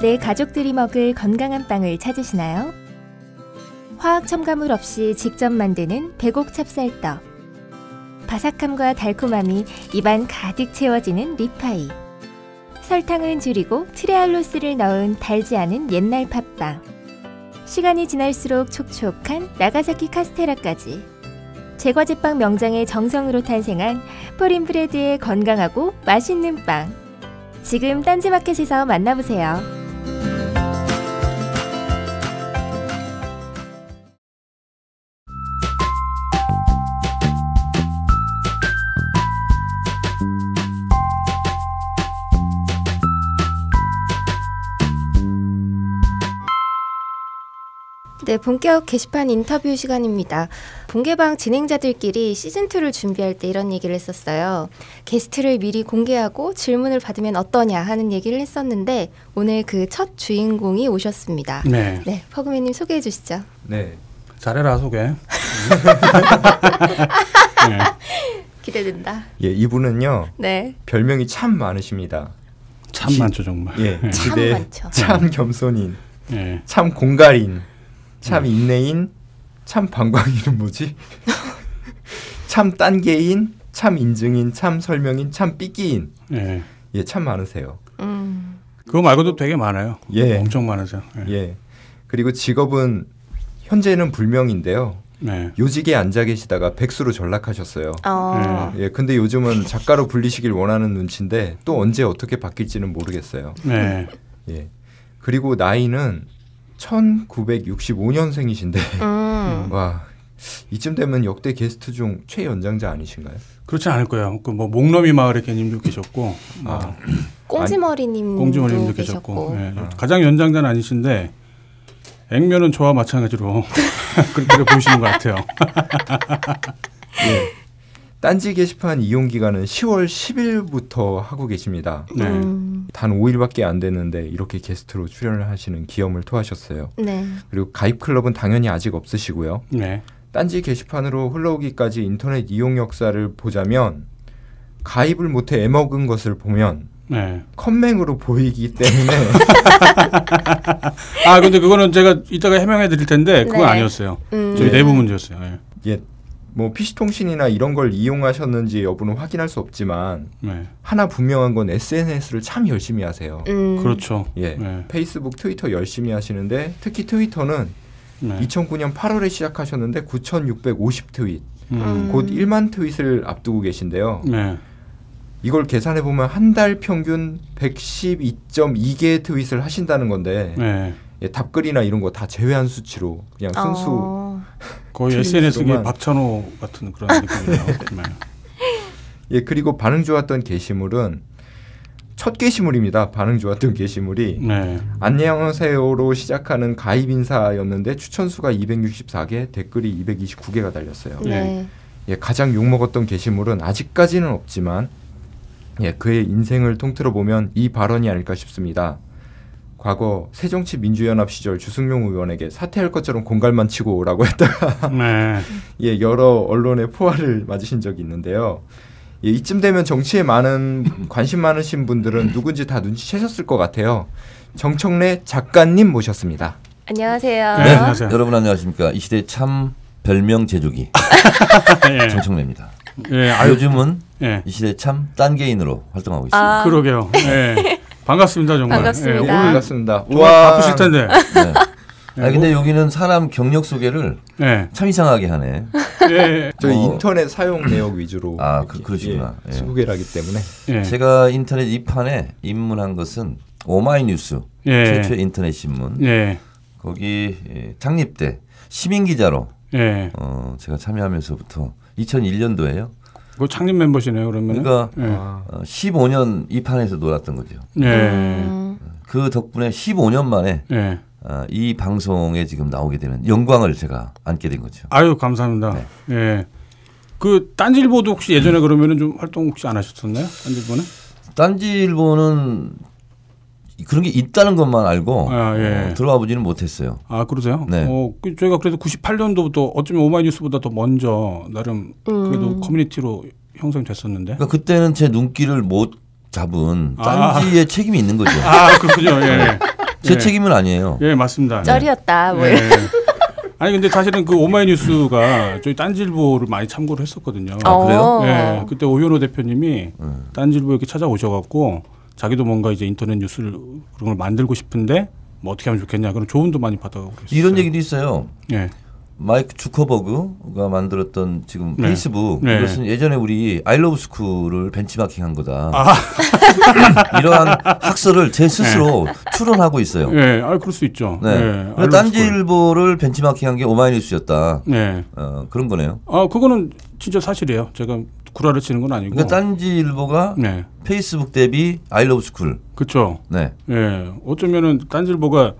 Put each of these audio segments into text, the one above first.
내 가족들이 먹을 건강한 빵을 찾으시나요? 화학 첨가물 없이 직접 만드는 배곡 찹쌀떡. 바삭함과 달콤함이 입안 가득 채워지는 리파이. 설탕은 줄이고 트레알로스를 넣은 달지 않은 옛날 팥빵. 시간이 지날수록 촉촉한 나가사키 카스테라까지. 제과제빵 명장의 정성으로 탄생한 포린브레드의 건강하고 맛있는 빵. 지금 딴지마켓에서 만나보세요. 네, 본격 게시판 인터뷰 시간입니다. 본개방 진행자들끼리 시즌2를 준비할 때 이런 얘기를 했었어요. 게스트를 미리 공개하고 질문을 받으면 어떠냐 하는 얘기를 했었는데 오늘 그 첫 주인공이 오셨습니다. 네. 네, 퍼그맨님 소개해 주시죠. 네. 잘해라 소개. 네. 기대된다. 예, 이분은요. 네. 별명이 참 많으십니다. 참 많죠 정말. 예. 네. 참 많죠. 참 겸손인, 예. 참 공갈인, 참 네. 인내인, 참 방광인은 뭐지? 참 딴개인, 참 인증인, 참 설명인, 참 삐끼인. 예. 예, 참 많으세요. 음. 그거 말고도 되게 많아요. 예. 엄청 많으세요. 예. 예. 그리고 직업은 현재는 불명인데요. 네. 요직에 앉아 계시다가 백수로 전락하셨어요. 어. 예, 근데 요즘은 작가로 불리시길 원하는 눈치인데 또 언제 어떻게 바뀔지는 모르겠어요. 네. 예. 그리고 나이는 1965년생이신데 음. 와 이쯤 되면 역대 게스트 중 최연장자 아니신가요? 그렇지 않을 거예요. 그 뭐 목넘이 마을에 개님도 계셨고, 뭐 아, 꽁지머리님 공주머님도 계셨고, 예. 가장 연장자는 아니신데 액면은 저와 마찬가지로 그렇게 보시는 것 같아요. 예. 딴지 게시판 이용 기간은 10월 10일부터 하고 계십니다. 네. 음. 단 5일밖에 안 됐는데 이렇게 게스트로 출연을 하시는 기염을 토하셨어요. 네. 그리고 가입 클럽은 당연히 아직 없으시고요. 네. 딴지 게시판으로 흘러오기까지 인터넷 이용 역사를 보자면 가입을 못해 애먹은 것을 보면 네. 컴맹으로 보이기 때문에 아 근데 그거는 제가 이따가 해명해 드릴 텐데 그건 네. 아니었어요. 음. 저희 내부 문제였어요. 예. 예, 뭐 PC통신이나 이런 걸 이용하셨는지 여부는 확인할 수 없지만 네. 하나 분명한 건 SNS를 참 열심히 하세요. 음. 그렇죠. 예, 네. 페이스북, 트위터 열심히 하시는데 특히 트위터는 네. 2009년 8월에 시작하셨는데 9,650 트윗, 음. 곧 1만 트윗을 앞두고 계신데요. 네. 이걸 계산해 보면 한 달 평균 112.2개의 트윗을 하신다는 건데 네. 예, 답글이나 이런 거 다 제외한 수치로 그냥 순수 어. 거의. SNS계 박찬호 같은 그런 느낌이에요. 네. 예 그리고 반응 좋았던 게시물은 첫 게시물입니다. 반응 좋았던 게시물이 네. 안녕하세요로 시작하는 가입 인사였는데 추천 수가 264개, 댓글이 229개가 달렸어요. 네. 예, 가장 욕 먹었던 게시물은 아직까지는 없지만 예, 그의 인생을 통틀어 보면 이 발언이 아닐까 싶습니다. 과거 새정치민주연합 시절 주승용 의원에게 사퇴할 것처럼 공갈만 치고 오라고 했다가 네. 예, 여러 언론의 포화를 맞으신 적이 있는데요. 예, 이쯤 되면 정치에 많은 관심 많으신 분들은 누군지 다 눈치채셨을 것 같아요. 정청래 작가님 모셨습니다. 안녕하세요. 네, 안녕하세요. 여러분 안녕하십니까? 이 시대 참 별명 제조기 예. 정청래입니다. 예. 아유. 요즘은 예. 이 시대 참 딴 개인으로 활동하고 있습니다. 아, 그러게요. 예. 반갑습니다 정말. 반갑습니다. 예, 오늘 반갑습니다. 정말 바쁘실 텐데. 네. 예, 아 근데 여기는 사람 경력 소개를 예. 참 이상하게 하네. 예. 저희 어. 인터넷 사용 내역 위주로 아, 그- 그러시구나. 예, 예. 소개를 하기 때문에 예. 제가 인터넷 이 판에 입문한 것은 오마이뉴스 예. 최초의 인터넷 신문 예. 거기 예, 창립 때 시민 기자로 예. 어, 제가 참여하면서부터 2001년도에요. 그 창립 멤버시네요 그러면. 그러니까 예. 아, 어, 15년 이 판에서 놀았던 거죠. 예. 음. 그 덕분에 15년 만에 예. 아, 이 방송에 지금 나오게 되는 영광을 제가 안게 된 거죠. 아유 감사합니다. 네. 예. 그 딴지일보도 혹시 예전에 그러면은 좀 활동 혹시 안 하셨었나요? 딴지일보는? 딴지일보는 그런 게 있다는 것만 알고 아, 예. 어, 들어와 보지는 못했어요. 아 그러세요? 네. 어, 그 저희가 그래도 98년도부터 어쩌면 오마이뉴스보다 더 먼저 나름 그래도 음. 커뮤니티로 형성됐었는데. 그러니까 그때는 제 눈길을 못 잡은 아. 딴지의 책임이 있는 거죠. 아 그렇군요. 예. 제 예. 책임은 아니에요. 예, 맞습니다. 쩔이었다. 뭐 예. 아니 근데 사실은 그 오마이뉴스가 저희 딴질보를 많이 참고를 했었거든요. 아, 그래요? 예, 그때 오현호 대표님이 음. 딴질보 이렇게 찾아오셔갖고 자기도 뭔가 이제 인터넷 뉴스를 그런 걸 만들고 싶은데 뭐 어떻게 하면 좋겠냐 그런 조언도 많이 받아가고 그랬어요. 이런 얘기도 있어요. 예, 마이크 주커버그가 만들었던 지금 네. 페이스북 네. 이것은 예전에 우리 아이러브 스쿨을 벤치마킹한 거다. 아. 이러한 학설을 제 스스로 추론하고 있어요. 예, 아 그럴 수 있죠. 네. 알고 딴지일보를 벤치마킹한 게 오마이뉴스였다. 네. 어, 그런 거네요. 아 그거는 진짜 사실이에요. 제가 구라를 치는 건 아니고. 그러니까 딴지일보가 네, 페이스북 대비 아이러브 스쿨. 그렇죠. 네. 예, 어쩌면은 딴지일보가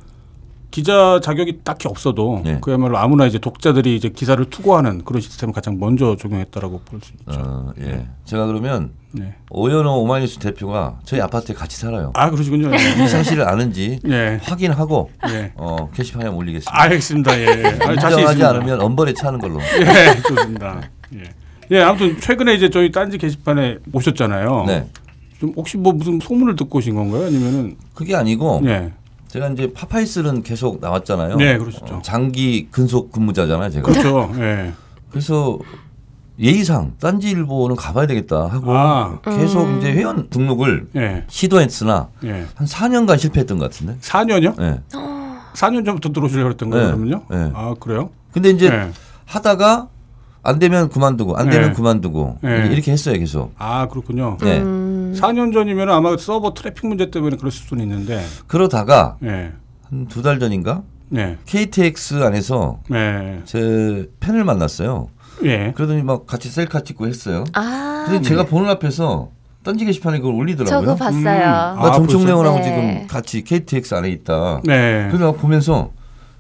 기자 자격이 딱히 없어도 네. 그야말로 아무나 이제 독자들이 이제 기사를 투고하는 그런 시스템을 가장 먼저 적용했다라고 볼 수 있죠. 어, 예. 제가 그러면 네. 오연호 오마이뉴스 대표가 저희 아파트에 같이 살아요. 아 그러시군요. 이 사실을 아는지 예, 확인하고 예. 어, 게시판에 올리겠습니다. 알겠습니다. 예, 예. 아, 인정하지. 않으면 엄벌에 처하는 걸로. 예, 좋습니다. 예. 예, 아무튼 최근에 이제 저희 딴지 게시판에 오셨잖아요. 네. 좀 혹시 뭐 무슨 소문을 듣고 오신 건가요? 아니면은 그게 아니고 예, 제가 이제 파파이스는 계속 나왔잖아요. 네, 그러시죠. 어, 장기 근속 근무자잖아요, 제가. 그렇죠. 예. 그래서 예의상 딴지일보는 가봐야 되겠다 하고 아, 계속 음. 이제 회원 등록을 예, 시도했으나 예. 한 4년간 실패했던 것 같은데. 4년요? 예. 4년 전부터 들어오시려고 했던 거예요, 네, 그러면요? 네. 아, 그래요? 근데 이제 네. 하다가 안 되면 그만두고 안 되면 네. 그만두고 네. 이렇게 했어요, 계속. 아, 그렇군요. 네. 음. 4년 전이면 아마 서버 트래픽 문제 때문에 그럴 수는 있는데, 그러다가 예, 한두 달 전인가 네, KTX 안에서 네, 제 팬을 만났어요. 예. 그러더니 막 같이 셀카 찍고 했어요. 아, 근데 제가 보는 앞에서 딴지 게시판에 그걸 올리더라고요. 저거 봤어요. 음. 나 아, 정청래원하고 벌써? 네. 지금 같이 KTX 안에 있다. 네. 그래서 나 보면서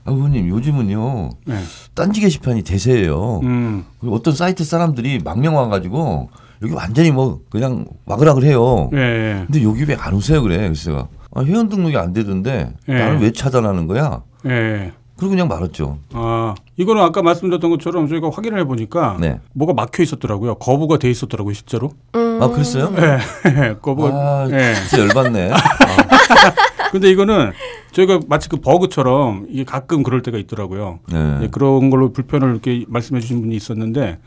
아, 의원님 요즘은요 네. 딴지 게시판이 대세예요. 음, 어떤 사이트 사람들이 망명 와가지고 여기 완전히 뭐 그냥 와그락을 해요. 예, 예. 근데 여기 왜 안 오세요 그래. 그래서 아, 회원 등록이 안 되던데 예. 나는 왜 차단하는 거야? 예. 그리고 그냥 말았죠. 아, 이거는 아까 말씀드렸던 것처럼 저희가 확인을 해보니까 네. 뭐가 막혀 있었더라고요. 거부가 돼 있었더라고요, 실제로. 음. 아 그랬어요? 예, 거부가. 아 예. 진짜 열받네. 근데 이거는 저희가 마치 그 버그처럼 이게 가끔 그럴 때가 있더라고요. 네. 예, 그런 걸로 불편을 이렇게 말씀해 주신 분이 있었는데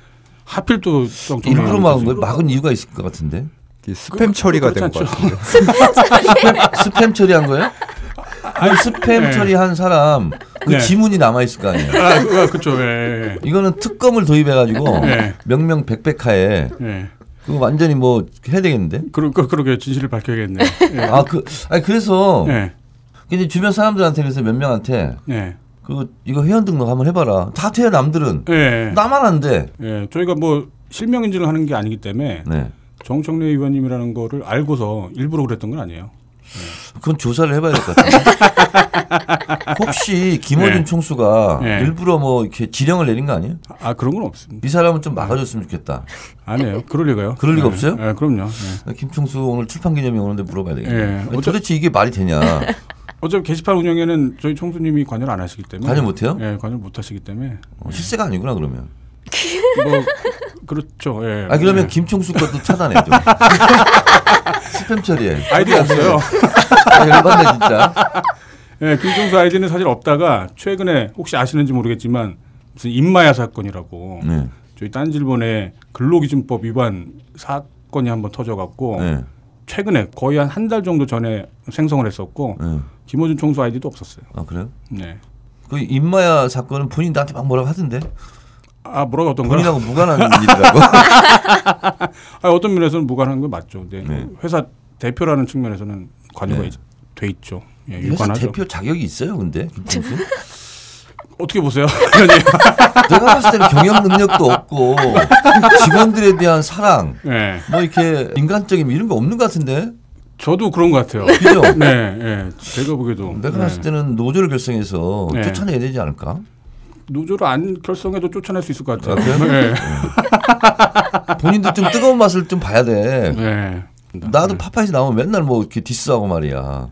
하필 또 일부러 막은. 거 막은 이유가 있을 것 같은데 스팸 처리가 된 것 같은데. 스팸 처리한 거예요? 아니 스팸 네. 처리한 사람 그 네. 지문이 남아 있을 거 아니에요. 아, 그- 그렇죠. 예, 이거는 특검을 도입해 가지고 네. 명명백백하에. 그거 완전히 뭐 해야 되겠는데? 그러, 그, 그러게 진실을 밝혀야겠네요. 예. 아 그 아니 그래서 예. 근데 주변 사람들한테 그래서 몇 명한테 예. 그 이거 회원 등록 한번 해봐라. 다 돼요 남들은 예. 나만 안 돼. 예. 저희가 뭐 실명 인증을 하는 게 아니기 때문에 네. 정청래 의원님이라는 거를 알고서 일부러 그랬던 건 아니에요. 그건 조사를 해봐야 될 것 같은데. 혹시 김어준 네. 총수가 네. 일부러 뭐 이렇게 지령을 내린 거 아니에요? 아 그런 건 없습니다. 이 사람은 좀 막아줬으면 좋겠다. 아니에요. 그럴 리가요. 그럴 리가 예. 없어요? 예, 그럼요. 예. 김 총수 오늘 출판 기념회 오는데 물어봐야 되겠네. 어차- 도대체 이게 말이 되냐? 어차피 게시판 운영에는 저희 총수님이 관여를 안 하시기 때문에 관여 못해요? 예, 관여 못 하시기 때문에 어, 실세가 아니구나 그러면. 뭐 그렇죠. 예. 아 그러면 예. 김총수 것도 차단해줘. 스팸 처리해. 아이디 없어요. 아, 열받네 진짜. 예, 김종수 아이디는 사실 없다가 최근에 혹시 아시는지 모르겠지만 무슨 임마야 사건이라고 네. 저희 딴질본에 근로기준법 위반 사건이 한번 터져갖고 네. 최근에 거의 한 한 달 정도 전에 생성을 했었고 네. 김호준 총수 아이디도 없었어요. 아 그래요? 네. 그 임마야 사건은 본인 나한테 막 뭐라고 하던데 아 뭐라고 어떤 거? 본인하고 무관한 일이라고. 아, 어떤 면에서는 무관한 건 맞죠. 근데 네. 회사 대표라는 측면에서는 관여가 네. 있- 돼 있죠. 예, 회사. 대표 자격이 있어요, 근데? 어떻게 보세요? 내가 봤을 때는 경영 능력도 없고 직원들에 대한 사랑, 네. 뭐 이렇게 인간적인 이런 거 없는 것 같은데. 저도 그런 것 같아요. 그죠? 네, 네. 제가 보기에도 내가 네. 봤을 때는 노조를 결성해서 네. 쫓아내야 되지 않을까? 노조를 안 결성해도 쫓아낼 수 있을 것 같아요. 아, 그래요? 네. 본인도 좀 뜨거운 맛을 좀 봐야 돼. 네. 나도 파파이스 나오면 맨날 뭐 이렇게 디스하고 말이야.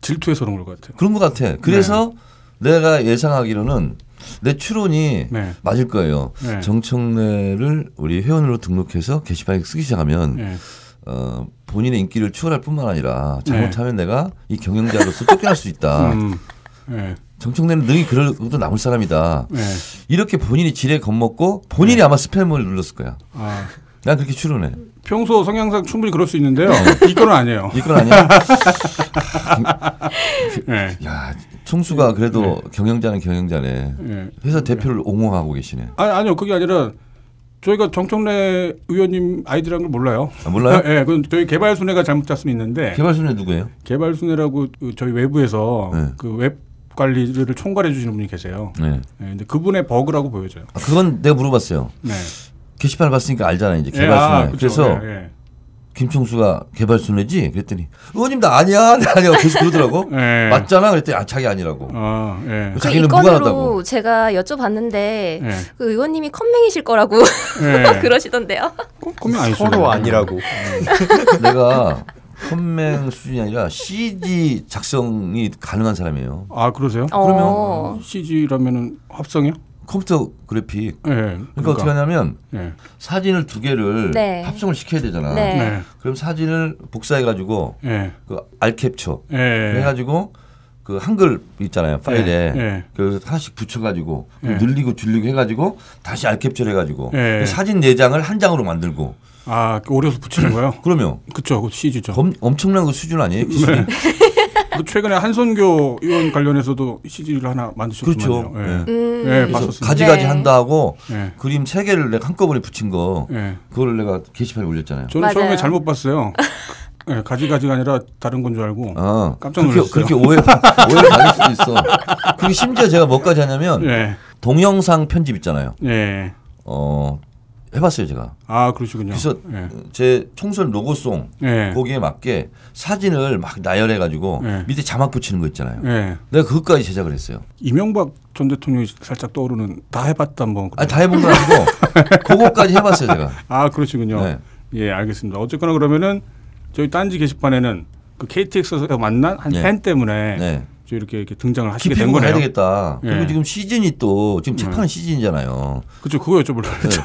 질투해서 그런 것 같아요. 그런 것 같아. 그래서 내가 예상하기로는 내 추론이 네. 맞을 거예요. 네. 정청래를 우리 회원으로 등록해서 게시판에 쓰기 시작하면 네. 어, 본인의 인기를 추월할 뿐만 아니라 잘못하면 내가 이 경영자로서 쫓겨날 수 있다. 음. 예. 정청래는 능히 그럴 것도 남을 사람이다. 예. 이렇게 본인이 지레 겁먹고 본인이 아마 스팸을 눌렀을 거야. 아, 난 그렇게 추론해. 평소 성향상 충분히 그럴 수 있는데요. 이건 아니에요. 이건 아니야? 예. 야, 총수가 그래도 경영자는 경영자네. 예. 회사 대표를 옹호하고 계시네. 아니, 아니요. 그게 아니라 저희가 정청래 의원님 아이디라는 걸 몰라요. 아, 몰라요? 예, 그건 저희 개발순회가 잘못 짰 수는 있는데 개발순위 누구예요? 개발순회라고 그 저희 외부에서 네. 그웹 관리를 총괄해 주시는 분이 계세요. 네. 예, 근데 그분의 버그라고 보여져요. 아, 그건 내가 물어봤어요. 네. 게시판을 봤으니까 알잖아 이제 예, 개발순위. 아, 그쵸. 그래서 예, 예. 김총수가 개발순위지? 그랬더니 의원님 나 아니야, 나 아니야. 계속 그러더라고. 예. 맞잖아. 그랬더니 아 자기 아니라고. 아, 예. 그 자기는 이 건으로 무관하다고. 제가 여쭤봤는데 예. 그 의원님이 컴맹이실 거라고 예. 그러시던데요. 그- 그러면 아니죠. 서로 아니라고. 내가 컴맹 수준이 아니라 CG 작성이 가능한 사람이에요. 아, 그러세요? 어. CG라면은 합성이요? 컴퓨터 그래픽. 예. 그러니까, 어떻게 하냐면 예. 사진을 두 개를 네. 합성을 시켜야 되잖아. 네. 네. 그럼 사진을 복사해 가지고 예. 그 알캡처 예. 해가지고 그 한글 있잖아요 파일에 예, 예. 그 하나씩 붙여가지고 예. 늘리고 줄리고 해가지고 다시 알캡처 해가지고 사진 네 장을 한 장으로 만들고 아, 그 오려서 붙이는 거요? 그러면 그쵸, 그 CG죠. 검- 엄청난 그 수준 아니에요? 기술이? 네. 그 최근에 한선교 의원 관련해서도 CG를 하나 만드셨거든요. 그렇죠. 예. 예. 음. 예, 그래서 봤었습니다. 가지가지 네. 한다 하고 예. 그림 세 개를 내가 한꺼번에 붙인 거 예. 그거를 내가 게시판에 올렸잖아요. 저는 맞아요. 처음에 잘못 봤어요. 예, 가지가지가 아니라 다른 건 줄 알고. 아, 깜짝 그렇게, 놀랐어요. 그렇게 오해 오해를 받을 수도 있어. 그리고 심지어 제가 뭐까지 하냐면 예. 동영상 편집 있잖아요. 예. 어 해봤어요 제가. 아, 그러시군요. 그래서 예. 제 총선 로고송 예. 거기에 맞게 사진을 막 나열해 가지고 네. 밑에 자막 붙이는 거 있잖아요. 예. 내가 그것까지 제작을 했어요. 이명박 전 대통령이 살짝 떠오르는 다 해봤다 뭐. 아니 다 해본 건 아니고 그거까지 해봤어요 제가. 아, 그러시군요. 네. 예, 알겠습니다. 어쨌거나 그러면은 저희 딴지 게시판에는 그 KTX에서 만난 한 네. 팬 때문에 네. 저 이렇게, 이렇게 등장을 하시게 된 거네요. 되겠다. 예. 그리고 지금 시즌이 또 지금 책 네. 파는 시즌이잖아요. 그렇죠. 그거 여쭤보려고. 그래서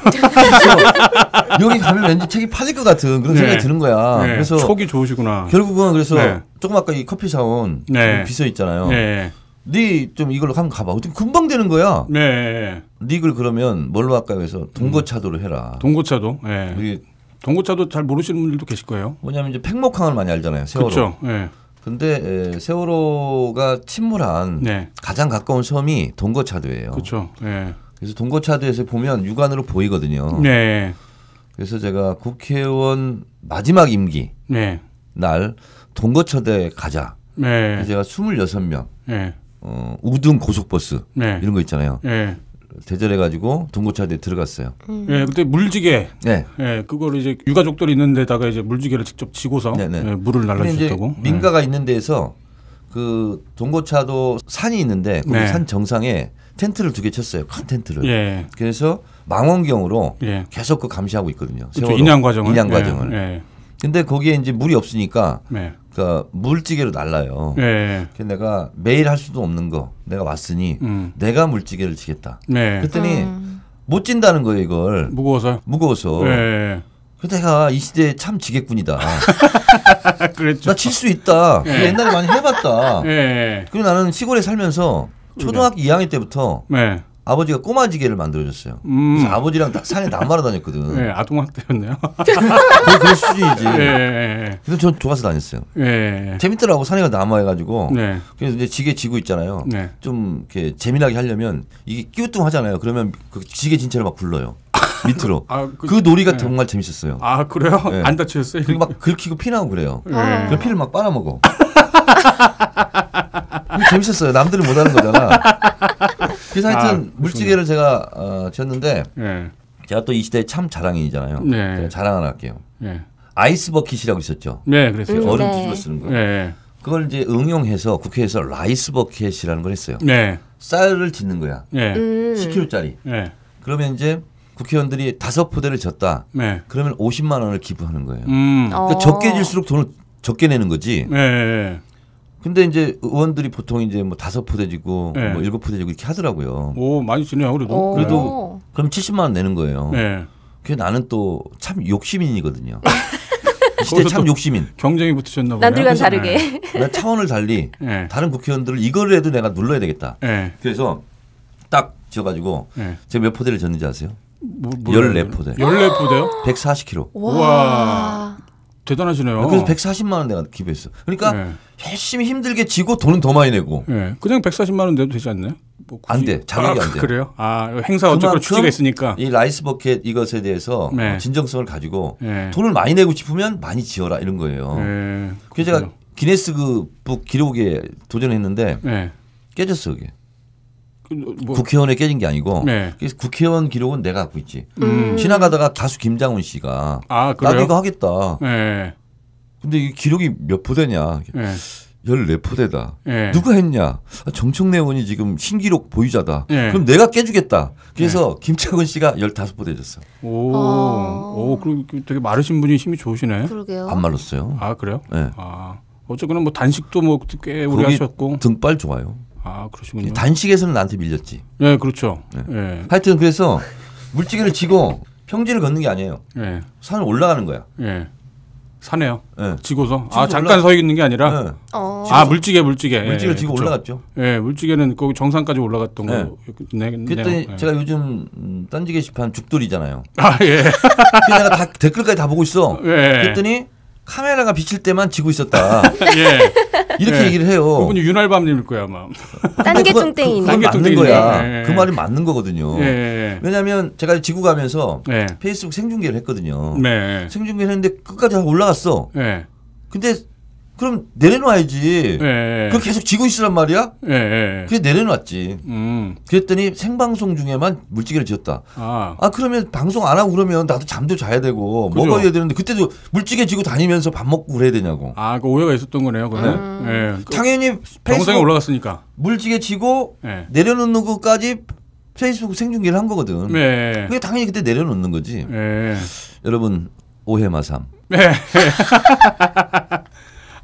여기 가면 왠지 책이 팔릴 것 같은 그런 네. 생각이 드는 거야. 네, 그래서 촉이 좋으시구나. 결국은 그래서 네. 조금 아까 이 커피 사온 네. 비서 있잖아요. 예. 네좀 이걸로 한번 가봐. 어떻게 금방 되는 거야. 네. 닉을 그러면 뭘로 할까요? 해서 동거차도로 해라. 동고차도. 예. 우리 동고차도 잘 모르시는 분들도 계실 거예요. 뭐냐면 이제 팽목항을 많이 알잖아요. 세월호. 그렇죠. 예. 근데 에, 세월호가 침몰한 네. 가장 가까운 섬이 동거차도예요. 그렇죠. 예. 그래서 동거차도에서 보면 육안으로 보이거든요. 네. 그래서 제가 국회의원 마지막 임기 네. 날 동거차도에 가자. 네. 제가 26명 네. 어, 우등 고속버스 네. 이런 거 있잖아요. 예. 대절해가지고 동거차도에 들어갔어요. 예, 그때 물지개, 네. 예, 그거를 이제 유가족들이 있는 데다가 이제 물지개를 직접 지고서 네네. 예, 물을 날라주셨다고. 민가가 있는 데에서 그 동거차도 산이 있는데 거기 네. 산 정상에 텐트를 두 개 쳤어요. 큰 텐트를. 예. 예. 그래서 망원경으로 예. 계속 그 감시하고 있거든요. 그렇죠. 인양 과정을. 인양 예, 과정을. 예. 근데 거기에 이제 물이 없으니까 네. 그러니까 물찌개로 날라요. 예. 그래서 내가 매일 할 수도 없는 거 내가 왔으니 음. 내가 물찌개를 치겠다. 네. 그랬더니 음. 못 진다는 거예요 이걸 무거워서. 무거워서. 예. 그래서 내가 이 시대에 참 지겠군이다. 아, 그랬죠. 나 칠 수 있다. 예. 옛날에 많이 해봤다. 예. 그리고 나는 시골에 살면서 초등학교 2학년 때부터 네. 아버지가 꼬마지게를 만들어줬어요. 음. 그래서 아버지랑 딱 산에 남하러 다녔거든. 예, 아동학대였네요. 거의 그런 수준이지. 예, 예, 그래서 전 좋아서 다녔어요. 예. 예. 재밌더라고 산에 가 남아해가지고. 네. 그래서 이제 지게 지고 있잖아요. 네. 좀 이렇게 재미나게 하려면 이게 끼우뚱 하잖아요. 그러면 그 지게 진채를 막 굴러요. 밑으로. 아, 그, 그- 놀이가 네. 정말 재밌었어요. 아, 그래요? 네. 안 다치셨어요? 그리고 막 긁히고 피나고 그래요. 예. 그 피를 막 빨아먹어. 재밌었어요. 남들은 못하는 거잖아. 그래서 하여튼 아. 물지게를 제가 어, 졌는데 예. 제가 또 이 시대의 참 자랑인이잖아요. 네. 제가 자랑 하나 할게요. 예. 아이스 버킷이라고 있었죠. 네, 그랬어요. 음. 얼음 네. 뒤집어 쓰는 거. 예. 그걸 이제 응용해서 국회에서 라이스 버킷이라는 걸 했어요. 네. 쌀을 지는 거야. 예. 음. 10kg짜리. 예. 그러면 이제 국회의원들이 다섯 포대를 졌다. 네. 그러면 50만 원을 기부하는 거예요. 음. 어. 그러니까 적게 질수록 돈을 적게 내는 거지. 예. 예. 근데 이제 의원들이 보통 이제 뭐 다섯 포대 지고 네. 뭐 일곱 포대 지고 이렇게 하더라고요. 오, 많이 지네요, 그래도. 오. 그래도 그럼 70만 원 내는 거예요. 네. 그게 나는 또 참 욕심인이거든요. 이 시대 거기서 참 또 욕심인. 경쟁이 붙으셨나 보네요. 남들과는 그래서- 다르게. 나 차원을 달리 네. 다른 국회의원들을 이거라도 내가 눌러야 되겠다. 네. 그래서 딱 지어가지고 네. 제가 몇 포대를 졌는지 아세요? 뭐, 뭐예요? 14포대. 14포대요? 140kg. 와. 대단하시네요. 그래서 140만 원 내가 기부했어. 그러니까 네. 열심히 힘들게 지고 돈은 더 많이 내고. 네. 그냥 140만 원 내도 되지 않나요? 뭐 굳이- 안 돼. 자격이 아, 안 돼요. 그래요? 아, 행사 그만큼 취지가 있으니까. 이 라이스 버켓 이것에 대해서 네. 어, 진정성을 가지고 네. 돈을 많이 내고 싶으면 많이 지어라 이런 거예요. 네. 그래서 제가 그렇군요. 기네스북 기록에 도전했는데 네. 깨졌어 그게. 그, 뭐, 국회의원에 깨진 게 아니고 네. 그래서 국회의원 기록은 내가 갖고 있지. 음. 지나가다가 가수 김장훈 씨가 아, 나 그래요? 이거 하겠다. 네. 근데 이 기록이 몇 포대냐? 네. 14포대다. 네. 누가 했냐? 아, 정청래 의원이 지금 신기록 보유자다. 네. 그럼 내가 깨주겠다. 그래서 김창훈 씨가 15포대 줬어. 오, 아. 오, 그리고 되게 마르신 분이 힘이 좋으시네. 그러게요. 안 말랐어요. 아, 그래요? 네. 아, 어쨌거나 뭐 단식도 뭐꽤 오래 하셨고. 등발 좋아요. 아, 그러시군요. 단식에서는 나한테 밀렸지. 네, 그렇죠. 네. 하여튼 그래서 물지개를 치고 평지를 걷는 게 아니에요. 네. 산을 올라가는 거야. 네. 사네요. 예. 지고서. 아, 잠깐 올라- 서 있는 게 아니라. 네. 어. 아, 물지개, 물지개. 물지개를 예, 지고 그쵸. 올라갔죠. 예, 물지개는 거기 정상까지 올라갔던 네. 거. 네, 네, 그랬더니 네. 제가 요즘 음, 딴지 게시판 죽돌이잖아요. 아, 예. 내가 다 댓글까지 다 보고 있어. 예. 그랬더니 카메라가 비칠 때만 지고 있었다. 예. 이렇게 예. 얘기를 해요. 그분이 윤활밤님일 거야, 아마. 딴게 그건- 뚱땡이네. 그건 맞는. 거야. 예. 그 말이 맞는 거거든요. 예, 예. 왜냐하면 제가 지고 가면서 예. 페이스북 생중계를 했거든요. 네. 생중계를 했는데 끝까지 다 올라갔어. 예. 근데 그럼 내려놔야지. 예. 그 계속 지고 있으란 말이야? 예, 예. 그래서 내려놨지. 음. 그랬더니 생방송 중에만 물지개를 지었다. 아. 아 그러면 방송 안 하고 그러면 나도 잠도 자야 되고 그죠. 먹어야 되는데 그때도 물지개 지고 다니면서 밥 먹고 그래야 되냐고. 아, 그 오해가 있었던 거네요, 그러면. 음. 예. 그 당연히 페이스북 올라갔으니까. 물지개 지고 예. 내려놓는 것까지 페이스북 생중계를 한 거거든. 네. 그게 당연히 그때 내려놓는 거지. 예. 여러분 오해 마삼. 네.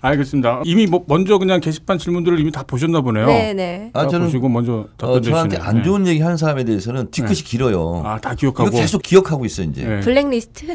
알겠습니다. 이미 뭐 먼저 그냥 게시판 질문들을 이미 다 보셨나 보네요. 네네. 아다 저는 보시고 먼저 어, 답변 저한테. 안 좋은 얘기 하는 사람에 대해서는 뒤끝이 길어요. 아, 다 이거 기억하고. 계속 기억하고 있어 이제. 네. 블랙리스트.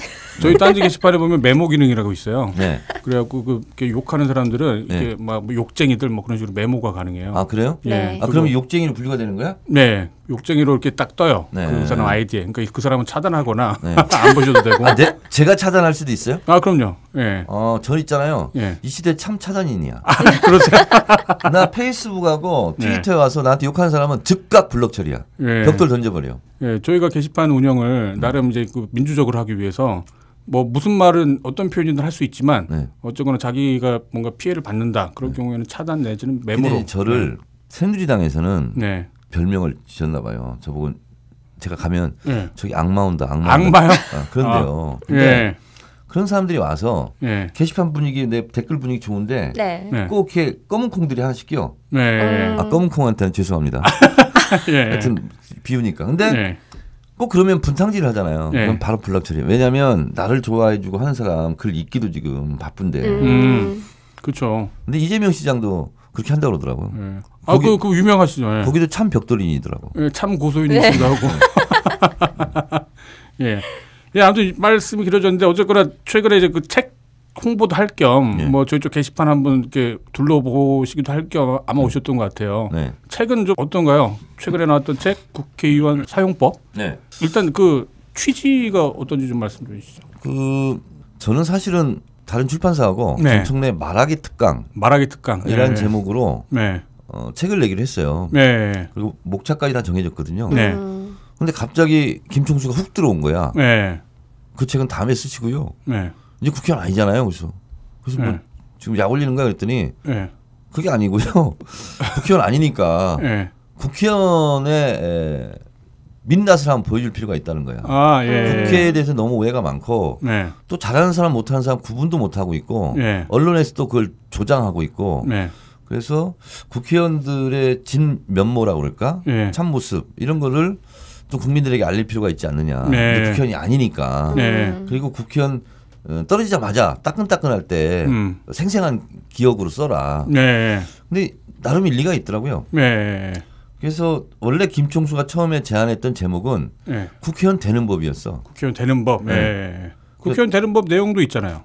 저희 딴지 게시판에 보면 메모 기능이라고 있어요. 네. 그래갖고 그 욕하는 사람들은 네. 이게 막뭐 욕쟁이들 뭐 그런 식으로 메모가 가능해요. 아 그래요? 예. 네. 아 그거- 그러면 욕쟁이로 분류가 되는 거야? 네, 욕쟁이로 이렇게 딱 떠요. 네. 그 사람 아이디에. 그러니까 그 사람은 차단하거나 네. 안 보셔도 되고. 아, 내, 제가 차단할 수도 있어요? 아, 그럼요. 예. 어, 전 있잖아요. 예. 이 시대 참 차단인이야. 그러세요? 나 페이스북하고 네. 트위터에 와서 나한테 욕하는 사람은 즉각 블럭 처리야. 예. 벽돌 던져버려. 예, 저희가 게시판 운영을 나름 이제 그 민주적으로 하기 위해서 뭐 무슨 말은 어떤 표현이든 할 수 있지만 네. 어쨌거나 자기가 뭔가 피해를 받는다 그런 경우에는 차단 내지는 메모로 저를 새누리당에서는 네. 별명을 지었나 봐요. 저보고 제가 가면 네. 저기 악마 온다. 악마. 악마요? 온다. 아, 그런데요. 근데 예. 그런 사람들이 와서 예. 게시판 분위기 내 댓글 분위기 좋은데 네. 네. 꼭 이렇게 검은 콩들이 하나씩 껴. 네. 음. 아 검은 콩한테는 죄송합니다. 예. 하여튼 비우니까. 근데 네. 꼭 그러면 분탕질 하잖아요. 네. 그럼 바로 블럭 처리. 왜냐하면 나를 좋아해주고 하는 사람 글 읽기도 지금 바쁜데. 음. 그렇죠. 근데 이재명 시장도 그렇게 한다고 그러더라고요. 예. 아, 거기- 그, 그 유명하시죠. 예. 거기도 참 벽돌인이더라고. 예, 참 고소인이시기도 하고. 예. 예, 아무튼 이 말씀이 길어졌는데 어쨌거나 최근에 이제 그 책 홍보도 할겸 예. 뭐 저희 쪽 게시판 한번 이렇게 둘러보시기도 할 겸 아마 오셨던 것 같아요. 네. 책은 좀 어떤가요? 최근에 나왔던 책 국회의원 사용법. 네. 일단 그 취지가 어떤지 좀 말씀 좀 해주시죠. 그 저는 사실은 다른 출판사하고 네. 정청래 말하기 특강이라는 말하기 특강. 예. 제목으로 네. 어, 책을 내기로 했어요. 네. 그리고 목차까지 다 정해졌거든요. 네. 음. 근데 갑자기 김총수가 훅 들어온 거야. 네. 그 책은 다음에 쓰시고요. 네. 이제 국회의원 아니잖아요. 그래서 그래서 뭐 네. 지금 약 올리는 거야 그랬더니 네. 그게 아니고요. 국회의원 아니니까 네. 국회의원의 에, 민낯을 한번 보여줄 필요가 있다는 거야. 아, 예. 국회에 대해서 너무 오해가 많고 네. 또 잘하는 사람 못하는 사람 구분도 못하고 있고 네. 언론에서 또 그걸 조장하고 있고 네. 그래서 국회의원들의 진 면모라고 그럴까 네. 참 모습 이런 거를 좀 국민들에게 알릴 필요가 있지 않느냐 네. 국회의원이 아니니까 네. 그리고 국회의원 어, 떨어지자마자 따끈따끈할 때 음. 생생한 기억으로 써라 네. 근데 나름 일리가 있더라고요 네. 그래서 원래 김총수가 처음에 제안했던 제목은 네. 국회의원 되는 법이었어 국회의원 되는 법. 네. 국회의원 되는 법 내용도 있잖아요.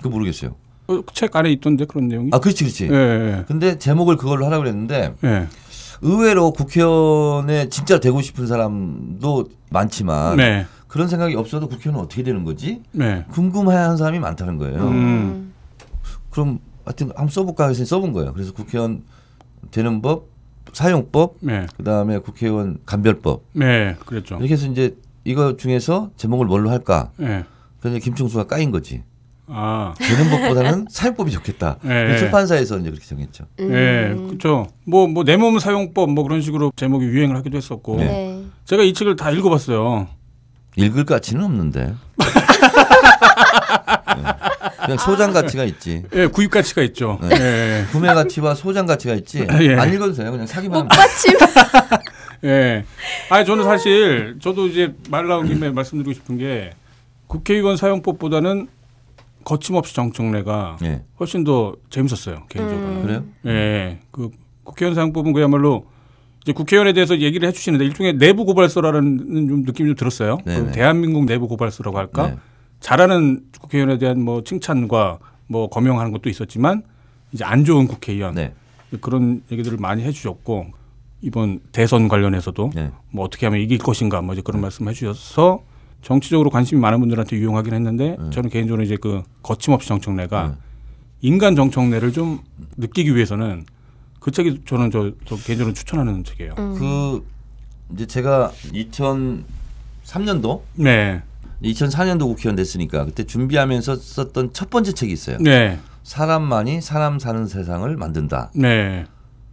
그 모르겠어요. 어, 책 안에 있던데 그런 내용이. 아 그렇지 그렇지. 예, 예. 근데 제목을 그걸로 하라고 그랬는데 예. 의외로 국회의원에 진짜 되고 싶은 사람도 많지만 네. 그런 생각이 없어도 국회의원은 어떻게 되는 거지? 네. 궁금해하는 사람이 많다는 거예요. 음. 그럼 하여튼 한번 써볼까 해서 써본 거예요. 그래서 국회의원 되는 법, 사용법, 네. 그다음에 국회의원 간별법 네. 그랬죠. 이렇게 해서 이제 이거 중에서 제목을 뭘로 할까? 네. 그래서 김충수가 까인 거지. 아. 되는 법보다는 사용법이 좋겠다. 네. 그래서 출판사에서 이제 그렇게 정했죠. 예, 그렇죠. 뭐 뭐 내 몸 사용법 뭐 그런 식으로 제목이 유행을 하기도 했었고 네. 네. 제가 이 책을 다 읽어봤어요. 읽을 가치는 없는데. 네. 그냥 소장 가치가 있지. 예, 구입 가치가 있죠. 네. 예, 구매 가치와 소장 가치가 있지. 예. 안 읽어도 돼요. 그냥 사기만. 꽃받침. 예. 아니 저는 사실 저도 이제 말 나온 김에 말씀드리고 싶은 게 국회의원 사용법보다는 거침없이 정청래가 예. 훨씬 더 재밌었어요 개인적으로는. 그래요? 예, 그 국회의원 사용법은 그야말로 이제 국회의원에 대해서 얘기를 해주시는데 일종의 내부 고발서라는 좀 느낌이 좀 들었어요. 네네. 그 대한민국 내부 고발서라고 할까? 네. 잘하는 국회의원에 대한 뭐 칭찬과 뭐 거명하는 것도 있었지만 이제 안 좋은 국회의원 네. 그런 얘기들을 많이 해주셨고 이번 대선 관련해서도 네. 뭐 어떻게 하면 이길 것인가 뭐 이제 그런 말씀 해주셔서 정치적으로 관심이 많은 분들한테 유용하긴 했는데 저는 개인적으로 이제 그 거침없이 정청래가 네. 인간 정청래를 좀 느끼기 위해서는 그 책이 저는 저, 저 개인적으로 추천하는 책이에요. 그 이제 제가 2003년도 네, 2004년도 국회의원 됐으니까 그때 준비하면서 썼던 첫 번째 책이 있어요. 네, 사람만이 사람 사는 세상을 만든다. 네,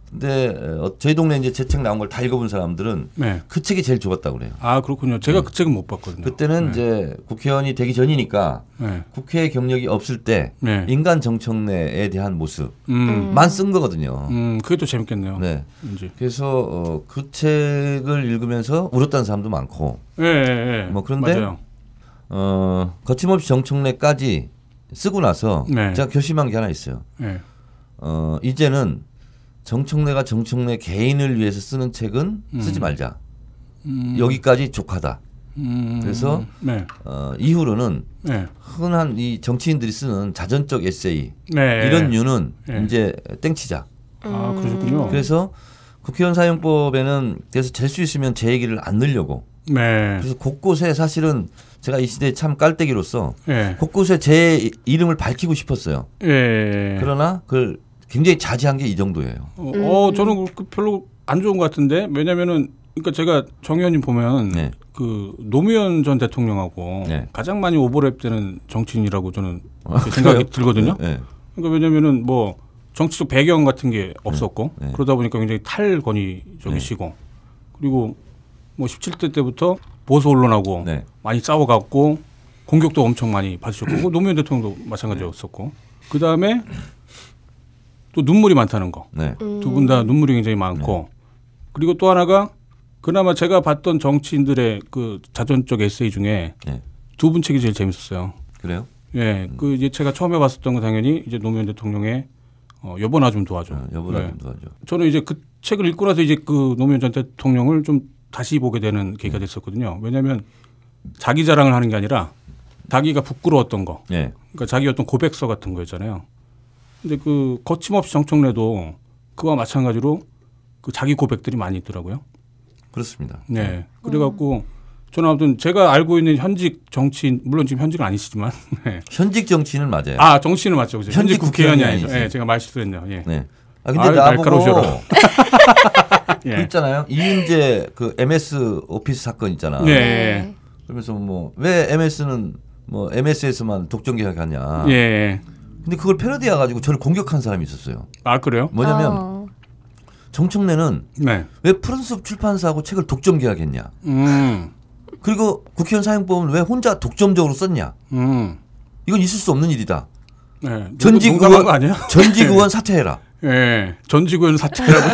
근데 어, 저희 동네 이제 제 책 나온 걸 다 읽어본 사람들은 네. 그 책이 제일 좋았다고 그래요. 아 그렇군요. 제가 그 책은 못 봤거든요. 그때는 이제 국회의원이 되기 전이니까 네, 국회 경력이 없을 때 네. 인간 정청래에 대한 모습만 음, 쓴 거거든요. 음, 그게 또 재밌겠네요. 네. 왠지. 그래서 어, 그 책을 읽으면서 울었다는 사람도 많고 예, 예, 예. 뭐 그런데 맞아요. 어, 거침없이 정청래까지 쓰고 나서 네. 제가 결심한 게 하나 있어요. 예. 어, 이제는 정청래가 정청래 개인을 위해서 쓰는 책은 쓰지 말자. 음, 여기까지 족하다. 음, 그래서 네, 어, 이후로는 네, 흔한 이 정치인들이 쓰는 자전적 에세이 네. 이런 류는 네. 이제 땡치자. 아 그러셨군요. 그래서 국회의원 사용법에는 그래서 될 수 있으면 제 얘기를 안 넣으려고. 네, 그래서 곳곳에 사실은 제가 이 시대에 참 깔때기로서 예, 곳곳에 제 이- 이름을 밝히고 싶었어요. 예. 그러나 그걸 굉장히 자제한 게 이 정도예요. 어, 어, 저는 그 별로 안 좋은 것 같은데 왜냐면은 그러니까 제가 정 의원님 보면 네. 그 노무현 전 대통령하고 네. 가장 많이 오버랩되는 정치인이라고 저는 아, 그 생각이 그래요? 들거든요. 네. 그러니까 왜냐면은 뭐 정치적 배경 같은 게 없었고 네. 그러다 보니까 굉장히 탈권위적이시고 그리고 뭐 17대 때부터 보수 언론하고 네. 많이 싸워갖고 공격도 엄청 많이 받으셨고 그 노무현 대통령도 마찬가지였었고 그 다음에 또 눈물이 많다는 거. 네. 두분 다 눈물이 굉장히 많고 그리고 또 하나가 그나마 제가 봤던 정치인들의 그 자전적 에세이 중에 네. 두분 책이 제일 재밌었어요. 그래요? 예, 그 이제 제가 처음에 봤었던 건 당연히 이제 노무현 대통령의 어, 여보 나 좀 도와줘. 어, 여보나 네. 좀 도와줘. 저는 이제 그 책을 읽고 나서 이제 그 노무현 전 대통령을 좀 다시 보게 되는 계기가 됐었거든요. 왜냐하면 자기 자랑을 하는 게 아니라 자기가 부끄러웠던 거, 네. 그러니까 자기 어떤 고백서 같은 거였잖아요. 근데 그 거침없이 정청래도 그와 마찬가지로 그 자기 고백들이 많이 있더라고요. 그렇습니다. 네. 그래갖고 저는 아무튼 제가 알고 있는 현직 정치인 물론 지금 현직은 아니시지만 네. 현직 정치인은 맞아요. 아 정치인은 맞죠, 그죠? 현직 현직 국회의원이 아니죠. 아니지. 예, 제가 말 실수했네요. 예. 네. 아 근데 아유, 나보고. 그 예. 있잖아요. 이윤재 그 MS 오피스 사건 있잖아. 네. 그러면서 뭐 왜 MS는 뭐 MS에서만 독점 계약하냐. 예. 근데 그걸 패러디해 가지고 저를 공격한 사람이 있었어요. 아 그래요? 뭐냐면 어. 정청래는 네. 왜 푸른숲 출판사하고 책을 독점 계약했냐. 음. 그리고 국회의원 사용법은 왜 혼자 독점적으로 썼냐. 음. 이건 있을 수 없는 일이다. 네. 전직 의원 거 아니야? 전직 의원 사퇴해라. 예. 전직 의원 사퇴라고.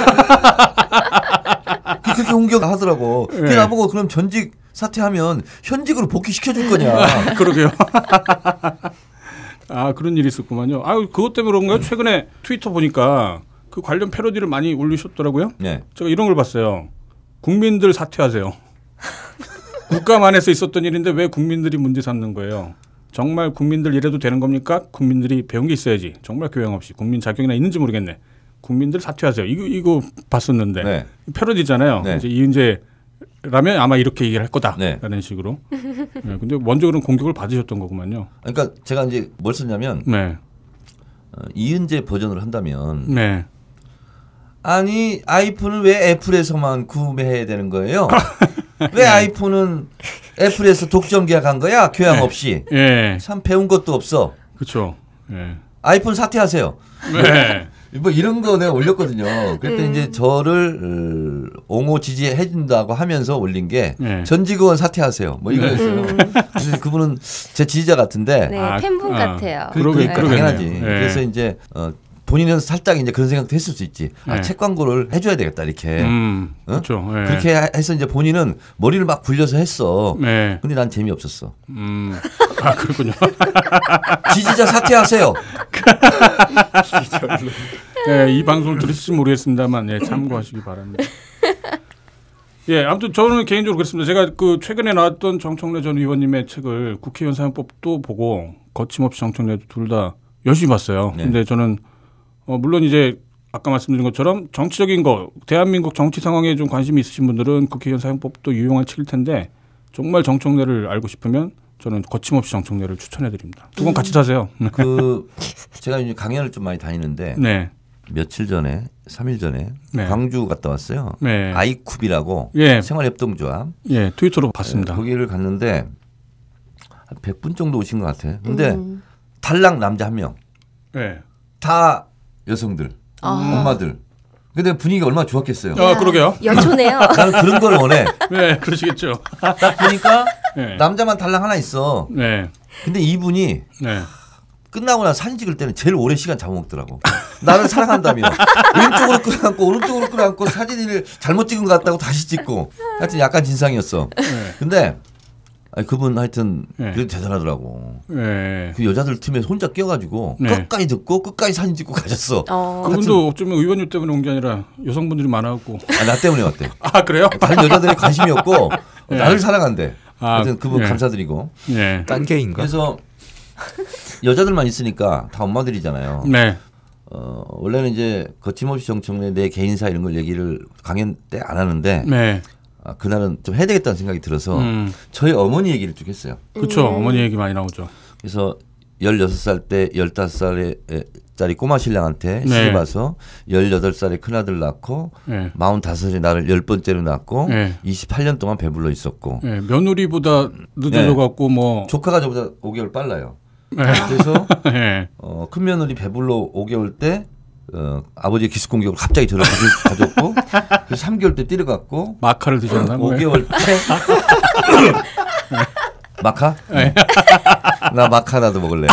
그렇게 공격하더라고. 네. 그게 나보고 그럼 전직 사퇴하면 현직으로 복귀시켜 줄 거냐. 그러게요. 아 그런 일이 있었구만요. 아 그것 때문에 그런가요? 최근에 트위터 보니까 그 관련 패러디를 많이 올리셨더라고요. 네. 제가 이런 걸 봤어요. 국민들 사퇴하세요. 국가만에서 있었던 일인데 왜 국민들이 문제 삼는 거예요? 정말 국민들 이래도 되는 겁니까? 국민들이 배운 게 있어야지. 정말 교양 없이 국민 자격이나 있는지 모르겠네. 국민들 사퇴하세요. 이거 이거 봤었는데 네. 패러디잖아요. 네. 이제 이은재 라면 아마 이렇게 얘기를 할 네. 거다라는 식으로. 네, 근데 먼저 그런 공격을 받으셨던 거구만요. 그러니까 제가 이제 뭘 썼냐면 네, 어, 이은재 버전을 한다면 네, 아니 아이폰을 왜 애플에서만 구매해야 되는 거예요? 왜 아이폰은 애플에서 독점 계약한 거야? 교양 네. 없이 예, 참 배운 것도 없어. 그렇죠. 예, 아이폰 사퇴하세요. 네, 뭐 이런 거 내가 올렸거든요. 그때 이제 저를 어, 옹호 지지해 준다고 하면서 올린 게 네. 전 직원 사퇴하세요. 뭐 이거였어요. 근데 그분은 제 지지자 같은데 네, 아, 팬분 아. 같아요. 그러게- 네. 그러니까 그러겠네요. 당연하지. 네. 그래서 이제 어, 본인은 살짝 이제 그런 생각도 했을 수 있지. 아, 네. 책 광고를 해줘야 되겠다 이렇게. 음, 어? 그렇죠. 예. 그렇게 해서 이제 본인은 머리를 막 굴려서 했어. 네, 근데 난 재미 없었어. 음, 아 그렇군요. 지지자 사퇴하세요. 예, 이 방송을 들으실지 모르겠습니다만 예, 참고하시기 바랍니다. 예, 아무튼 저는 개인적으로 그렇습니다. 제가 그 최근에 나왔던 정청래 전 의원님의 책을 국회의원 사용법도 보고 거침없이 정청래도 둘다 열심히 봤어요. 네. 근데 저는 어, 물론 이제 아까 말씀드린 것처럼 정치적인 거, 대한민국 정치 상황에 좀 관심이 있으신 분들은 국회의원 사용법도 유용한 책일 텐데 정말 정청래를 알고 싶으면 저는 거침없이 정청래를 추천해 드립니다. 두 권 같이 사세요. 그 제가 이제 강연을 좀 많이 다니는데 네. 며칠 전에, 3일 전에 네. 광주 갔다 왔어요. 네. 아이쿱이라고 예. 생활협동조합 예, 트위터로 봤습니다. 거기를 갔는데 한 100분 정도 오신 것 같아. 근데 음. 탈락 남자 한 명. 네. 다 여성들, 아. 엄마들. 근데 분위기가 얼마나 좋았겠어요. 아, 그러게요. 여초네요. 나는 그런 걸 원해. 네, 그러시겠죠. 딱 보니까 네. 남자만 탈락 하나 있어. 네. 근데 이분이 네. 끝나고 나서 사진 찍을 때는 제일 오래 시간 잡아먹더라고. 나를 사랑한다며. 왼쪽으로 끌어안고 오른쪽으로 끌어안고 사진을 잘못 찍은 것 같다고 다시 찍고. 하여튼 약간 진상이었어. 네. 근데 아니, 그분 하여튼 네. 그래도 대단하더라고. 네. 그 여자들 틈에 혼자 끼어가지고 네. 끝까지 듣고 끝까지 사진 찍고 가셨어. 어. 그분도 어쩌면 의원님 때문에 온 게 아니라 여성분들이 많아갖고. 아, 나 때문에 왔대. 아, 그래요? 다른 여자들이 관심이 없고 네. 나를 사랑한대. 아, 하여튼 그분 네. 감사드리고. 네. 딴게인가? 그래서 여자들만 있으니까 다 엄마들이잖아요. 네. 어, 원래는 이제 거침없이 정청래 내 개인사 이런 걸 얘기를 강연 때 안 하는데 네. 아, 그날은 좀 해야 되겠다는 생각이 들어서 음. 저희 어머니 얘기를 쭉 했어요. 그쵸. 어머니 얘기 많이 나오죠. 그래서 16살 때 15살에 짜리 꼬마 신랑한테 네. 시집 와서 18살에 큰아들 낳고 네. 45에 나를 열 번째로 낳고 네. 28년 동안 배불러 있었고 네. 며느리보다 늦어져 갖고 뭐. 조카가 저보다 5개월 빨라요. 네. 그래서 네. 어, 큰 며느리 배불러 5개월 때 어, 아버지의 기습 공격을 갑자기 저를 가졌고 그래서 3개월 때 뛰어갔고 마카를 드셨나? 뭐. 5개월 때 마카? 네. 나 마카 나도 먹을래.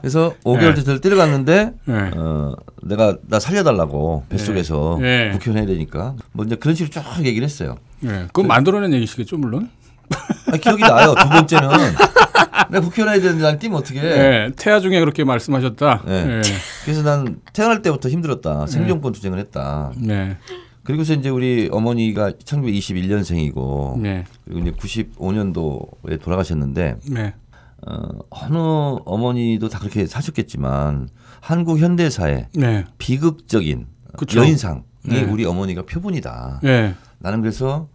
그래서 5개월 때 저를 뛰어갔는데 네. 어, 내가 나 살려달라고 뱃속에서 네. 국회의원 해야 되니까 뭐 이제 그런 식으로 쫙 얘기를 했어요. 네. 그건 만들어낸 얘기시겠죠, 물론? 아니, 기억이 나요. 두 번째는 내가 국회의원 해야 되는데 난 뛰면 어떻게 해. 네. 태아 중에 그렇게 말씀하셨다. 네. 네. 그래서 난 태어날 때부터 힘들었다. 생존권 투쟁을 했다. 네. 그리고서 이제 우리 어머니가 1921년생이고 네. 그리고 이제 95년도에 돌아가셨는데 네. 어, 어느 어머니도 다 그렇게 사셨겠지만 한국 현대사의 네. 비극적인 그쵸. 여인상이 네. 우리 어머니가 표본이다. 네. 나는 그래서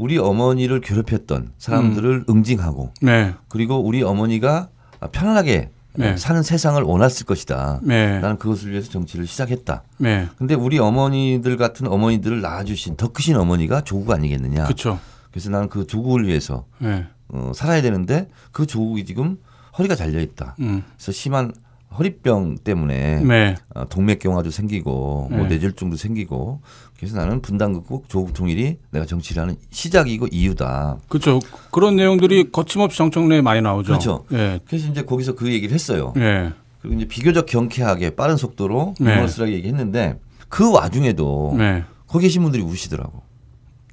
우리 어머니를 괴롭혔던 사람들을 응징하고 네. 그리고 우리 어머니가 편안하게 네. 사는 세상을 원했을 것이다. 네. 나는 그것을 위해서 정치를 시작했다. 네. 근데 우리 어머니들 같은 어머니들을 낳아주신 더 크신 어머니가 조국 아니겠느냐. 그쵸. 그래서 나는 그 조국을 위해서 네. 어, 살아야 되는데 그 조국이 지금 허리가 잘려 있다. 음. 그래서 심한 허리병 때문에 네. 어, 동맥경화도 생기고 뭐 네. 뇌졸중도 생기고 그래서 나는 분단극국 조국 통일이 내가 정치를 하는 시작이고 이유다. 그렇죠. 그런 내용들이 거침없이 정청래에 많이 나오죠. 그렇죠. 예. 그래서 이제 거기서 그 얘기를 했어요. 예. 그리고 이제 비교적 경쾌하게 빠른 속도로 네. 유머러스하게 얘기했는데 그 와중에도 네. 거기 계신 분들이 우시더라고.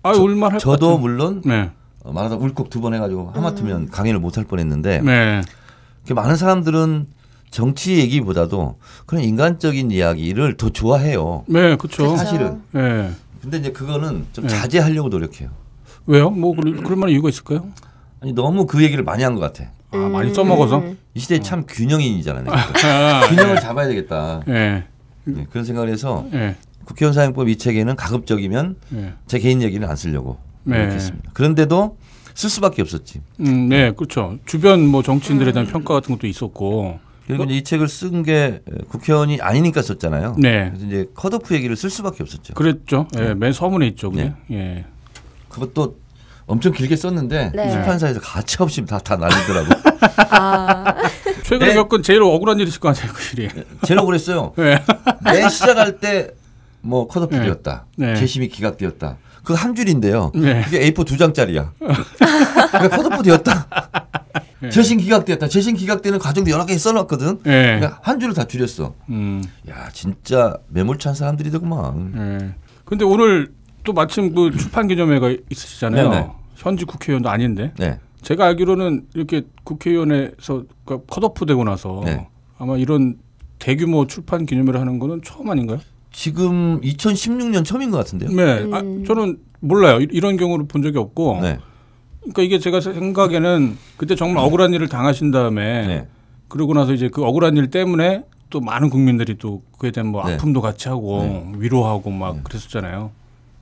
아, 울만 할것 저도. 물론 네. 어, 말하다 울컥 두 번 해가지고 하마터면 강연을 못할 뻔했는데 네. 많은 사람들은 정치 얘기보다도 그런 인간적인 이야기를 더 좋아해요. 네, 그렇죠. 사실은. 예. 근데 이제 그거는 좀 네. 자제하려고 노력해요. 왜요? 뭐 그럴, 만한 이유가 있을까요? 아니 너무 그 얘기를 많이 한 것 같아. 아, 많이 써먹어서. 음. 이 시대 참 균형인이잖아요. 내가. 아, 균형을 잡아야 되겠다. 예, 네, 그런 생각을 해서 예, 국회의원 사용법 이 책에는 가급적이면 예. 제 개인 얘기는 안 쓰려고 네. 노력했습니다. 그런데도 쓸 수밖에 없었지. 음, 네, 그렇죠. 주변 뭐 정치인들에 대한 평가 같은 것도 있었고. 그리고 이제 이 책을 쓴 게 국회의원이 아니니까 썼잖아요. 네. 그래서 이제 컷오프 얘기를 쓸 수밖에 없었죠. 그랬죠. 예, 맨 서문에 있죠. 그게. 네. 예. 그것도 엄청 길게 썼는데 네. 출판사에서 가차 없이 다, 다 날리더라고. 아, 최근에 네. 겪은 제일 억울한 일이 있을 것 같아요, 그 일이. 제일 억울했어요. 예. 맨 시작할 때 뭐 컷오프 네. 되었다. 네. 재심이 기각되었다. 그 한 줄인데요. 네. 그게 A4 두 장짜리야. 그러니까 컷오프 되었다. 네. 재심 기각되었다. 재심 기각되는 과정도 여러 개 써놨거든. 예. 그러니까 한 줄을 다 줄였어. 음. 야 진짜 매몰찬 사람들이더구만. 예. 근데 오늘 또 마침 그 출판 기념회가 있으시잖아요. 네네. 현직 국회의원도 아닌데. 네. 제가 알기로는 이렇게 국회의원에서 그러니까 컷오프 되고 나서 네. 아마 이런 대규모 출판 기념회를 하는 거는 처음 아닌가요? 지금 2016년 처음인 것 같은데요. 네. 아, 음. 저는 몰라요. 이- 이런 경우를 본 적이 없고. 네. 그러니까 이게 제가 생각에는 그때 정말 억울한 일을 당하신 다음에 네. 그러고 나서 이제 그 억울한 일 때문에 또 많은 국민들이 또 그에 대한 뭐 네. 아픔도 같이 하고 네. 위로하고 막 그랬었잖아요.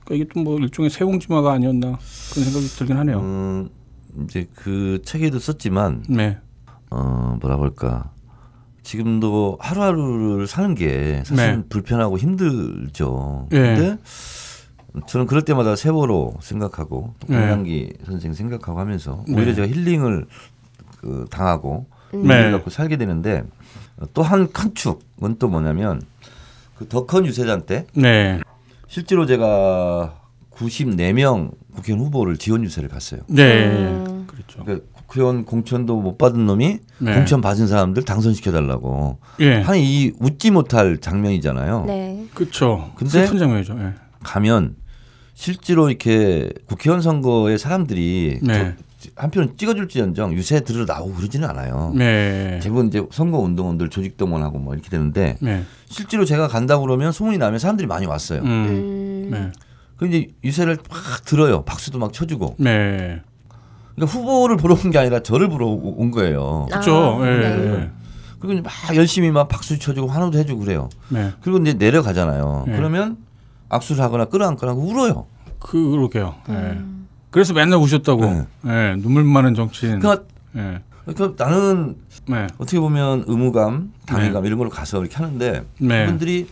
그러니까 이게 또 뭐 일종의 세옹지마가 아니었나 그런 생각이 들긴 하네요. 음, 이제 그 책에도 썼지만 네. 어 뭐라 볼까 지금도 하루하루를 사는 게 사실 네. 불편하고 힘들죠. 예. 근데 저는 그럴 때마다 세월호 생각하고 또 네. 공양기 선생 생각하고 하면서 네. 오히려 제가 힐링을 그 당하고 음. 네. 힐링을 갖고 살게 되는데 또 한 큰 축은 또 뭐냐면 그 더 큰 유세단 때 네. 실제로 제가 94명 국회의원 후보를 지원 유세를 갔어요. 네. 음. 그렇죠. 그러니까 국회의원 공천도 못 받은 놈이 네. 공천 받은 사람들 당선시켜 달라고 예. 하는 이 웃지 못할 장면이잖아요. 네. 그렇죠. 근데- 슬픈 장면이죠. 예. 가면 실제로 이렇게 국회의원 선거에 사람들이 네. 저- 한표는 찍어줄지언정 유세 들으러 나오고 그러지는 않아요. 네. 대부분 이제 선거 운동원들 조직 동원하고 뭐 이렇게 되는데 네. 실제로 제가 간다고 그러면 소문이 나면 사람들이 많이 왔어요. 음. 음. 네. 그 이제 유세를 막 들어요. 박수도 막 쳐주고. 네. 그러니까 후보를 보러 온 게 아니라 저를 보러 온 거예요. 그렇죠. 아, 예. 네. 그리고 막 열심히 막 박수 쳐주고 환호도 해주고 그래요. 네. 그리고 이제 내려가잖아요. 네. 그러면 악수를 하거나 끌어안거나 울어요. 그 그러게요. 예. 음. 그래서 맨날 우셨다고. 네. 예. 눈물 많은 정치인. 그러니까, 예. 그러니까 나는 네. 어떻게 보면 의무감, 당위감 이런 걸로 가서 이렇게 하는데 네. 그분들이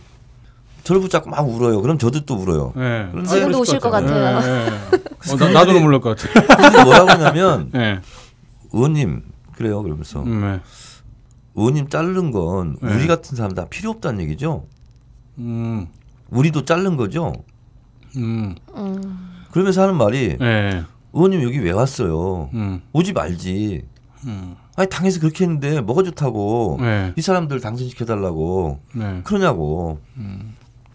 저를 붙잡고 막 울어요. 그럼 저도 또 울어요. 예. 그런데 지금도 우실 것 같아요. 예, 예. 어, 나, 나도 눈물 날것 같아. 그분들이 뭐라고 하냐면 예. 의원님 그래요. 그러면서 음, 네. 의원님 자르는 건 네. 우리 같은 사람 다 필요 없다는 얘기죠. 음. 우리도 자른 거죠. 음. 음. 그러면서 하는 말이 예. 의원님 여기 왜 왔어요? 음. 오지 말지. 음. 아니 당에서 그렇게 했는데 뭐가 좋다고 네. 이 사람들 당선시켜 달라고 네. 그러냐고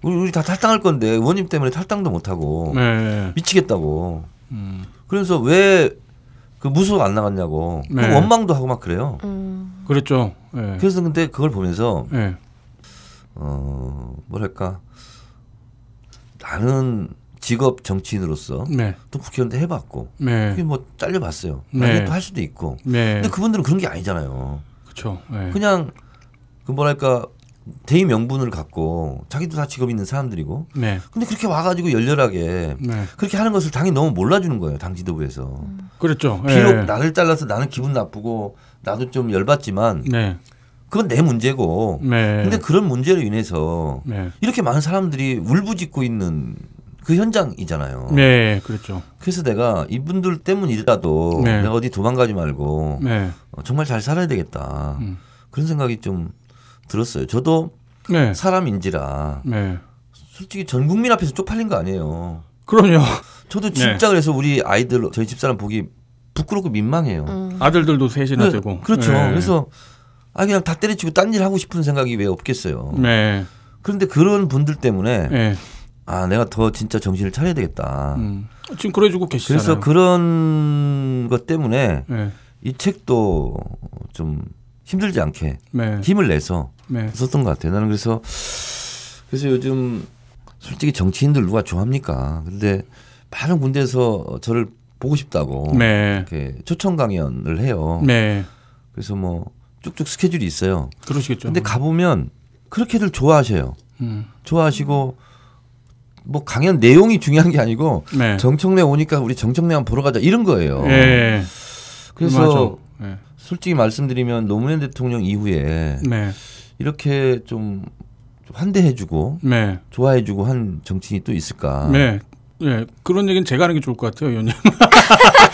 우리, 우리 다 탈당할 건데 의원님 때문에 탈당도 못 하고 네. 미치겠다고 음. 그래서 왜 그 무소속 안 나갔냐고 그 네. 원망도 하고 막 그래요. 음. 그랬죠. 예. 그래서 근데 그걸 보면서 예. 어 뭐랄까 나는 직업 정치인으로서 네. 또 국회의원도 해봤고 네. 그게 뭐 잘려봤어요. 네. 나중에 또 할 수도 있고. 네. 근데 그분들은 그런 게 아니잖아요. 그렇죠. 예. 그냥 그 뭐랄까 대의 명분을 갖고 자기도 다 직업 있는 사람들이고 네. 근데 그렇게 와가지고 열렬하게 네. 그렇게 하는 것을 당이 너무 몰라주는 거예요 당 지도부에서 그랬죠. 비록 예. 나를 잘라서 나는 기분 나쁘고 나도 좀 열받지만 네. 그건 내 문제고 네. 근데 그런 문제로 인해서 네. 이렇게 많은 사람들이 울부짖고 있는 그 현장이잖아요. 네. 그랬죠. 그래서 내가 이분들 때문이라도 네. 내가 어디 도망가지 말고 네. 어, 정말 잘 살아야 되겠다 음. 그런 생각이 좀 들었어요. 저도 네. 사람인지라 네. 솔직히 전 국민 앞에서 쪽팔린 거 아니에요. 그럼요. 저도 진짜 그래서 우리 아이들 저희 집사람 보기 부끄럽고 민망해요. 음. 아들들도 셋이나 네, 되고. 그렇죠. 네. 그래서 아 그냥 다 때려치고 딴 일 하고 싶은 생각이 왜 없겠어요. 네. 그런데 그런 분들 때문에 네. 아 내가 더 진짜 정신을 차려야 되겠다. 음. 지금 그래주고 계시잖아요. 그래서 그런 것 때문에 네. 이 책도 좀 힘들지 않게 네. 힘을 내서 네. 썼던 것 같아요. 나는 그래서 그래서 요즘 솔직히 정치인들 누가 좋아합니까? 근데 많은 군데에서 저를 보고 싶다고 네. 이렇게 초청 강연을 해요. 네. 그래서 뭐 쭉쭉 스케줄이 있어요. 그러시겠죠. 근데 가보면 그렇게들 좋아하셔요. 음. 좋아하시고 뭐 강연 내용이 중요한 게 아니고 네. 정청래 오니까 우리 정청래 한번 보러 가자 이런 거예요. 예. 그래서. 예. 솔직히 말씀드리면 노무현 대통령 이후에 네. 이렇게 좀 환대해주고 네. 좋아해주고 한 정치인이 또 있을까? 네. 예. 그런 얘기는 제가 하는 게 좋을 것 같아요, 의원님.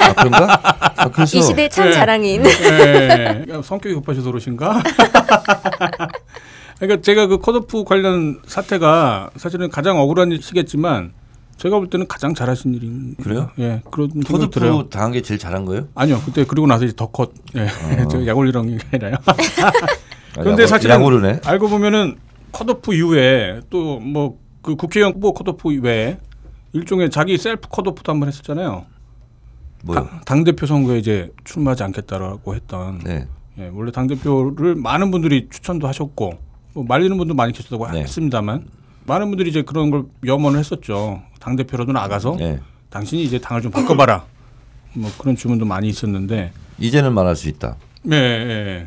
아, 그런가? 아, 그래서 이 시대 참 네. 자랑인. 예. 야, 성격이 급하셔서 그러신가? 그러니까 제가 그 컷오프 관련 사태가 사실은 가장 억울한 시겠지만 제가 볼 때는 가장 잘하신 일인 그래요? 예. 그런. 코드프 당한 게 제일 잘한 거예요? 아니요. 그때 그리고 나서 이제 더 컷. 예. 어. 제가 약 올리는 게 아니라요. 아, 그런데 약 오르네. 알고 보면은 컷오프 이후에 또뭐 그 국회의원 후보 컷오프 이외에 일종의 자기 셀프 컷오프도 한번 했었잖아요. 뭐요? 당 대표 선거에 이제 출마하지 않겠다라고 했던. 네. 예, 원래 당 대표를 많은 분들이 추천도 하셨고 뭐 말리는 분도 많이 계셨다고 네. 했습니다만 많은 분들이 이제 그런 걸 염원을 했었죠. 당 대표로도 나가서 네. 당신이 이제 당을 좀 바꿔봐라. 뭐 그런 주문도 많이 있었는데. 이제는 말할 수 있다. 네, 예,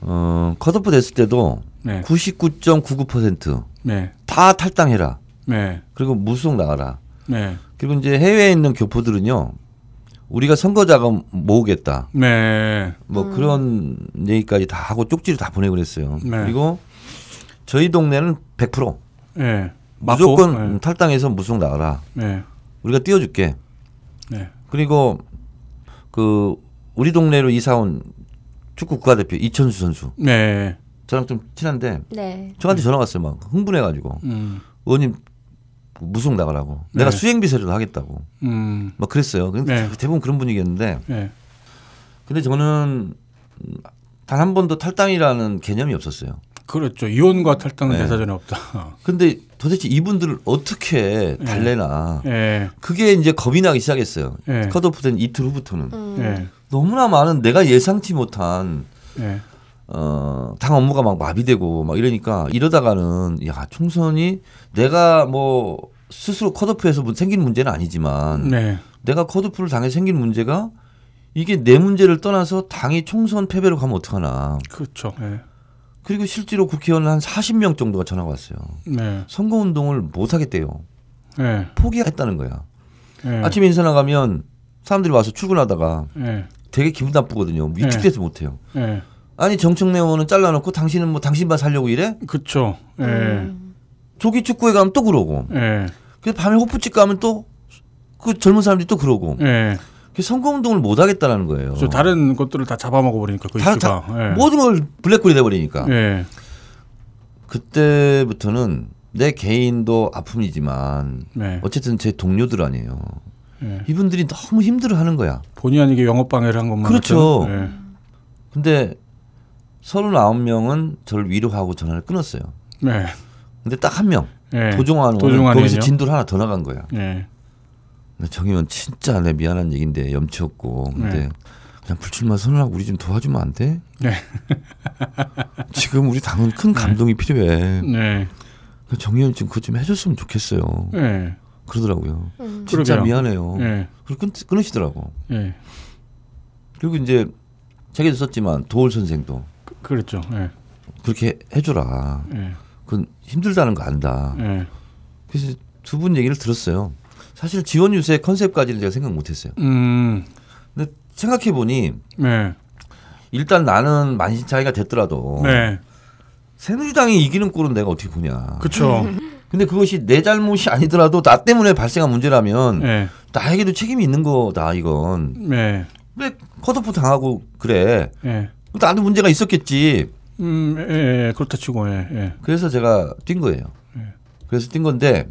어, 컷오프 됐을 때도 네, 99.99%다 네, 탈당해라. 네, 그리고 무속 나가라. 네, 그리고 이제 해외에 있는 교포들은요. 우리가 선거 자금 모으겠다. 네, 뭐 그런 얘기까지 다 하고 쪽지를 다 보내고 그랬어요. 네. 그리고 저희 동네는 100% 네. 무조건 맞고, 탈당해서 무속 나가라. 네, 우리가 띄워줄게. 네, 그리고 그 우리 동네로 이사 온 축구 국가대표 이천수 선수 네, 저랑 좀 친한데 네. 저한테 전화 왔어요 막 흥분해가지고 음, 의원님 무속 나가라고 내가 네. 수행비서라도 하겠다고 음, 막 그랬어요. 근데 네. 대부분 그런 분위기였는데 네, 근데 저는 단 한 번도 탈당이라는 개념이 없었어요. 그렇죠. 이혼과 탈당은 네. 대사전에 없다. 근데 도대체 이분들을 어떻게 달래나 예, 그게 이제 겁이 나기 시작했어요. 예, 컷오프된 이틀 후부터는 음. 예, 너무나 많은 내가 예상치 못한 예, 어, 당 업무가 막 마비되고 막 이러니까 이러다가는 야 총선이 내가 뭐 스스로 컷오프해서 뭐 생긴 문제는 아니지만 네, 내가 컷오프를 당해서 생긴 문제가 이게 내 문제를 떠나서 당이 총선 패배로 가면 어떡하나. 그렇죠. 예, 그리고 실제로 국회의원 한 40명 정도가 전화가 왔어요. 네, 선거 운동을 못 하겠대요. 예, 포기했다는 거야. 예, 아침에 인사 나가면 사람들이 와서 출근하다가 예, 되게 기분 나쁘거든요. 위축돼서 못 해요. 예, 아니 정청래 의원은 잘라놓고 당신은 뭐 당신만 살려고 이래 그렇죠. 예, 음. 조기 축구에 가면 또 그러고 예, 그래서 밤에 호프집 가면 또 그 젊은 사람들이 또 그러고 예. 그래서 선거 운동을 못 하겠다는 거예요. 저 다른 것들을 다 잡아먹어 버리니까 그 다- 이슈가. 예. 모든 걸 블랙홀이 돼 버리니까 예, 그때부터는 내 개인도 아픔이지만 네, 어쨌든 제 동료들 아니에요. 예. 이분들이 너무 힘들어하는 거야. 본의 아니게 영업 방해를 한 것만. 그렇죠. 같아요. 예. 근데 39명은 저를 위로하고 전화를 끊었어요. 네, 근데 딱 한 명, 예. 도종환 도종환 거기서? 진도를 하나 더 나간 거야. 예, 근데 정 의원 진짜 내 미안한 얘기인데 염치없고 근데 네. 그냥 불출마 선언하고 우리 좀 도와주면 안 돼? 네. 지금 우리 당은 큰 감동이 필요해. 네, 정 의원 좀 그거 좀 해줬으면 좋겠어요. 예, 그러더라고요. 음. 진짜 그러게요. 미안해요. 예, 그리고 끊, 끊으시더라고. 예. 그리고 이제 책에도 썼지만 도올 선생도 그- 그렇죠. 예, 그렇게 해줘라. 예, 그건 힘들다는 거 안다. 예. 그래서 두 분 얘기를 들었어요. 사실 지원 유세 컨셉까지는 제가 생각 못했어요. 음, 근데 생각해 보니 네, 일단 나는 만신창이가 됐더라도 네, 새누리당이 이기는 꼴은 내가 어떻게 보냐. 그렇죠. 근데 그것이 내 잘못이 아니더라도 나 때문에 발생한 문제라면 예, 나에게도 책임이 있는 거다 이건. 네, 왜 컷오프 당하고 그래? 예. 나도 문제가 있었겠지. 음, 예, 예, 그렇다 치고, 예, 예. 그래서 제가 뛴 거예요. 네. 그래서 뛴 건데,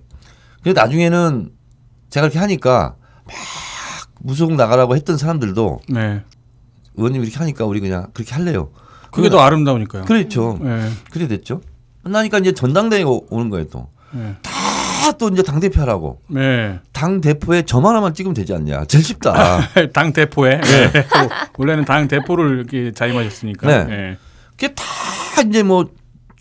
근데 나중에는 제가 이렇게 하니까 막 무속 나가라고 했던 사람들도 네. 의원님 이렇게 하니까 우리 그냥 그렇게 할래요. 그게 더 아름다우니까요. 그렇죠. 예, 그래 됐죠. 끝나니까 이제 전당대회가 오- 오는 거예요 또. 예. 다 또 이제 당 대표 하라고. 네. 당 대표에 점 하나만 찍으면 되지 않냐. 제일 쉽다. 당 대포에. 예. 또 원래는 당 대포를 이렇게 자임하셨으니까. 네. 예. 그게 다 이제 뭐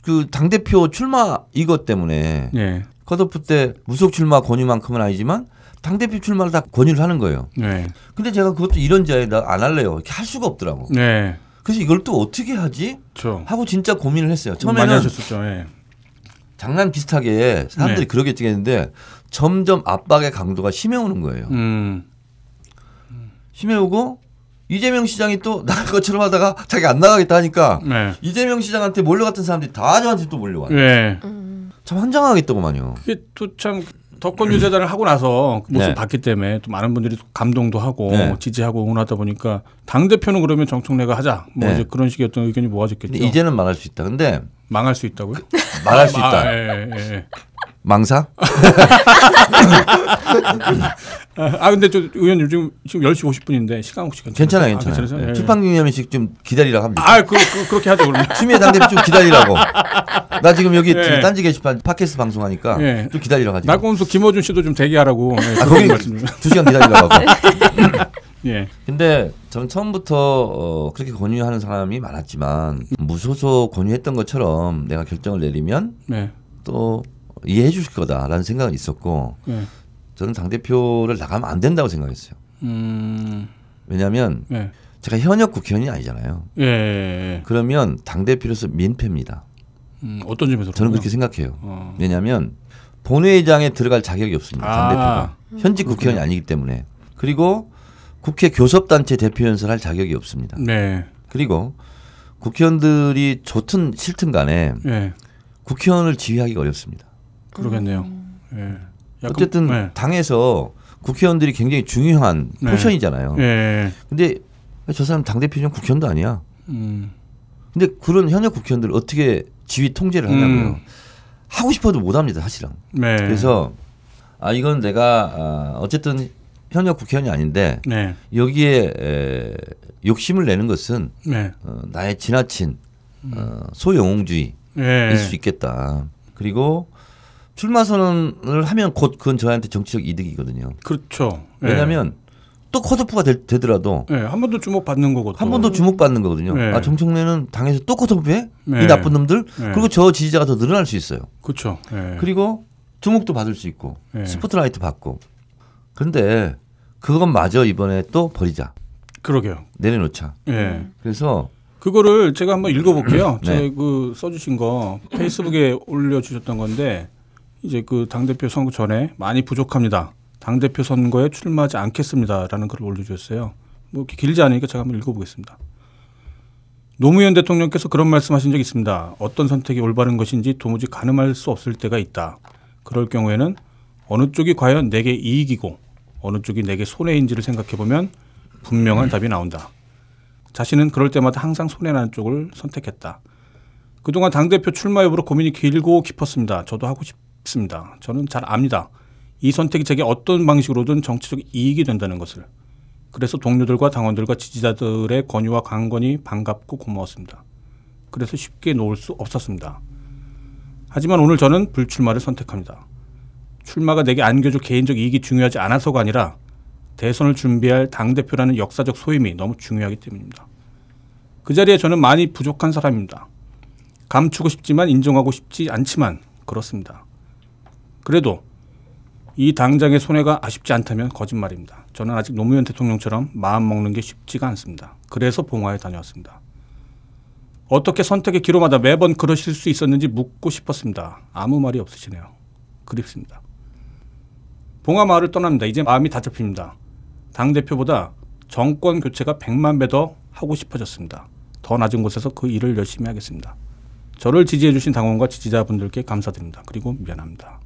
그 당 대표 출마 이것 때문에 예. 컷오프 때 무속 출마 권유만큼은 아니지만 당 대표 출마를 다 권유를 하는 거예요. 네. 근데 제가 그것도 이런 자에 나안 할래요. 이렇게 할 수가 없더라고. 네. 그래서 이걸 또 어떻게 하지? 저 하고 진짜 고민을 했어요. 많이 처음에는 하셨었죠. 예. 장난 비슷하게 사람들이 네. 그러겠지 했는데 점점 압박의 강도가 심해오는 거예요. 음. 심해오고 이재명 시장이 또 나갈 것처럼 하다가 자기 안 나가겠다 하니까 네. 이재명 시장한테 몰려갔던 사람들이 다 저한테 또 몰려와요. 예. 참 환장하겠더구만요. 그게 또 참 덕권 유재단을 하고 나서 그 모습 네. 봤기 때문에 또 많은 분들이 또 감동도 하고 네. 지지하고 응원하다 보니까 당 대표는 그러면 정청래가 하자 뭐 네. 이제 그런 식의 어떤 의견이 모아졌겠죠. 이제는 말할 수 있다. 근데 망할 수 있다고요? 말할 수 있다. 아, 예, 예, 예. 망사? 아, 아, 근데 저 의원님 지금 지금 10시 50분인데 시간 혹시 괜찮아요? 괜찮아요, 아, 괜찮아요. 괜찮으세요? 예. 출판기념회식 좀 기다리라고 합니다. 아, 그, 그 그 렇게 하죠 그러면. 추미애 당대표 좀 기다리라고. 나 지금 여기 예. 지금 딴지 게시판 팟캐스트 방송하니까 예. 좀 기다리라고 하지. 나꼼수 김어준 씨도 좀 대기하라고. 예, 아, 그런 거기 말씀 좀. 두 시간 기다리라고 하고. 예. 근데 저는 처음부터 어, 그렇게 권유하는 사람이 많았지만 무소속 권유했던 것처럼 내가 결정을 내리면 네. 또 이해해 주실 거다라는 생각은 있었고 예. 저는 당 대표를 나가면 안 된다고 생각했어요. 음. 왜냐하면 예. 제가 현역 국회의원이 아니잖아요. 예. 예. 그러면 당 대표로서 민폐입니다. 음, 어떤 점에서 저는? 그렇게 생각해요. 어. 왜냐하면 본회의장에 들어갈 자격이 없습니다. 당 아. 대표가 현직 국회의원이 아니기 때문에 그리고 국회 교섭단체 대표 연설할 자격이 없습니다. 네. 그리고 국회의원들이 좋든 싫든 간에 예. 국회의원을 지휘하기가 어렵습니다. 그러겠네요. 예. 약간- 어쨌든 네. 당에서 국회의원들이 굉장히 중요한 네. portion이잖아요. 예. 근데 저 사람 당대표는 국회의원도 아니야. 음. 근데 그런 현역 국회의원들을 어떻게 지휘 통제를 하냐고요. 음. 하고 싶어도 못 합니다, 사실은. 네. 그래서 아 이건 내가 아, 어쨌든 현역 국회의원이 아닌데 네. 여기에 에, 욕심을 내는 것은 네. 어, 나의 지나친 어, 소영웅주의일 예. 수 있겠다. 그리고 출마 선언을 하면 곧 그건 저한테 정치적 이득이거든요. 그렇죠. 예. 왜냐하면 또 컷오프가 되, 되더라도 예. 한번더 주목 받는 거고. 한번 더 주목받는 거거든요. 네. 아 정청래는 당에서 또 컷오프해? 네. 이 나쁜 놈들? 네. 그리고 저 지지자가 더 늘어날 수 있어요. 그렇죠. 예. 그리고 주목도 받을 수 있고 네. 스포트라이트 받고. 그런데 그것마저 이번에 또 버리자. 그러게요. 내려놓자. 예. 그래서 그거를 제가 한번 읽어볼게요. 네. 제그 써주신 거 페이스북에 올려주셨던 건데 이제 그 당 대표 선거 전에 많이 부족합니다. 당 대표 선거에 출마하지 않겠습니다라는 글을 올려주셨어요. 뭐 이렇게 길지 않으니까 제가 한번 읽어보겠습니다. 노무현 대통령께서 그런 말씀하신 적이 있습니다. 어떤 선택이 올바른 것인지 도무지 가늠할 수 없을 때가 있다. 그럴 경우에는 어느 쪽이 과연 내게 이익이고 어느 쪽이 내게 손해인지를 생각해 보면 분명한 답이 나온다. 자신은 그럴 때마다 항상 손해나는 쪽을 선택했다. 그동안 당대표 출마 여부로 고민이 길고 깊었습니다. 저도 하고 싶습니다. 저는 잘 압니다. 이 선택이 제게 어떤 방식으로든 정치적 이익이 된다는 것을. 그래서 동료들과 당원들과 지지자들의 권유와 강권이 반갑고 고마웠습니다. 그래서 쉽게 놓을 수 없었습니다. 하지만 오늘 저는 불출마를 선택합니다. 출마가 내게 안겨줄 개인적 이익이 중요하지 않아서가 아니라 대선을 준비할 당대표라는 역사적 소임이 너무 중요하기 때문입니다. 그 자리에 저는 많이 부족한 사람입니다. 감추고 싶지만 인정하고 싶지 않지만 그렇습니다. 그래도 이 당장의 손해가 아쉽지 않다면 거짓말입니다. 저는 아직 노무현 대통령처럼 마음 먹는 게 쉽지가 않습니다. 그래서 봉화에 다녀왔습니다. 어떻게 선택의 기로마다 매번 그러실 수 있었는지 묻고 싶었습니다. 아무 말이 없으시네요. 그립습니다. 봉화 마을을 떠납니다. 이제 마음이 다 잡힙니다. 당 대표보다 정권 교체가 100만 배 더 하고 싶어졌습니다. 더 낮은 곳에서 그 일을 열심히 하겠습니다. 저를 지지해 주신 당원과 지지자분들께 감사드립니다. 그리고 미안합니다.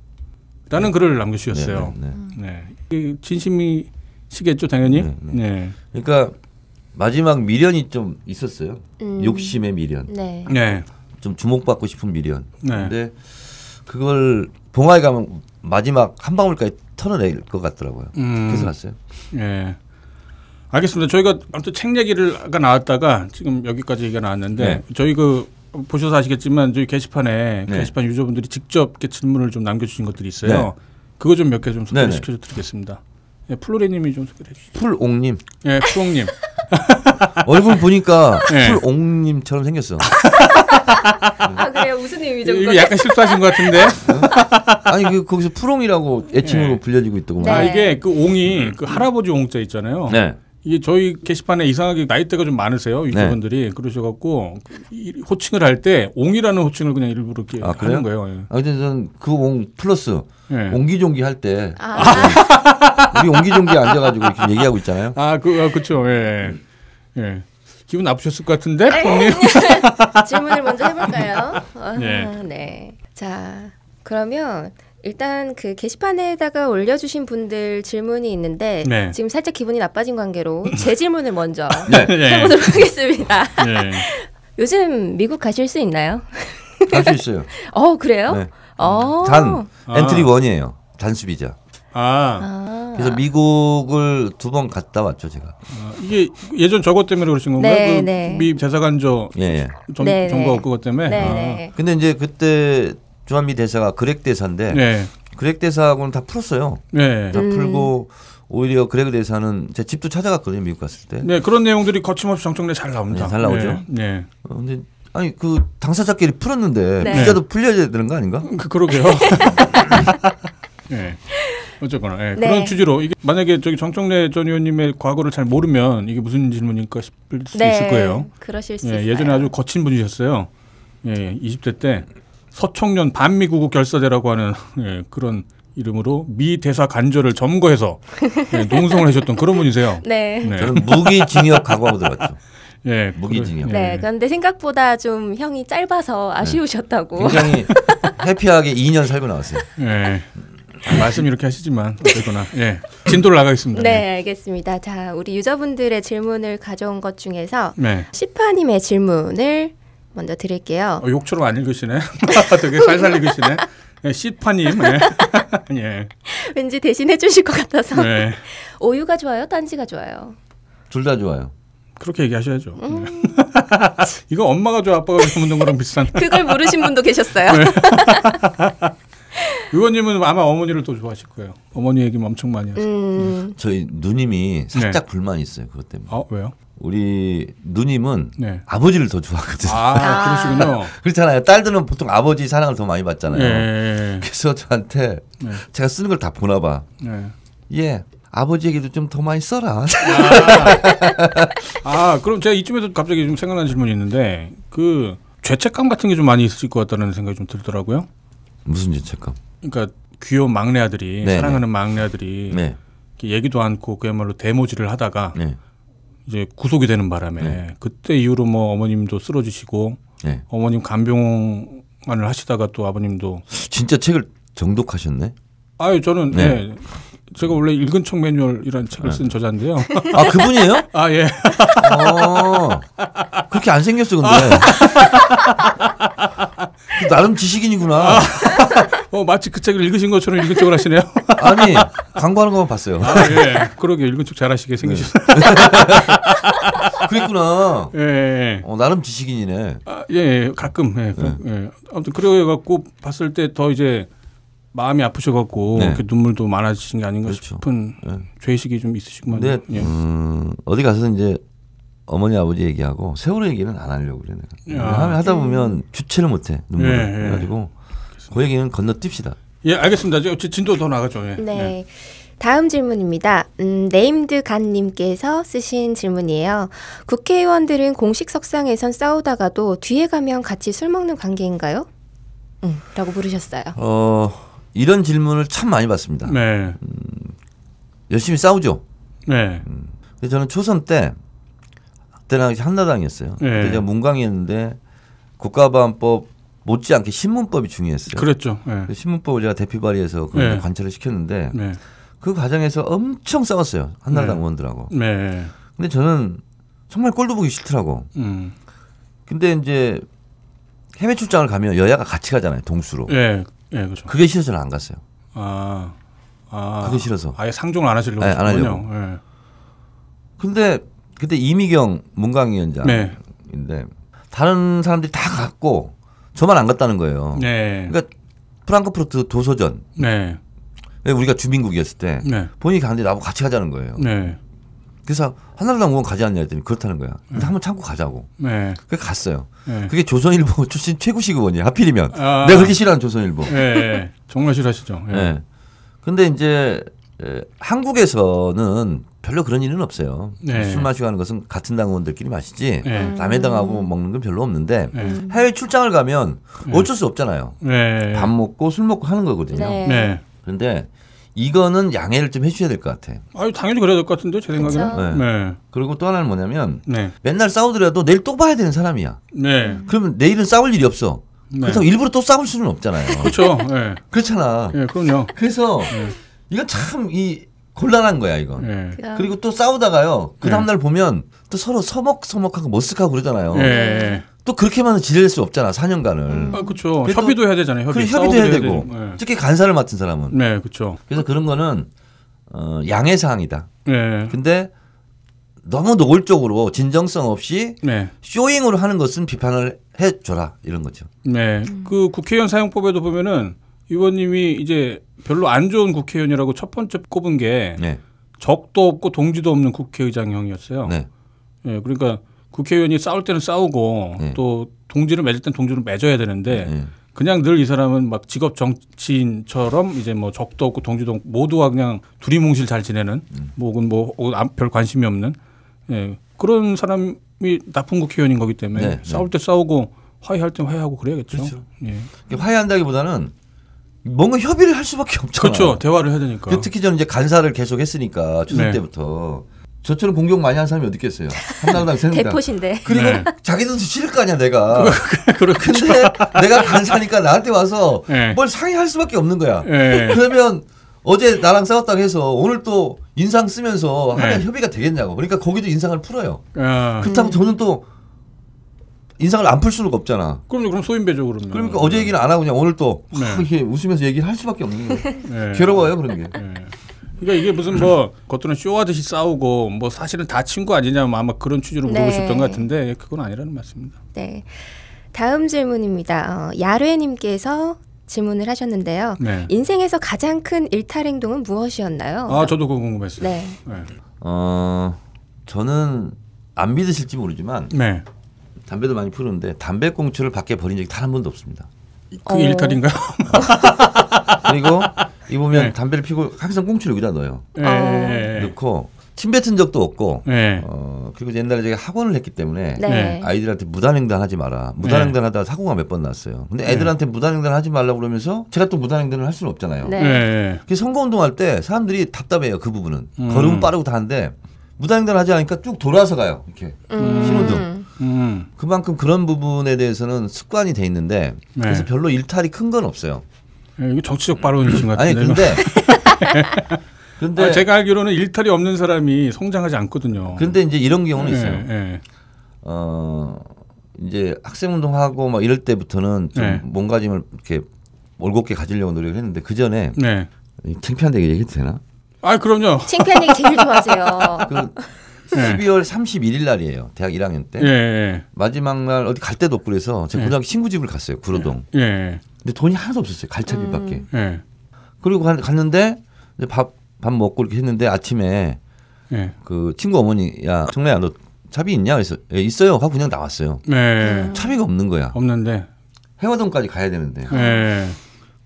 라는 글을 남겨주셨어요. 네, 네, 네. 이 진심이시겠죠, 당연히. 네, 네. 네. 그러니까 마지막 미련이 좀 있었어요. 음. 욕심의 미련. 네. 네. 좀 주목받고 싶은 미련. 네. 근데 그걸 봉화에 가면 마지막 한 방울까지 털어낼 것 같더라고요. 음. 그래서 갔어요. 예. 알겠습니다. 저희가 아무튼 책 얘기가 나왔다가 지금 여기까지 얘기가 나왔는데 네. 저희 그 보셔서 아시겠지만 저희 게시판에 네. 게시판 유저분들이 직접 이렇게 질문을 좀 남겨주신 것들이 있어요. 네. 그거 좀 몇 개 좀 소개를 네네. 시켜 드리겠습니다. 예, 플로리님이 좀 소개해 주시죠. 풀옥님 예, 푸홍님. 얼굴 보니까 네. 풀옥님처럼 생겼어. 아 그래요 무슨 의미죠? 이거 약간 실수하신 것 같은데. 아니 그 거기서 푸롱이라고 애칭으로 네. 불려지고 있더구만. 아 네. 이게 그 옹이 그 할아버지 옹자 있잖아요. 네. 이게 저희 게시판에 이상하게 나이대가 좀 많으세요 유저분들이 그러셔갖고 이 호칭을 할 때 옹이라는 호칭을 그냥 일부러 이렇게 아? 하는 거예요. 예. 아 근데 저는 그 옹 플러스 예. 옹기종기 할때 아, 우리 옹기종기 앉아가지고 이렇게 얘기하고 있잖아요. 아, 그, 아, 그쵸, 예. 예. 기분 나쁘셨을 것 같은데, 형님? 질문을 먼저 해볼까요? 아, 네. 네. 자, 그러면 일단 그 게시판에다가 올려주신 분들 질문이 있는데 네. 지금 살짝 기분이 나빠진 관계로 제 질문을 먼저 네. 예. 해보도록 하겠습니다. 예. 요즘 미국 가실 수 있나요? 할수 있어요. 어 그래요? 네. 어. 단 아. entry one이에요. 단수 비자. 아, 아. 그래서 미국을 두 번 갔다 왔죠 제가. 아, 이게 예전 저것 때문에 그러신 건가요? 네, 그 네. 미 대사관저 예. 예. 정, 네, 정보 네. 그것 때문에? 네. 근데 이제 그때 주한미 대사가 그렉 대사인데 아, 네. 그렉 대사하고는 다 풀었어요. 네. 다 음. 풀고 오히려 그렉 대사는 제 집도 찾아갔거든요 미국 갔을 때. 네, 그런 내용들이 거침없이 정청래 잘 나옵니다. 네, 잘 나오죠. 네. 네. 어, 근데 아니 그 당사자끼리 풀었는데 네. 비자도 풀려야 되는 거 아닌가? 그, 그러게요. 네. 어쨌거나 예, 네. 그런 취지로 이게 만약에 저기 정청래 전 의원님의 과거를 잘 모르면 이게 무슨 질문일까 싶을 수도 있을 거예요. 그러실 수 예, 있어요. 예전에 아주 거친 분이셨어요. 예, 20대 때 서청년 반미구국 결사대라고 하는 예, 그런 이름으로 미 대사 간절을 점거해서 예, 농성을 하셨던 그런 분이세요. 네. 네. 네. 저는 무기징역 각오하고 들어갔죠. 예, 무기징역. 그래, 예. 그런데 생각보다 좀 형이 짧아서 아쉬우셨다고. 굉장히 해피하게 2년 살고 나왔어요. 예. 아, 말씀 이렇게 하시지만 어쨌거나 예. 진도를 나가겠습니다. 네, 알겠습니다. 자, 우리 유저분들의 질문을 가져온 것 중에서 네. 시파님의 질문을 먼저 드릴게요. 어, 욕처럼 안 읽으시네. 되게 살살 읽으시네. 예, 시파님. 예. 예. 왠지 대신 해 주실 것 같아서. 네. 오유가 좋아요? 딴지가 좋아요? 둘 다 좋아요. 그렇게 얘기하셔야죠. 음. 네. 이거 엄마가 좋아 아빠가 좋아 묻는 거랑 비슷한. 그걸 모르신 분도 계셨어요. 네. 의원님은 아마 어머니를 더 좋아하실 거예요. 어머니 얘기 엄청 많이 하시고. 음, 저희 누님이 살짝 불만이 있어요. 그것 때문에. 아 왜요? 우리 누님은 네. 아버지를 더 좋아하거든요. 아, 아. 그러시군요. 그렇잖아요. 딸들은 보통 아버지 사랑을 더 많이 받잖아요. 예. 그래서 저한테 네. 제가 쓰는 걸 다 보나 봐. 네. 예. 아버지에게도 좀 더 많이 써라. 아, 그럼 제가 이쯤에서 갑자기 좀 생각난 질문이 있는데 그 죄책감 같은 게 좀 많이 있으실 것 같다는 생각이 좀 들더라고요. 무슨 죄책감? 그러니까 귀여운 막내 아들이 네, 사랑하는 막내 아들이 네. 얘기도 않고 그야말로 대모질을 하다가 네. 이제 구속이 되는 바람에 네. 그때 이후로 뭐 어머님도 쓰러지시고 네. 어머님 간병을 하시다가 또 아버님도 진짜 책을 정독하셨네. 아유 저는 네. 네. 제가 원래 읽은 척 매뉴얼이라는 책을 쓴 저자인데요. 아 그분이에요? 아 예. 어. 그렇게 안 생겼어 근데. 그 나름 지식인이구나. 어 마치 그 책을 읽으신 것처럼 읽은 척을 하시네요. 아니 광고하는 것만 봤어요. 아 예. 그러게 읽은 척 잘하시게 생기셨어요. 그랬구나. 예, 예. 어, 나름 지식인이네. 아, 예, 예. 가끔 예. 그, 예. 아무튼 그래 갖고 봤을 때 더 이제 마음이 아프셔 갖고 네. 눈물도 많아지신 게 아닌가 그렇죠. 싶은 네. 죄의식이 좀 있으시구만. 근데 예. 음, 어디 가서 이제 어머니 아버지 얘기하고 세월호 얘기는 안 하려고 그래 내가. 야. 하다 보면 주체를 못해 눈물을 예, 예. 그래가지고 그 얘기는 건너뜁시다. 예, 알겠습니다. 이제 진도 더 나가죠. 예. 네. 예. 다음 질문입니다. 음, 네임드 간님께서 쓰신 질문이에요. 국회의원들은 공식 석상에선 싸우다가도 뒤에 가면 같이 술 먹는 관계인가요? 음, 라고 물으셨어요. 어 이런 질문을 참 많이 받습니다. 네. 열심히 싸우죠. 네. 근데 저는 초선 때 그때는 한나당이었어요. 네. 그때 제가 문광위였는데 국가보안법 못지않게 신문법이 중요했어요. 그랬죠. 예. 그 신문법을 제가 대피 발의해서 네. 관철을 시켰는데 네. 그 과정에서 엄청 싸웠어요. 한나라당 네. 의원들하고. 네. 근데 저는 정말 꼴도 보기 싫더라고. 음. 근데 이제 해외 출장을 가면 여야가 같이 가잖아요. 동수로. 예. 예, 그렇죠. 그게 싫어서 저는 안 갔어요. 아. 아. 그게 싫어서. 아예 상종을 안 하시려고 네, 안. 하려고. 예. 근데 그때 이미경 문광위원장인데 네. 다른 사람들이 다 갔고 저만 안 갔다는 거예요. 네. 그러니까 프랑크푸르트 도서전 네. 우리가 주민국이었을 때 네. 본인이 가는데 나하고 같이 가자는 거예요. 네. 그래서 한나라당 의원 가지 않냐 했더니 그렇다는 거야. 근데 한번 참고 가자고. 네. 그래 갔어요. 네. 그게 조선일보 출신 최구식 의원이야. 하필이면. 아. 내가 그렇게 싫어하는 조선일보. 예. 정말 싫어하시죠. 예. 예. 근데 이제 에, 한국에서는 별로 그런 일은 없어요. 네. 술 마시고 하는 것은 같은 당 의원들끼리 마시지. 네. 남의 당하고 먹는 건 별로 없는데 네. 해외 출장을 가면 어쩔 수 없잖아요. 네. 밥 먹고 술 먹고 하는 거거든요. 네. 네. 그런데 이거는 양해를 좀 해주셔야 될 것 같아. 아유 당연히 그래야 될 것 같은데 제 생각에는. 그쵸. 네. 그리고 또 하나는 뭐냐면 네. 맨날 싸우더라도 내일 또 봐야 되는 사람이야. 네. 그러면 내일은 싸울 일이 없어. 네. 그래서 일부러 또 싸울 수는 없잖아요. 그렇죠. 예. 그렇잖아. 예, 그럼요. 그래서 이건 참 이 곤란한 거야 이거. 예. 그럼. 그리고 또 싸우다가요. 그 네. 다음 날 보면 또 서로 서먹서먹하고 머쓱하고 그러잖아요. 예. 또 그렇게만 지낼 수 없잖아. 4년간을. 아, 그렇죠. 협의도 해야 되잖아요. 협의. 협의도 해야 되고. 되고. 특히 간사를 맡은 사람은. 예. 네, 그렇죠. 그래서 그런 거는 어, 양해 사항이다. 예. 근데 너무 노골적으로 진정성 없이 네. 쇼잉으로 하는 것은 비판을 해줘라 이런 거죠. 네. 그 국회의원 사용법에도 보면은 의원님이 이제 별로 안 좋은 국회의원이라고 첫 번째 꼽은 게 네, 적도 없고 동지도 없는 국회의장형이었어요. 네, 예, 그러니까 국회의원이 싸울 때는 싸우고 네. 또 동지를 맺을 때는 동지를 맺어야 되는데 네. 그냥 늘 이 사람은 막 직업 정치인처럼 이제 뭐 적도 없고 동지도 없고 모두와 그냥 두리뭉실 잘 지내는 음. 뭐 혹은 뭐별 관심이 없는 예, 그런 사람이 나쁜 국회의원인 거기 때문에 네, 네. 싸울 때 싸우고 화해할 때 화해하고 그래야겠죠. 그렇죠. 예. 화해한다기보다는 뭔가 협의를 할 수밖에 없잖아. 그렇죠. 대화를 해야 되니까. 그 특히 저는 이제 간사를 계속 했으니까 초선 네. 때부터 저처럼 공격 많이 한 사람이 어디 있겠어요. 한나라당 새누리당. 대포신데. 그리고 네. 자기들도 싫을 거 아니야 내가. 그렇죠. 근데 내가 간사니까 나한테 와서 네. 뭘 상의할 수밖에 없는 거야. 예. 그러면 어제 나랑 싸웠다고 해서 오늘 또 인상 쓰면서 하면 네. 협의가 되겠냐고. 그러니까 거기도 인상을 풀어요. 아, 그렇다고 저는 또 인상을 안 풀 수는 없잖아. 그럼요. 그럼 소인배죠 그러면. 그러니까 어제 얘기는 안 하고 그냥 오늘 또 네. 이렇게 웃으면서 얘기를 할 수밖에 없는 거예요. 예. 괴로워요 그런 게. 예. 그러니까 이게 무슨 뭐 겉으로는 쇼하듯이 싸우고 뭐 사실은 다 친구 아니냐 뭐 아마 그런 취지로 네. 물어보셨던 것 같은데 그건 아니라는 말씀입니다. 네. 다음 질문입니다. 어, 야뢰님께서 질문을 하셨는데요. 네. 인생에서 가장 큰 일탈 행동은 무엇이었나요? 아 저도 그거 궁금했어요. 네. 네. 어 저는 안 믿으실지 모르지만 네. 담배도 많이 피우는데 담배 꽁초를 밖에 버린 적이 단 한 번도 없습니다. 그게 어. 일탈인가요? 그리고 이 보면 네. 담배를 피우고 항상 꽁초를 여기다 넣어요. 예. 어. 넣고 침 뱉은 적도 없고 네. 어 그리고 옛날에 제가 학원을 했기 때문에 네. 네. 아이들한테 무단횡단 하지 마라. 무단횡단 하다 사고가 몇 번 났어요. 근데 애들한테 무단횡단 하지 말라고 그러면서 제가 또 무단횡단을 할 수는 없잖아요. 네. 네. 그 선거운동할 때 사람들이 답답해요 그 부분은 음. 걸음 빠르고 다 하는데 무단횡단 하지 않으니까 쭉 돌아서 가요 이렇게 음. 신호등. 음. 그만큼 그런 부분에 대해서는 습관이 돼 있는데 네. 그래서 별로 일탈이 큰 건 없어요. 예, 이게 정치적 발언이신 것 아니 같은데. 근데 근데 아, 제가 알기로는 일탈이 없는 사람이 성장하지 않거든요. 근데 이제 이런 경우는 예, 있어요. 예. 어 이제 학생 운동하고 막 이럴 때부터는 좀 네. 몸가짐을 이렇게 올곧게 가지려고 노력을 했는데 그 전에 네. 창피한데 얘기 해도 되나? 아 그럼요. 창피한 얘기 제일 좋아하세요. 그 네. 12월 31일 날이에요. 대학 1학년 때. 예. 예. 마지막 날 어디 갈 데도 없고 그래서 제가 네. 고등학교 친구 집을 갔어요. 구로동. 예. 근데 돈이 하나도 없었어요. 갈차비밖에. 예. 그리고 가- 갔는데 밥, 밥 먹고 이렇게 했는데 아침에 예. 그 친구 어머니 야 정래야 너 차비 있냐? 그래서 예, 있어요. 하고 그냥 나왔어요. 네. 차비가 없는 거야. 없는데. 해화동까지 가야 되는데. 예.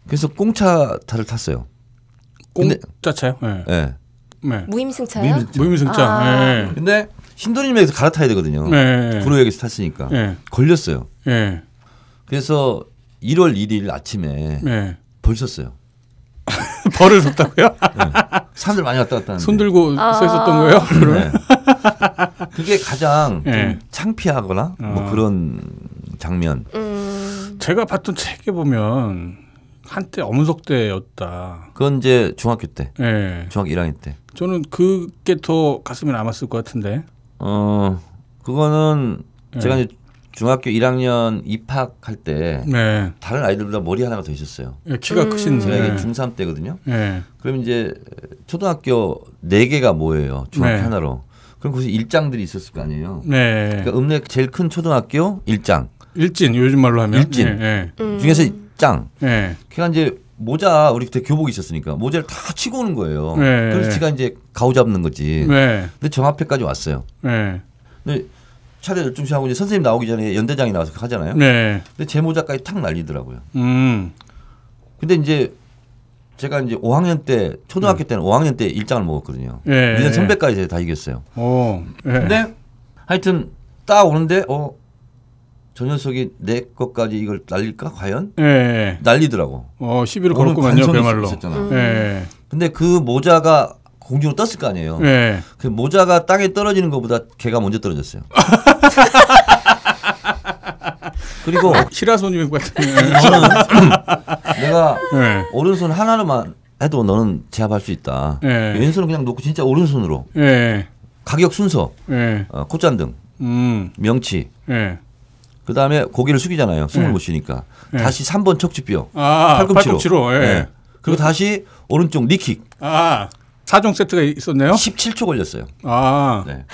그래서 공차타를 탔어요. 근데- 공짜 차요? 예. 예. 네. 무임승차요? 무임승차. 무임승차. 아. 예. 근데 신도림역에서 갈아타야 되거든요. 네. 구로역에서 탔으니까 예. 걸렸어요. 예. 그래서 1월 1일 아침에 예. 벌 썼어요. 벌을 줬다고요? 사람들 많이 왔다 갔다 하는데. 손 들고 아. 서 있었던 거예요? 그러면? 네. 그게 가장 좀 네. 창피하거나 뭐 어. 그런 장면. 음. 제가 봤던 책에 보면 한때 어문석대였다. 그건 이제 중학교 때, 예. 중학교 1학년 때. 저는 그게 더 가슴에 남았을 것 같은데. 어 그거는 네. 제가 이제 중학교 1학년 입학할 때 네. 다른 아이들보다 머리 하나가 더 있었어요. 예, 키가 음. 크신. 제가 이게 예. 중3 때거든요. 예. 그럼 이제 초등학교 4개가 모여요. 중학교 네. 하나로. 그럼 거기서 일장들이 있었을 거 아니에요. 네. 그러니까 읍내 제일 큰 초등학교 일장 일진 요즘 말로 하면 일진. 예. 음. 중에서 짱. 예. 예. 걔가 이제 모자 우리 그때 교복 있었으니까 모자를 다 치고 오는 거예요. 네. 그래서 제가 이제 가오 잡는 거지. 네. 근데 정 앞에까지 왔어요. 네. 근데 차례 열중시하고 이제 선생님 나오기 전에 연대장이 나와서 하잖아요. 네. 근데 제 모자까지 탁 날리더라고요. 음. 근데 이제 제가 이제 5학년 때 초등학교 때는 5학년 때 일장을 먹었거든요. 네. 1년 선배까지 제가 다 이겼어요. 오. 네. 근데 하여튼 딱 오는데 어 저 녀석이 내 것까지 이걸 날릴까 과연 네. 날리더라고. 어, 시비를 걸었구만요, 그야말로. 있었잖아. 음. 네. 근데 그 모자가 공중으로 떴을 거 아니에요. 네. 그 모자가 땅에 떨어지는 것보다 걔가 먼저 떨어졌어요. 그리고 시라소님 같은. 저는 내가 네. 오른손 하나로만 해도 너는 제압할 수 있다. 네. 왼손은 그냥 놓고 진짜 오른손으로 네. 가격 순서, 네. 어, 콧잔등, 음. 명치, 네. 그 다음에 고개를 숙이잖아요. 숨을 네. 못 쉬니까. 네. 다시 3번 척추뼈, 아, 팔꿈치로. 팔꿈치로. 예. 네. 그리고 다시 오른쪽 니킥. 아, 사종 세트가 있었네요. 17초 걸렸어요. 아, 네.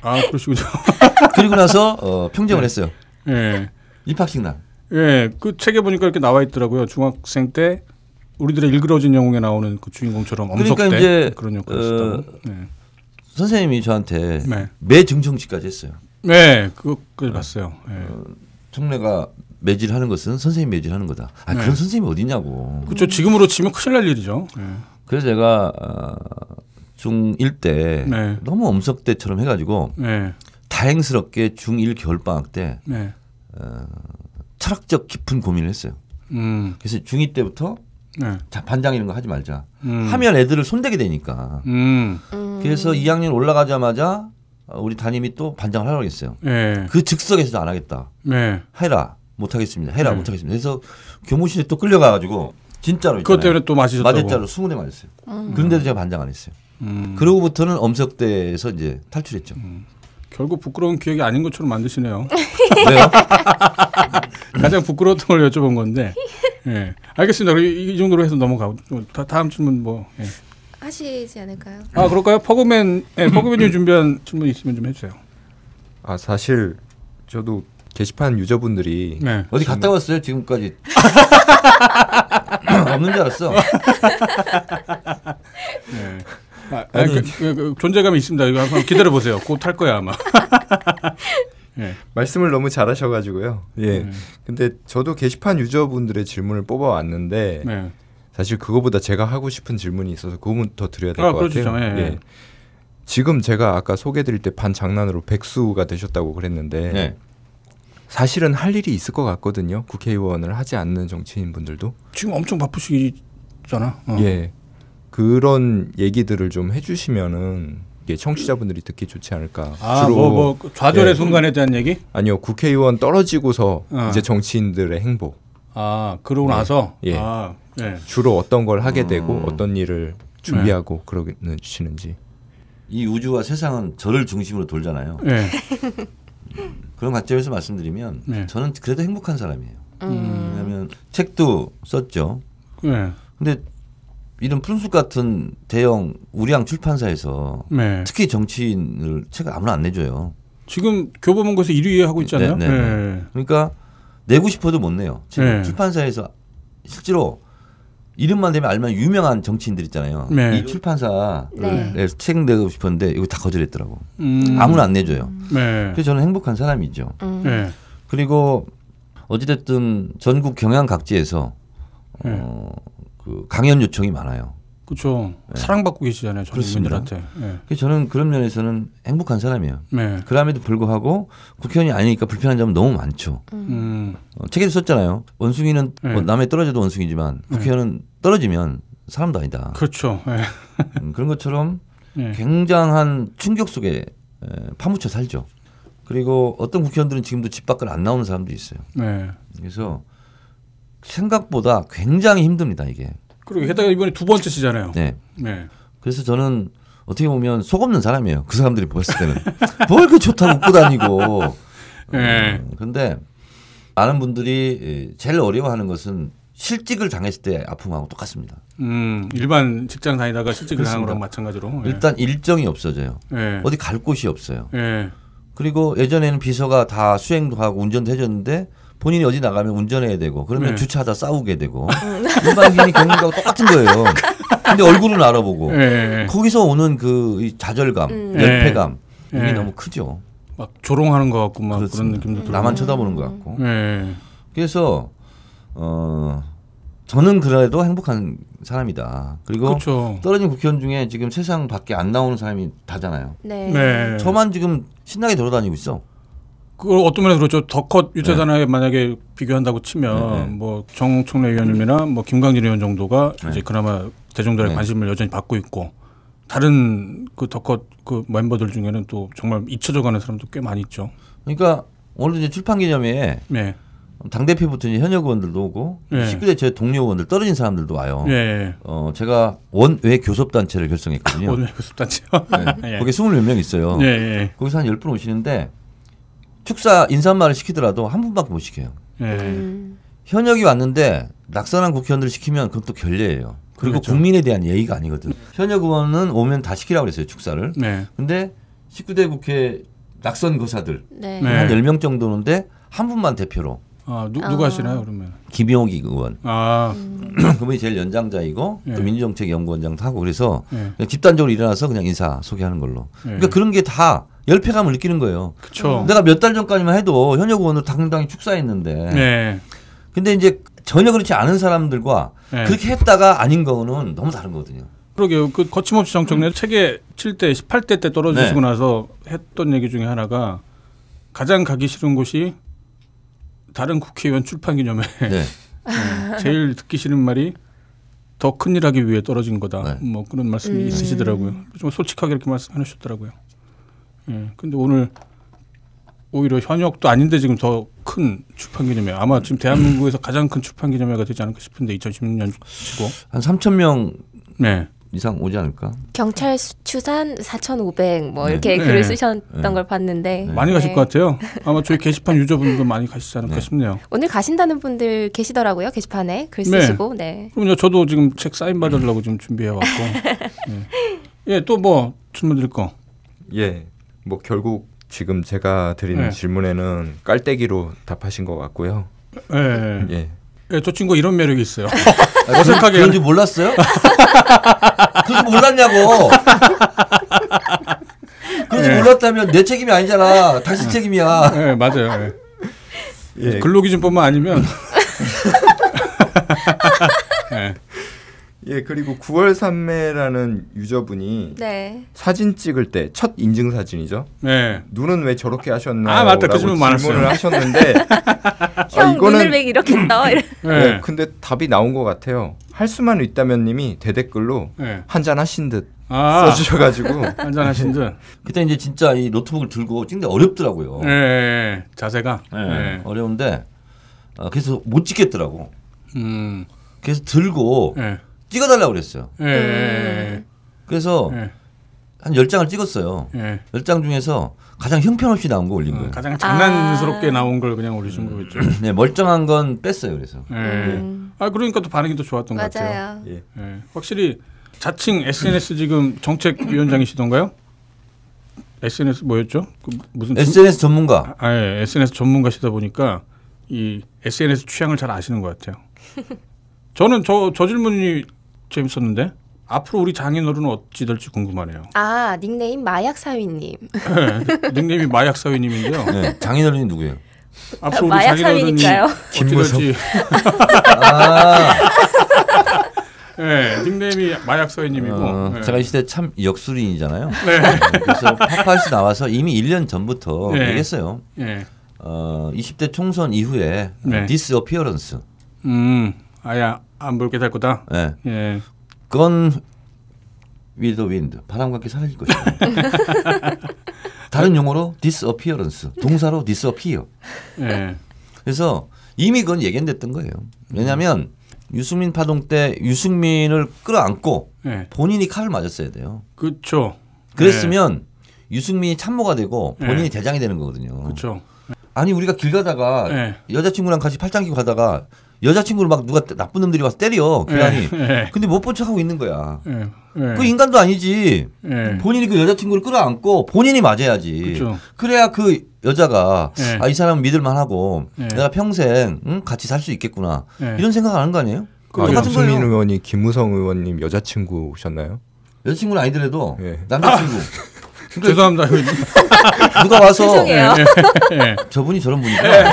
아 그러시군요. 그리고 나서 어, 평정을 했어요. 예, 입학식 날. 예, 그 책에 보니까 이렇게 나와 있더라고요. 중학생 때 우리들의 일그러진 영웅에 나오는 그 주인공처럼 엄석 그러니까 때 이제, 그런 역할을 어, 했다고. 네. 선생님이 저한테 네. 매 증정치까지 했어요. 네, 그거 봤어요. 예. 청래가 매질하는 것은 선생님 매질하는 거다. 아 네. 그런 선생님이 어디냐고. 그렇죠. 지금으로 치면 큰일 날 일이죠. 예. 그래서 제가 어, 중1 때 네. 너무 엄석 때처럼 해가지고 네, 다행스럽게 중1 겨울방학 때 네, 철학적 깊은 고민을 했어요. 음, 그래서 중2 때부터 네, 자, 반장 이런 거 하지 말자. 음, 하면 애들을 손대게 되니까. 음, 음. 그래서 2학년 올라가자마자 어, 우리 담임이 또 반장을 하라고 했어요. 네, 그 즉석에서도 안 하겠다. 네. 해라. 못하겠습니다. 해라. 네. 못하겠습니다. 그래서 교무실에 또 끌려가가지고 진짜로 그것 있잖아요. 때문에 또 맞으셨다고. 맞았자로 20대 맞았어요. 그런데도 제가 반장 안 했어요. 음, 그러고부터는 엄석대에서 이제 탈출했죠. 결국 부끄러운 기억이 아닌 것처럼 만드시네요. 왜요? 가장 부끄러웠던 걸 여쭤본 건데. 예. 알겠습니다. 그럼 이, 이 정도로 해서 넘어가고 다, 다음 질문 뭐. 예. 하시지 않을까요? 아 그럴까요? 퍼그맨, 예, 퍼그맨이 준비한 질문 있으면 좀 해주세요. 아 사실 저도 게시판 유저분들이 네. 어디 갔다 왔어요? 지금까지 없는 줄 알았어. 네. 아, 아니, 그, 그, 그 존재감이 있습니다. 이거 한번 기다려 보세요. 곧 탈 거야 아마. 예. 말씀을 너무 잘하셔가지고요. 예. 네. 근데 저도 게시판 유저분들의 질문을 뽑아왔는데 네. 사실 그거보다 제가 하고 싶은 질문이 있어서 그거부터 드려야 될 아, 것 그렇죠. 같아요. 예, 예. 지금 제가 아까 소개드릴 때 반 장난으로 백수가 되셨다고 그랬는데 네. 사실은 할 일이 있을 것 같거든요. 국회의원을 하지 않는 정치인 분들도. 지금 엄청 바쁘시잖아. 어. 예. 그런 얘기들을 좀 해주시면은 이게 청취자분들이 듣기 좋지 않을까. 아, 뭐, 뭐 좌절의 예. 순간에 대한 얘기? 아니요 국회의원 떨어지고서 어. 이제 정치인들의 행보 아, 그러고 네. 나서. 예. 아, 예. 주로 어떤 걸 하게 되고 음. 어떤 일을 준비하고 그러시는지. 이 우주와 세상은 저를 중심으로 돌잖아요. 예. 그런 관점에서 말씀드리면 네. 저는 그래도 행복한 사람이에요. 음. 왜냐하면 책도 썼죠. 예. 근데 이런 푸른숲 같은 대형 우량 출판사에서 네. 특히 정치인을 책을 아무나 안 내줘요. 지금 교보문고에서 1위 하고 있잖아요. 네, 네, 네. 예. 그러니까 내고 싶어도 못 내요. 지금 네. 출판사에서 실제로 이름만 되면 알면 유명한 정치인들 있잖아요. 네. 이 출판사를 네. 내서 책 내고 싶었는데 이거 다 거절했더라고. 음. 아무나 안 내줘요. 네. 그래서 저는 행복한 사람이죠. 음. 네. 그리고 어찌됐든 전국 경양 각지에서 네. 어, 그 강연 요청이 많아요. 그렇죠. 사랑받고 계시잖아요. 국민들한테. 예. 그래서 저는 그런 면에서는 행복한 사람이에요. 네. 그럼에도 불구하고 국회의원이 아니니까 불편한 점은 너무 많죠. 음. 어, 책에도 썼잖아요. 원숭이는 네. 뭐 남에 떨어져도 원숭이지만 국회의원은 떨어지면 사람도 아니다. 그렇죠. 예. 음, 그런 것처럼 예. 굉장한 충격 속에 에, 파묻혀 살죠. 그리고 어떤 국회의원들은 지금도 집 밖을 안 나오는 사람도 있어요. 네. 그래서 생각보다 굉장히 힘듭니다 이게. 그리고 게다가 이번에 두 번째 시잖아요. 네. 네. 그래서 저는 어떻게 보면 속 없는 사람이에요. 그 사람들이 봤을 때는 뭘그 좋다고 웃고 다니고. 네. 어, 근데 많은 분들이 예, 제일 어려워하는 것은 실직을 당했을 때 아픔하고 똑같습니다. 음, 일반 직장 다니다가 실직을 당한. 거랑 마찬가지로. 예. 일단 일정이 없어져요. 예. 어디 갈 곳이 없어요. 예. 그리고 예전에는 비서가 다 수행도 하고 운전도 해줬는데 본인이 어디 나가면 운전해야 되고 그러면 네. 주차하다 싸우게 되고 일반인이 겪는 거하고 똑같은 거예요. 근데 얼굴은 알아보고 예. 거기서 오는 그이 좌절감, 음. 열패감 네. 이게 네. 너무 크죠. 막 조롱하는 것 같고 막 그런 그렇습니다. 느낌도 들고. 나만 쳐다보는 것 같고. 예. 그래서 어 저는 그래도 행복한 사람이다. 그리고 그렇죠. 떨어진 국회의원 중에 지금 세상 밖에 안 나오는 사람이 다잖아요. 네. 네. 저만 지금 신나게 돌아다니고 있어. 그걸 어떤 면에서 그렇죠. 더컷 유체단에 만약에 비교한다고 치면 네, 네. 뭐 정청래 의원님이나 뭐 김광진 의원 정도가 네. 이제 그나마 대중들의 네. 관심을 여전히 받고 있고 다른 그 더컷 그 멤버들 중에는 또 정말 잊혀져가는 사람도 꽤 많이 있죠. 그러니까 오늘 이제 출판 기념회에 네. 당 대표부터 이제 현역 의원들도 오고 네. 19대 제 동료 의원들 떨어진 사람들도 와요. 예. 어 제가 원외 교섭 단체를 결성했거든요. 오늘 교습단체요. 네. 예. 거기 20몇 있어요. 예. 예. 거기서 한 10분 오시는데 축사 인사말을 시키더라도 한 분밖에 못 시켜요. 예. 음. 현역이 왔는데 낙선한 국회의원들 시키면 또 결례예요. 그리고 그렇죠. 국민에 대한 예의가 아니거든. 현역 의원은 오면 다 시키라고 그랬어요, 축사를. 네. 근데 19대 국회 낙선 거사들 네. 네. 한 10명 정도인데 한 분만 대표로 아, 누, 누가 아. 하시나요, 그러면? 김용기 의원. 아, 그분이 제일 연장자이고 네. 또 민주정책연구원장도 하고 그래서 예. 그냥 집단적으로 일어나서 그냥 인사 소개하는 걸로. 예. 그러니까 그런 게 다 열패감을 느끼는 거예요. 그쵸. 내가 몇 달 전까지만 해도 현역 의원으로 당당히 축사했는데 네. 근데 이제 전혀 그렇지 않은 사람들과 네. 그렇게 했다가 아닌 거는 너무 다른 거거든요. 그러게요. 그 거침없이 정청래 책에 7대, 18대 때 떨어지시고 네. 나서 했던 얘기 중에 하나가 가장 가기 싫은 곳이 다른 국회의원 출판 기념회. 네. 네. 제일 듣기 싫은 말이 더 큰일 하기 위해 떨어진 거다. 네. 뭐 그런 말씀이 음. 있으시더라고요. 좀 솔직하게 이렇게 말씀해 주셨더라고요. 예. 근데 오늘 오히려 현역도 아닌데 지금 더 큰 출판 기념회. 아마 지금 대한민국에서 가장 큰 출판 기념회가 되지 않을까 싶은데 2016년 치고. 한 3천 명 네. 이상 오지 않을까? 경찰 수- 추산 4,500뭐 네. 이렇게 네. 글을 쓰셨던 네. 걸 봤는데 많이 가실 네. 것 같아요. 아마 저희 게시판 유저분들도 많이 가시지 않을까 네. 싶네요. 오늘 가신다는 분들 계시더라고요 게시판에 글 네. 쓰시고 네. 그럼요. 저도 지금 책 사인 받으려고 지금 준비해 왔고. 예. 예, 또뭐 질문 드릴 거. 예, 뭐 결국 지금 제가 드리는 네. 질문에는 깔때기로 답하신 것 같고요. 예. 예, 예, 저 친구 이런 매력이 있어요. 아, 어색하게 그런 줄 몰랐어요? 그런 줄 몰랐냐고. 그런 줄 네. 몰랐다면 내 책임이 아니잖아. 당신 책임이야. 예, 맞아요. 예. 예, 근로기준법만 아니면 예. 예 그리고 9월 3매라는 유저분이 네. 사진 찍을 때 첫 인증 사진이죠. 예. 눈은 왜 저렇게 하셨나요? 아, 맞다. 그 질문 많았어요. 질문을 하셨는데 형 아, 눈을 왜 이렇게 떠? 예. 네, 근데 답이 나온 것 같아요. 할 수만 있다면 님이 대댓글로 예. 한잔 하신 듯 아, 써주셔가지고 한잔 하신 듯. 그때 이제 진짜 이 노트북을 들고 찍는데 어렵더라고요. 예, 예. 자세가. 네, 예. 어려운데 어, 그래서 못 찍겠더라고. 음. 그래서 들고 예. 찍어달라고 그랬어요. 예. 예. 그래서 예. 한 10장을 찍었어요. 예. 10장 중에서 가장 형편없이 나온 거 올린 어, 거예요. 가장 장난스럽게 아. 나온 걸 그냥 올리신 거겠죠. 네, 멀쩡한 건 뺐어요. 그래서. 예. 음. 아 그러니까 또 반응이 더 좋았던 것 같아요. 맞아요. 예. 예. 확실히 자칭 SNS 지금 정책위원장이시던가요? SNS 뭐였죠? 그 무슨 진- SNS 전문가. 아, 예. SNS 전문가시다 보니까 이 SNS 취향을 잘 아시는 것 같아요. 저는 저, 저 질문이 재밌었는데 앞으로 우리 장인어른은 어찌 될지 궁금하네요. 아 닉네임 마약 사위님. 예, 닉네임이 마약 사위님인데요. 네, 장인어른이 누구예요? 앞으로 우리 마약 장인어른이 김무성. 될지 아, 예, 닉네임이 마약 사위님이고 어, 예. 제가 이 시대 참 역술인이잖아요. 네. 그래서 팝팟이 나와서 이미 1년 전부터 네. 얘기했어요. 예. 어, 20대 총선 이후에 네. disappearance. 음, 아예 안 보게 될 거다. 예. 예. Gone with the wind. 바람과 함께 사라질 것이다. 다른 용어로 disappearance. 동사로 disappear. 예. 그래서 이미 그건 예견됐던 거예요. 왜냐하면 유승민 파동 때 유승민을 끌어안고 예. 본인이 칼을 맞았어야 돼요. 그렇죠. 그랬으면 유승민이 참모가 되고 본인이 네. 대장이 되는 거거든요. 그렇죠. 아니 우리가 길 가다가 네. 여자친구랑 같이 팔짱 끼고 가다가 여자친구를 막 누가 나쁜 놈들이 와서 때려 괜히. 예. 근데 못 본 척하고 있는 거야. 예. 예. 그 인간도 아니지. 예. 본인이 그 여자친구를 끌어안고 본인이 맞아야지. 그쵸. 그래야 그 여자가 예. 아이 사람은 믿을만하고 예. 내가 평생 응? 같이 살 수 있겠구나 예. 이런 생각하는 거 아니에요? 유승민 거예요. 의원이 김무성 의원님 여자친구셨나요? 여자친구는 아니더라도 예. 남자친구. 그러니까 죄송합니다. 누가 와서 죄송해요. 예. 저분이 저런 분이구나.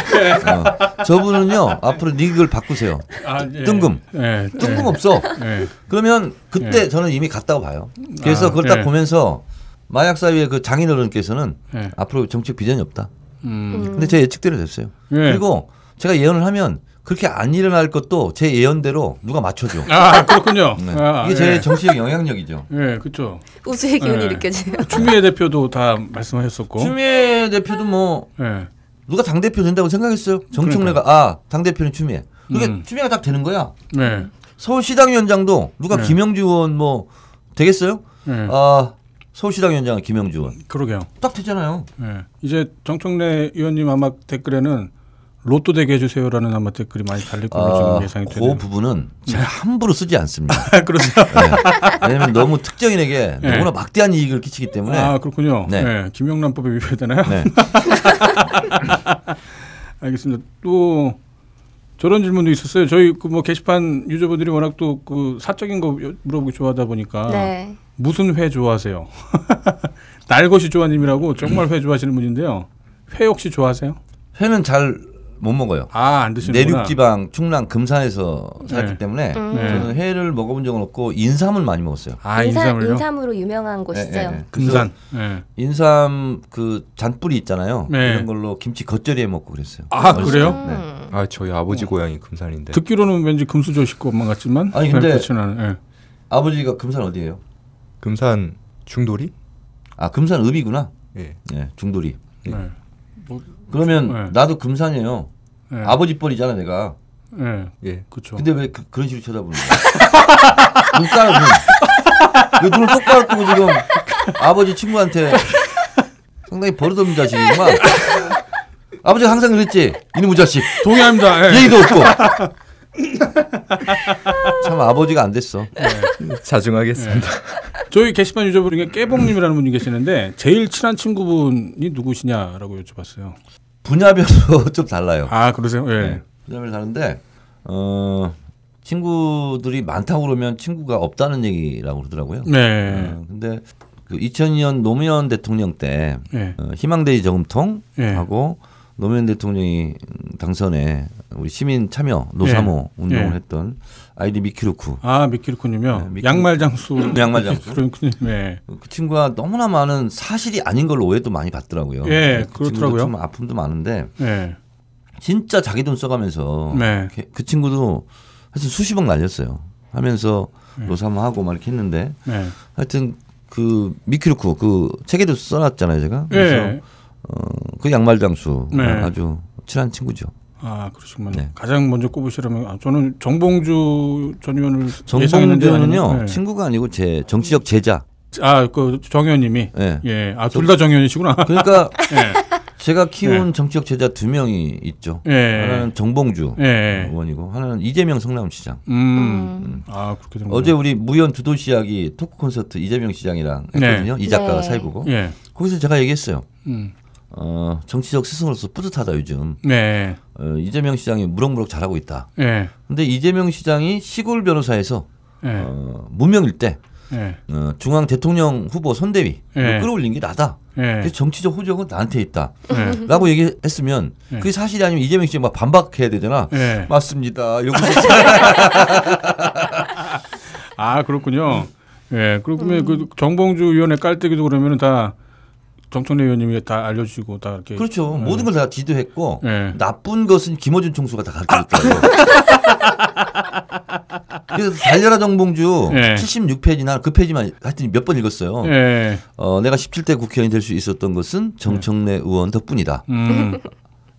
어. 저분은요 앞으로 닉을 바꾸세요. 아, 예. 뜬금. 예. 뜬금 없어. 예. 그러면 그때 예. 저는 이미 갔다고 봐요. 그래서 아, 그걸 딱 예. 보면서 마약 사회의 그 장인어른께서는 예. 앞으로 정책 비전이 없다. 음. 근데 제 예측대로 됐어요. 예. 그리고 제가 예언을 하면 그렇게 안 일어날 것도 제 예언대로 누가 맞춰줘. 아 그렇군요. 네. 아, 이게 제 예. 정치적 영향력이죠. 예, 그렇죠. 우주의 기운이 예. 느껴지네요. 추미애 대표도 다 말씀하셨었고. 추미애 대표도 뭐 예. 누가 당 대표 된다고 생각했어요? 정청래가 아당 대표는 추미애. 그게 음. 추미애가 딱 되는 거야. 네. 서울시당 위원장도 누가 네. 김영주 의원 뭐 되겠어요? 네. 아 서울시당 위원장은 김영주 의원 그러게요. 딱 되잖아요. 예. 이제 정청래 의원님 아마 댓글에는 로또 되게 해주세요라는 아마 댓글이 많이 달릴 걸로 아, 지금 예상이 그 되네요. 부분은 제가 함부로 쓰지 않습니다. 그렇죠. 네. 왜냐하면 너무 특정인에게 네. 너무나 막대한 이익을 끼치기 때문에 아 그렇군요. 네. 네. 김영란법에 위배되나요? 네. 알겠습니다. 또 저런 질문도 있었어요. 저희 그 뭐 게시판 유저분들이 워낙 또 그 사적인 거 여- 물어보기 좋아하다 보니까 네. 무슨 회 좋아하세요? 날것이 좋아님이라고 정말 회 좋아하시는 분인데요. 회 혹시 좋아하세요? 회는 잘 못 먹어요. 아 안 드시는구나. 내륙 지방 충남 금산에서 살았기 네. 때문에 음. 네. 저는 회를 먹어본 적은 없고 인삼을 많이 먹었어요. 아 인삼, 인삼을요? 인삼으로 유명한 곳이죠. 네, 네, 네. 금산. 네. 인삼 그 잔뿌리 있잖아요. 네. 이런 걸로 김치 겉절이해 먹고 그랬어요. 아. 그래요? 네. 음. 아 저희 아버지 고향이 금산인데. 듣기로는 왠지 금수저식 것만 같지만 아니, 근데- 네. 예. 아버지가 금산 어디예요? 금산 중돌이? 아 금산 읍이구나. 예. 네, 중돌이. 네. 그러면 네. 나도 금산이에요. 네. 아버지 뻘이잖아 내가. 예. 예. 그렇죠. 근데 왜 그, 런 식으로 쳐다보는 거야? 눈 깔아 눈. 왜 눈을 똑바로 뜨고 지금 아버지 친구한테 상당히 버릇없는 자식이구만. 아버지가 항상 그랬지. 이놈의 자식. 동의합니다. 예. 예의도 없고. 참 아버지가 안 됐어. 자중하겠습니다. 저희 게시판 유저분 중에 깨봉님이라는 분이 계시는데 제일 친한 친구분이 누구시냐라고 여쭤봤어요. 분야별로 좀 달라요. 아 그러세요? 예. 네. 분야별로 다른데 어 친구들이 많다고 그러면 친구가 없다는 얘기라고 그러더라고요. 네. 어, 근데 그 2002년 노무현 대통령 때 예. 어, 희망대의 예. 저금통하고 노무현 대통령이 당선에 우리 시민 참여 노사모 예. 운동을 예. 했던 아이디 미키루쿠 아 미키루쿠님요. 네, 미키루- 양말 장수. 양말 장수. 미키루쿠님. 예. 그 친구가 너무나 많은 사실이 아닌 걸로 오해도 많이 받더라고요. 예, 그 친구도 그렇더라고요. 좀 아픔도 많은데 예. 진짜 자기 돈 써가면서 네. 그- 그 친구도 하여튼 수십억 날렸어요. 하면서 네. 노사모 하고 막 이렇게 했는데 예. 하여튼 그 미키루쿠 그 책에도 써놨잖아요 제가. 그래서 예. 어, 그 양말 장수 네. 아주 친한 친구죠. 아 그러시군요. 네. 가장 먼저 꼽으시라면 아, 저는 정봉주 전 의원을 예상했는데 정봉주는요 아니면- 예. 친구가 아니고 제 정치적 제자. 아 그 정 의원님이 예. 예. 아둘 다 정 의원이시구나. 그러니까 예. 제가 키운 정치적 제자 두 명이 있죠. 예. 하나는 정봉주 예. 의원이고 하나는 이재명 성남시장. 음. 아 그렇게 된 어제 우리 무연 두 도시 이야기 토크 콘서트 이재명 시장이랑 했거든요. 이 작가가 네. 예. 거기서 제가 얘기했어요. 음. 어, 정치적 스승으로서 뿌듯하다 요즘. 네. 어, 이재명 시장이 무럭무럭 잘하고 있다. 예. 근데 이재명 시장이 시골 변호사에서 예. 어, 무명일 때 예. 어, 중앙 대통령 후보 선대위 예. 끌어올린 게 나다. 예. 그래서 정치적 호적은 나한테 있다. 예. 라고 얘기했으면 예. 그게 사실이 아니면 이재명 씨가 막 반박해야 되잖아. 예. 맞습니다. 이러고서 아 그렇군요. 예. 그러면 그 정봉주 의원의 깔때기도 그러면은 다 정청래 의원님이 다 알려주시고 다 이렇게. 그렇죠. 예. 모든 걸 다 지도했고 예. 나쁜 것은 김어준 총수가 다 가르쳐줬더라고요. 그래서 달려라 정봉주 예. 76페이지나 그 페이지만 하여튼 몇 번 읽었어요. 예. 어, 내가 17대 국회의원이 될 수 있었던 것은 정청래 의원 덕분이다. 음.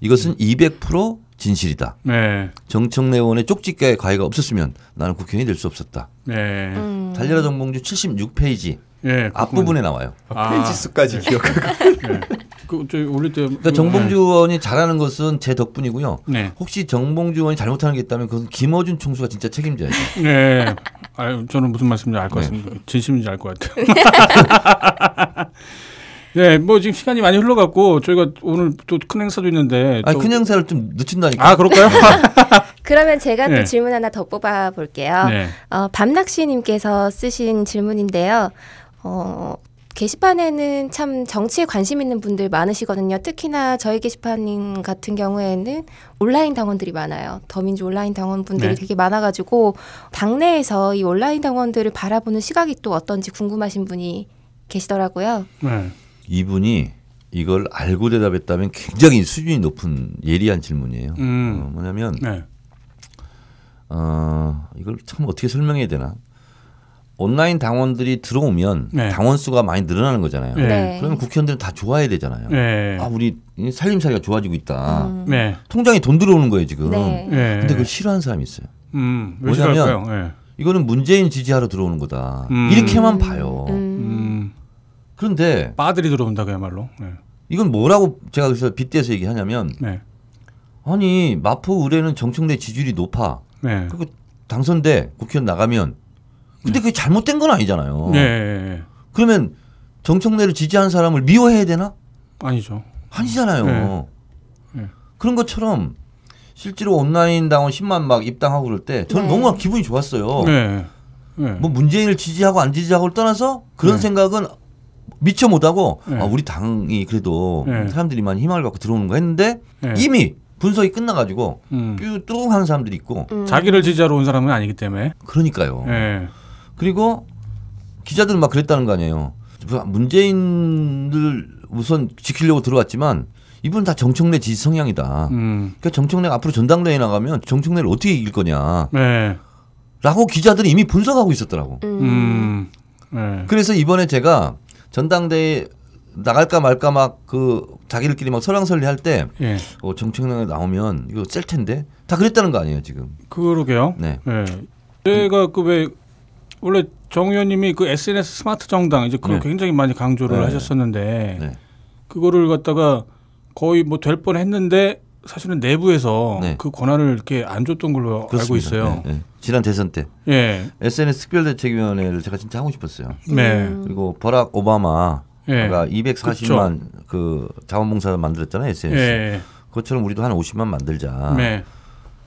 이것은 200% 진실이다. 네. 정청래 의원의 쪽집게 가해가 없었으면 나는 국회의원이 될 수 없었다. 네. 음. 달려라 정봉주 76페이지 예. 앞부분에 나와요. 아, 페이지 수까지 기억하고. 예. 그저 올릴 때 그러니까 정봉주 의원이 잘하는 것은 제 덕분이고요. 네. 혹시 정봉주 의원이 잘못하는 게 있다면 그건 김어준 총수가 진짜 책임져야죠. 네. 아, 저는 무슨 말씀인지 알것 네. 같습니다. 진심인지 알 것 같아요. 네, 뭐 지금 시간이 많이 흘러갔고 저희가 오늘 또 큰 행사도 있는데. 또- 큰 행사를 좀 늦춘다니까. 아 그럴까요? 그러면 제가 또 네. 질문 하나 더 뽑아 볼게요. 네. 어, 밤낚시님께서 쓰신 질문인데요. 어, 게시판에는 참 정치에 관심 있는 분들 많으시거든요. 특히나 저희 게시판 같은 경우에는 온라인 당원들이 많아요. 더민주 온라인 당원 분들이 네. 되게 많아가지고 당내에서 이 온라인 당원들을 바라보는 시각이 또 어떤지 궁금하신 분이 계시더라고요. 네. 이분이 이걸 알고 대답했다면 굉장히 수준이 높은 예리한 질문이에요. 음. 어, 뭐냐면 네. 어, 이걸 참 어떻게 설명해야 되나? 온라인 당원들이 들어오면 네. 당원 수가 많이 늘어나는 거잖아요. 네. 그러면 국회의원들은 다 좋아야 되잖아요. 네. 아 우리 살림살이가 좋아지고 있다. 음. 네. 통장에 돈 들어오는 거예요 지금. 네. 네. 근데 그걸 싫어하는 사람이 있어요. 음, 왜 뭐냐면? 네. 이거는 문재인 지지하러 들어오는 거다. 음. 이렇게만 봐요. 그런데 빠들이 들어온다 그야말로. 네. 이건 뭐라고 제가 그래서 빗대서 얘기하냐면 네. 아니 마포 의뢰는 정청래 지지율이 높아. 네. 그리고 당선돼 국회의원 나가면 근데 그게 잘못된 건 아니잖아요. 네. 그러면 정청래를 지지한 사람을 미워해야 되나? 아니죠. 아니잖아요. 네. 네. 그런 것처럼 실제로 온라인 당원 10만 막 입당하고 그럴 때 저는 네. 너무 기분이 좋았어요. 네. 네. 뭐 문재인을 지지하고 안 지지하고를 떠나서 그런 네. 생각은 미처 못하고 네. 아, 우리 당이 그래도 네. 사람들이 많이 희망을 갖고 들어오는 거 했는데 네. 이미 분석이 끝나가지고 음. 뾰뚱 하는 사람들이 있고 음. 자기를 지지하러 온 사람은 아니기 때문에. 그러니까요. 네. 그리고 기자들은 막 그랬다는 거 아니에요. 문재인을 우선 지키려고 들어왔지만 이분은 다 정청래 지지 성향이다. 음. 그러니까 정청래가 앞으로 전당대회 나가면 정청래를 어떻게 이길 거냐. 네. 라고 기자들이 이미 분석하고 있었더라고. 음. 음. 네. 그래서 이번에 제가 전당대회 나갈까 말까 막 그 자기들끼리 막 설왕설래 할 때 예. 어, 정청래가 나오면 이거 셀 텐데 다 그랬다는 거 아니에요 지금. 그러게요. 네. 예. 제가 그 왜 원래 정 의원님이 그 SNS 스마트 정당 이제 그걸 네. 굉장히 많이 강조를 네. 하셨었는데 네. 그거를 갖다가 거의 뭐 될 뻔했는데 사실은 내부에서 네. 그 권한을 이렇게 안 줬던 걸로 알고 그렇습니다. 있어요. 네, 네. 지난 대선 때 예. SNS 특별대책위원회를 제가 진짜 하고 싶었어요. 네. 음. 그리고 버락 오바마가 예. 240만 그 자원봉사 만들었잖아요 SNS. 예. 그것처럼 우리도 한 50만 만들자. 네.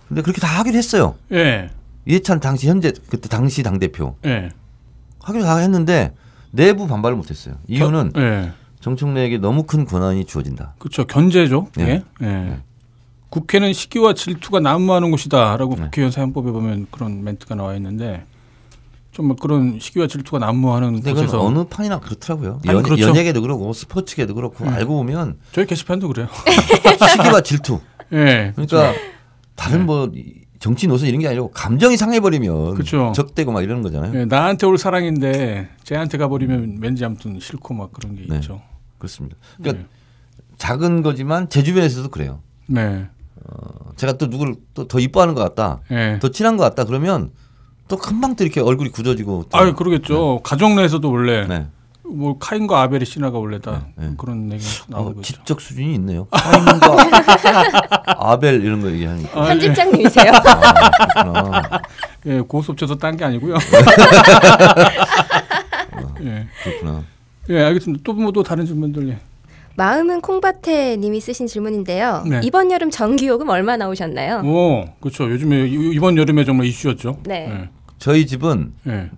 근데 그렇게 다 하기로 했어요. 예. 이해찬 당시 현재 그때 당시 당 대표 예. 하기로 다 했는데 내부 반발을 못했어요. 이유는 예. 정청래에게 너무 큰 권한이 주어진다. 그렇죠. 견제죠. 네. 예. 예. 국회는 시기와 질투가 난무하는 곳이다라고 네. 국회의원 사용법에 보면 그런 멘트가 나와 있는데 좀 그런 시기와 질투가 난무하는 곳에서 어느 판이나 그렇더라고요. 아니, 연, 그렇죠. 연예계도 그렇고 스포츠계도 그렇고 네. 알고 보면 저희 게시판도 그래요. 시기와 질투. 예. 그러니까 다른 네. 뭐 정치 노선 이런 게 아니고 감정이 상해버리면 그렇죠. 적대고 막 이러는 거잖아요. 예, 나한테 올 사랑인데 쟤한테 가버리면 왠지 아무튼 싫고 막 그런 게 네. 있죠. 그렇습니다. 그러니까 작은 거지만 제 주변에서도 그래요. 네. 어, 제가 또 누구를 또더 이뻐하는 것 같다, 예. 더 친한 것 같다 그러면 또 금방 또 이렇게 얼굴이 굳어지고. 또- 아유 그러겠죠. 가정 내에서도 원래 네. 뭐 카인과 아벨의 신화가 원래 다 네, 네. 그런 얘기 어, 나오고 있죠. 지적 수준이 있네요. 카인과 아벨 이런 거 얘기하니까. 아, 편집장님이세요. 아, 그렇구나. 예, 고속쳐서 딴 게 아니고요. 예. 그렇구나. 예, 알겠습니다. 또뭐또 다른 질문들 예. 마음은 콩밭에 님이 쓰신 질문인데요. 네. 이번 여름 전기요금 얼마 나오셨나요? 오, 그렇죠. 요즘에 이- 이번 여름에 정말 이슈였죠. 네. 저희 집은 예. 예.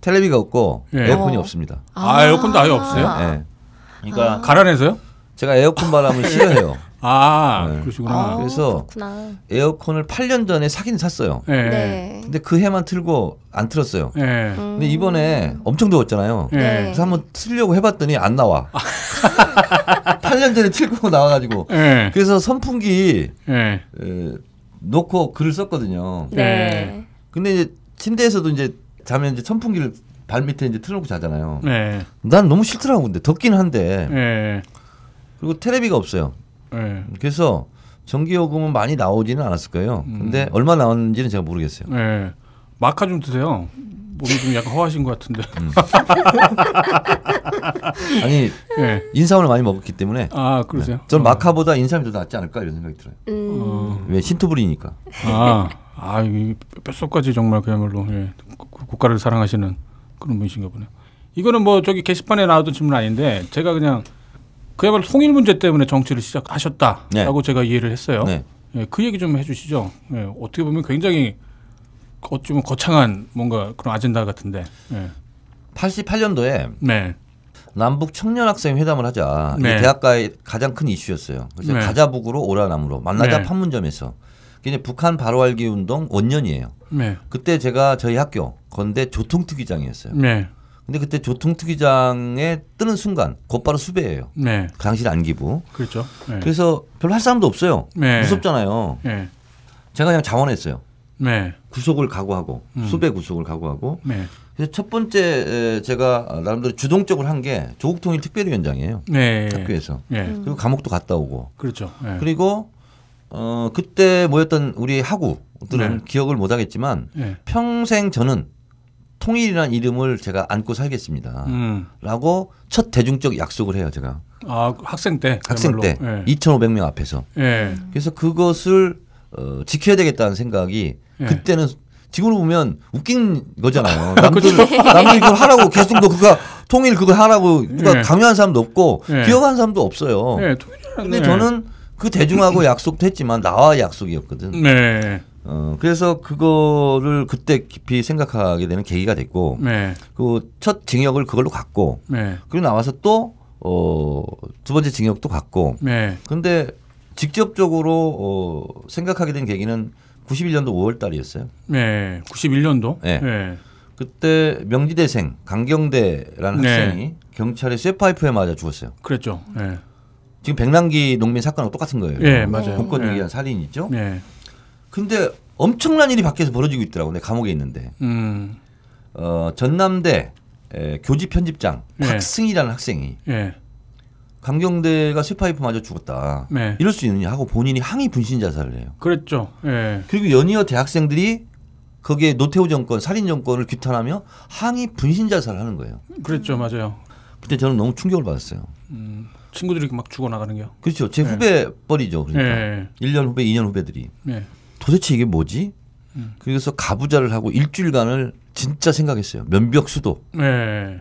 텔레비가 없고 예. 에어컨이 어. 없습니다. 아, 에어컨도 아예 없어요? 예. 그러니까 가난해서요? 제가 에어컨 바람을 싫어해요. 아, 네. 그러시구나. 아, 그래서 그렇구나. 에어컨을 8년 전에 사긴 샀어요. 예. 네. 근데 그 해만 틀고 안 틀었어요. 예. 음. 근데 이번에 엄청 더웠잖아요. 예. 네. 그래서 한번 틀려고 해봤더니 안 나와. 8년 전에 틀고 나와가지고. 예. 그래서 선풍기 예. 에, 놓고 글을 썼거든요. 네. 근데 이제 침대에서도 이제 자면 이제 선풍기를 발 밑에 이제 틀어놓고 자잖아요. 예. 난 너무 싫더라고 근데 덥긴 한데 예. 그리고 텔레비가 없어요. 예. 그래서 전기요금은 많이 나오지는 않았을 거예요. 음. 근데 얼마 나왔는지는 제가 모르겠어요. 예. 마카 좀 드세요. 몸이 좀 약간 허하신 것 같은데. 아니 예. 인삼을 많이 먹었기 때문에 아 그러세요? 전 어. 마카보다 인삼이 더 낫지 않을까 이런 생각이 들어요. 음. 어. 왜 신토불이니까. 아, 아, 이 뼛속까지 정말 그야말로 예, 국- 국가를 사랑하시는 그런 분이신가 보네요. 이거는 뭐 저기 게시판에 나오던 질문 아닌데 제가 그냥 그야말로 통일 문제 때문에 정치를 시작하셨다라고 제가 이해를 했어요. 네. 예, 그 얘기 좀 해주시죠. 예, 어떻게 보면 굉장히 어쩌면 거창한 뭔가 그런 아젠다 같은데. 예. 88년도에 네, 남북 청년 학생 회담을 하자. 네. 대학가의 가장 큰 이슈였어요. 그래서 네. 가자북으로 오라남으로 만나자 네. 판문점에서. 이게 북한 바로 알기 운동 원년이에요. 네, 그때 제가 저희 학교 건대 조통특위장이었어요. 네, 근데 그때 조통특위장에 뜨는 순간 곧바로 수배예요. 네, 당실 안기부. 그렇죠. 네, 그래서 별로 할 사람도 없어요. 네. 무섭잖아요. 네, 제가 그냥 자원했어요. 네, 구속을 각오하고 음. 수배 구속을 각오하고. 네, 그래서 첫 번째 에, 제가 나름대로 주동적으로 한 게 조국통일 특별위원장이에요. 네, 학교에서. 네, 그리고 감옥도 갔다 오고. 그렇죠. 네. 그리고 어 그때 모였던 우리 하구들은 네. 기억을 못 하겠지만 네. 평생 저는 통일이라는 이름을 제가 안고 살겠습니다. 음. 라고 첫 대중적 약속을 해요, 제가. 아, 그 학생 때. 학생 때 그야말로. 2,500명 앞에서. 예. 예. 그래서 그것을 어, 지켜야 되겠다는 생각이 예. 그때는 지금으로 보면 웃긴 거잖아요. 남들 남들이 그걸 하라고 계속 너 그거 통일 그거 하라고 누가 예. 강요한 사람도 없고 예. 기억한 사람도 없어요. 예, 통일이라는 근데 예. 저는 그 대중하고 약속도 했지만 나와 약속이었거든. 네. 어, 그래서 그거를 그때 깊이 생각하게 되는 계기가 됐고 네. 그첫 징역을 그걸로 갔고 네. 그리고 나와서 또 어, 두 번째 징역도 갔고 네. 근데 직접적으로 어, 생각하게 된 계기는 91년도 5월 달이었어요. 네. 91년도. 네. 네. 그때 명지대생 강경대라는 네. 학생이 경찰의 쇠파이프에 맞아 죽었어요. 그랬죠. 네. 지금 백남기 농민 사건하고 똑같은 거예요. 예, 맞아요. 공권 네. 유기한 살인 있죠. 네. 근데 엄청난 일이 밖에서 벌어지고 있더라고. 내 감옥에 있는데. 음. 어, 전남대 에, 교지 편집장 네. 박승희라는 학생이 예. 강경대가 쇠파이프 맞아 죽었다. 네. 이럴 수 있느냐 하고 본인이 항의 분신 자살을 해요. 그랬죠. 예. 그리고 연이어 대학생들이 거기에 노태우 정권, 살인 정권을 규탄하며 항의 분신 자살을 하는 거예요. 그랬죠. 맞아요. 그때 저는 너무 충격을 받았어요. 친구들이 막 죽어 나가는 게요. 그렇죠. 제 네. 후배 뻘이죠. 그러니까 예. 1년 후배, 2년 후배들이 네. 도대체 이게 뭐지? 음. 그래서 가부자를 하고 일주일간을 진짜 생각했어요. 면벽 수도 네.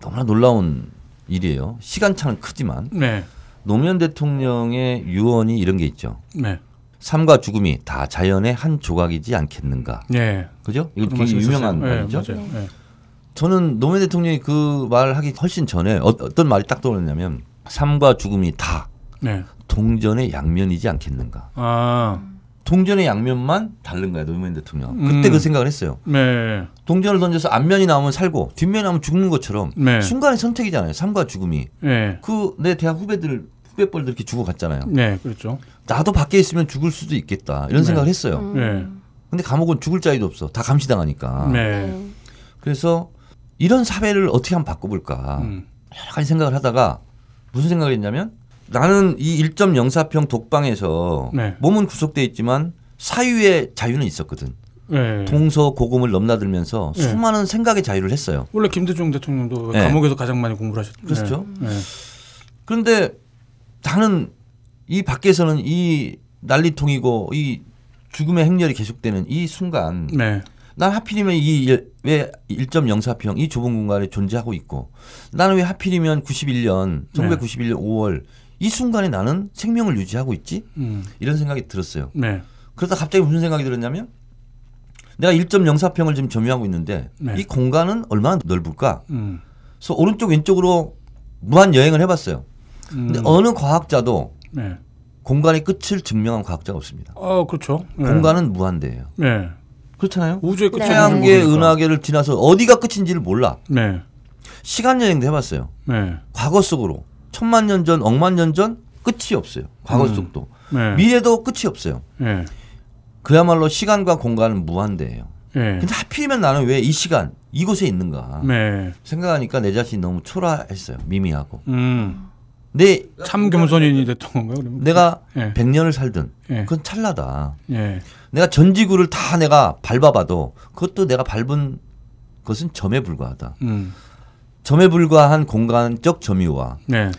너무나 놀라운 일이에요. 시간차는 크지만 네. 노무현 대통령의 유언이 이런 게 있죠. 네. 삶과 죽음이 다 자연의 한 조각이지 않겠는가. 네. 그죠? 이거 굉장히 유명한 있었어요. 말이죠. 네. 네. 저는 노무현 대통령이 그 말을 하기 훨씬 전에 어, 떤 말이 딱 떠오르냐면 삶과 죽음이 다 네. 동전의 양면이지 않겠는가. 아. 동전의 양면만 다른 거야 노무현 대통령. 음. 그때 그 생각을 했어요. 네. 동전을 던져서 앞면이 나오면 살고 뒷면이 나오면 죽는 것처럼 네. 순간의 선택이잖아요. 삶과 죽음이. 네. 그내 대학 후배들 후배뻘들 이렇게 죽어갔잖아요. 네. 그렇죠. 나도 밖에 있으면 죽을 수도 있겠다 이런 네. 생각을 했어요. 네. 근데 감옥은 죽을 자리도 없어. 다 감시당하니까. 네. 그래서 이런 사회를 어떻게 한번 바꿔볼까 음. 여러 가지 생각을 하다가 무슨 생각을 했냐면 나는 이 1.04평 독방에서 네. 몸은 구속돼 있지만 사유의 자유는 있었거든. 네. 동서 고금을 넘나들면서 네. 수많은 생각의 자유를 했어요. 원래 김대중 대통령도 네. 감옥에서 가장 많이 공부를 하셨죠. 그렇죠. 네. 네. 그런데 나는 이 밖에서는 이 난리통이고 이 죽음의 행렬이 계속되는 이 순간 네. 난 하필이면 이 왜 1.04평 이 좁은 공간에 존재하고 있고 나는 왜 하필이면 91년 1991년 5월 이 순간에 나는 생명을 유지하고 있지 음. 이런 생각이 들었어요. 네. 그러다 갑자기 무슨 생각이 들었냐면 내가 1.04평을 지금 점유하고 있는데 네. 이 공간은 얼마나 넓을까? 음. 그래서 오른쪽 왼쪽으로 무한 여행을 해봤어요. 음. 근데 어느 과학자도 네. 공간의 끝을 증명한 과학자가 없습니다. 어, 그렇죠. 네. 공간은 무한대예요. 네. 그렇잖아요. 우주의 끝이 네. 태양계, 은하계를 지나서 어디가 끝인지를 몰라. 네. 시간 여행도 해봤어요. 네. 과거 속으로 천만 년 전, 억만 년 전 끝이 없어요. 과거 음. 속도 네. 미래도 끝이 없어요. 네. 그야말로 시간과 공간은 무한대예요. 네. 근데 하필이면 나는 왜 이 시간 이곳에 있는가 네. 생각하니까 내 자신이 너무 초라했어요. 미미하고 음. 내참 겸손인이 됐던 건가요? 그러면? 내가 네. 100년을 살든 네. 그건 찰나다. 예. 내가 전 지구를 다 내가 밟아봐도 그것도 내가 밟은 그것은 점에 불과하다. 음. 점에 불과한 공간적 점유와 네.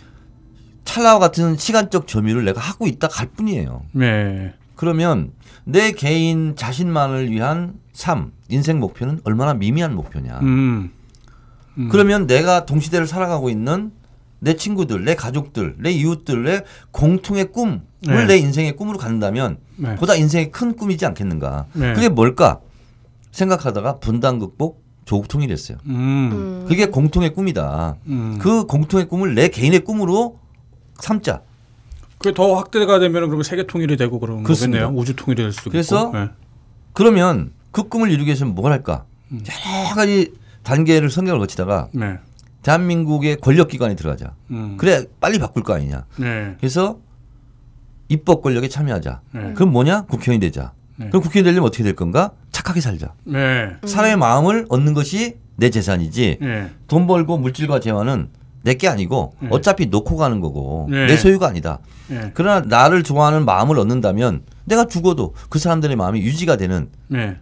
찰나와 같은 시간적 점유를 내가 하고 있다 갈 뿐이에요. 네. 그러면 내 개인 자신만을 위한 삶, 인생 목표는 얼마나 미미한 목표냐. 음. 음. 그러면 내가 동시대를 살아가고 있는 내 친구들, 내 가족들, 내 이웃들의 공통의 꿈을 네. 내 인생의 꿈으로 간다면 네. 보다 인생의 큰 꿈이지 않겠는가. 네. 그게 뭘까 생각하다가 분단 극복, 조국 통일했어요. 음. 음. 그게 공통의 꿈이다. 음. 그 공통의 꿈을 내 개인의 꿈으로 삼자. 그게 더 확대가 되면 그러면 세계 통일이 되고 그런 그렇습니다. 거겠네요. 우주 통일이 될 수도 그래서 있고. 네. 그러면 그 꿈을 이루기 위해서는 뭘 할까? 음. 여러 가지 단계를 성경을 거치다가 네. 대한민국의 권력 기관에 들어가자. 음. 그래 빨리 바꿀 거 아니냐. 네. 그래서 입법 권력에 참여하자. 네. 그럼 뭐냐? 국회의원이 되자. 네. 그럼 국회의원 되려면 어떻게 될 건가? 착하게 살자. 네. 사람의 마음을 얻는 것이 내 재산이지. 네. 돈 벌고 물질과 재화는 내게 아니고 네. 어차피 놓고 가는 거고 네. 내 소유가 아니다. 네. 그러나 나를 좋아하는 마음을 얻는다면 내가 죽어도 그 사람들의 마음이 유지가 되는 네.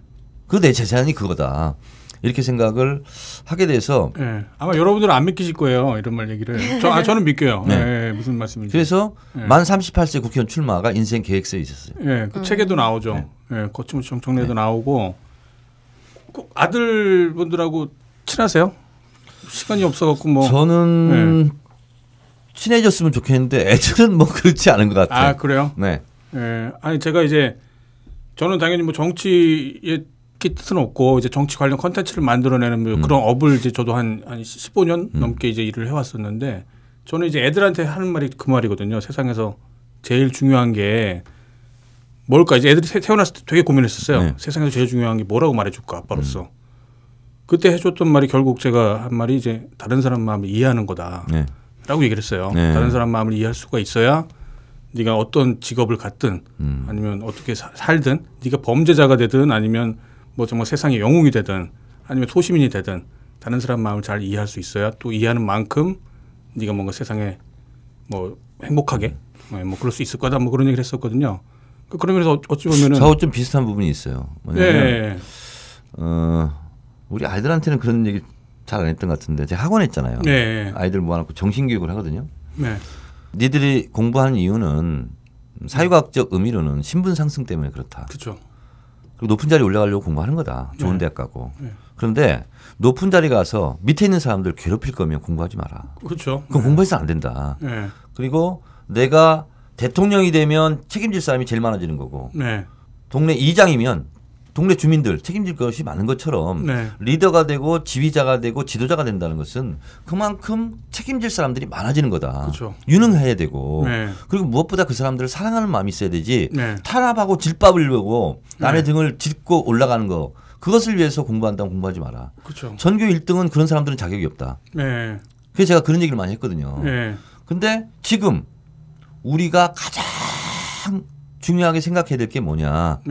그내 재산이 그거다. 이렇게 생각을 하게 돼서 네. 아마 여러분들은 안 믿기실 거예요. 이런 말 얘기를. 저, 아, 저는 믿겨요. 네. 네. 무슨 말씀인지. 그래서 네. 만 38세 국회의원 출마가 인생 계획서에 있었어요. 예, 그 책에도 나오죠. 예, 거침없이 정청래도 나오고 꼭 아들분들하고 친하세요? 시간이 없어갖고 뭐. 저는 친해졌으면 좋겠는데 애들은 뭐 그렇지 않은 것 같아요. 아 그래요? 네. 예, 아니 제가 이제 저는 당연히 뭐 정치의 뜻은 없고 이제 정치 관련 컨텐츠를 만들어내는 뭐 음. 그런 업을 이제 저도 한, 한 15년 음. 넘게 이제 일을 해왔었는데 저는 이제 애들한테 하는 말이 그 말이거든요. 세상에서 제일 중요한 게 뭘까? 이제 애들이 태- 태어났을 때 되게 고민했었어요. 네. 음. 세상에서 제일 중요한 게 뭐라고 말해줄까 아빠로서. 그때 해줬던 말이 결국 제가 한 말이 이제 다른 사람 마음을 이해하는 거다. 네. 라고 얘기를 했어요. 네. 다른 사람 마음을 이해할 수가 있어야 네가 어떤 직업을 갖든 음. 아니면 어떻게 사- 살든 네가 범죄자가 되든 아니면 뭐 정말 세상의 영웅이 되든 아니면 소시민이 되든 다른 사람 마음을 잘 이해할 수 있어야 또 이해하는 만큼 네가 뭔가 세상에 뭐 행복하게 네, 뭐 그럴 수 있을 거다 뭐 그런 얘기를 했었거든요. 그 그러면서 어찌 보면은 저하고 좀 비슷한 부분이 있어요. 뭐냐면 네, 어, 우리 아이들한테는 그런 얘기 잘 안 했던 것 같은데 제가 학원 했잖아요. 네, 아이들 모아놓고 정신교육을 하거든요. 네, 니들이 공부하는 이유는 사회과학적 의미로는 신분 상승 때문에 그렇다. 그렇죠. 그리고 높은 자리 올라가려고 공부하는 거다. 좋은 네. 대학 가고. 네. 그런데 높은 자리 가서 밑에 있는 사람들 괴롭힐 거면 공부하지 마라. 그렇죠. 그럼 공부해서 안 된다. 네, 그리고 내가 대통령이 되면 책임질 사람이 제일 많아지는 거고 네, 동네 이장이면 동네 주민들 책임질 것이 많은 것처럼 네, 리더가 되고 지휘자가 되고 지도자가 된다는 것은 그만큼 책임질 사람들이 많아지는 거다. 그렇죠. 유능해야 되고 네, 그리고 무엇보다 그 사람들을 사랑하는 마음이 있어야 되지 네, 탄압하고 질밥을 보고 남의 네. 등을 짚고 올라가는 거 그것을 위해서 공부한다고 공부하지 마라. 그렇죠. 전교 1등은 그런 사람들은 자격이 없다. 네, 그래서 제가 그런 얘기를 많이 했거든요. 네, 근데 지금 우리가 가장 중요하게 생각해야 될 게 뭐냐.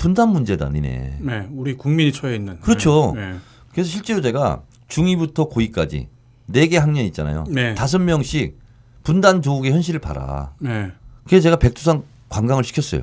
네. 분단 문제다, 니네. 네, 우리 국민이 처해 있는. 그렇죠. 네, 그래서 실제로 제가 중2부터 고2까지 네 개 학년 있잖아요. 네. 다섯 명씩 분단 조국의 현실을 봐라. 네. 그래서 제가 백두산 관광을 시켰어요.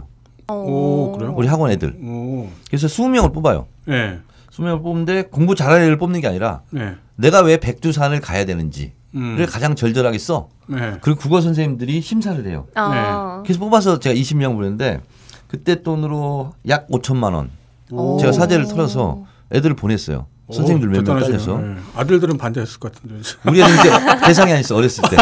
오, 그래요? 우리 학원 애들. 오, 그래서 20명을 뽑아요. 네, 20명을 뽑는데 공부 잘하는 애를 뽑는 게 아니라 네, 내가 왜 백두산을 가야 되는지를 음, 가장 절절하게 써. 네, 그리고 국어 선생님들이 심사를 해요. 아. 그래서 뽑아서 제가 20명 보냈는데 그때 돈으로 약 5천만 원 오. 제가 사제를 털어서 애들을 보냈어요. 선생님들 오, 몇 명. 딸려서. 네. 아들들은 반대했을 것 같은데. 우리 애는 이제 대상이 아니었어 어렸을 때.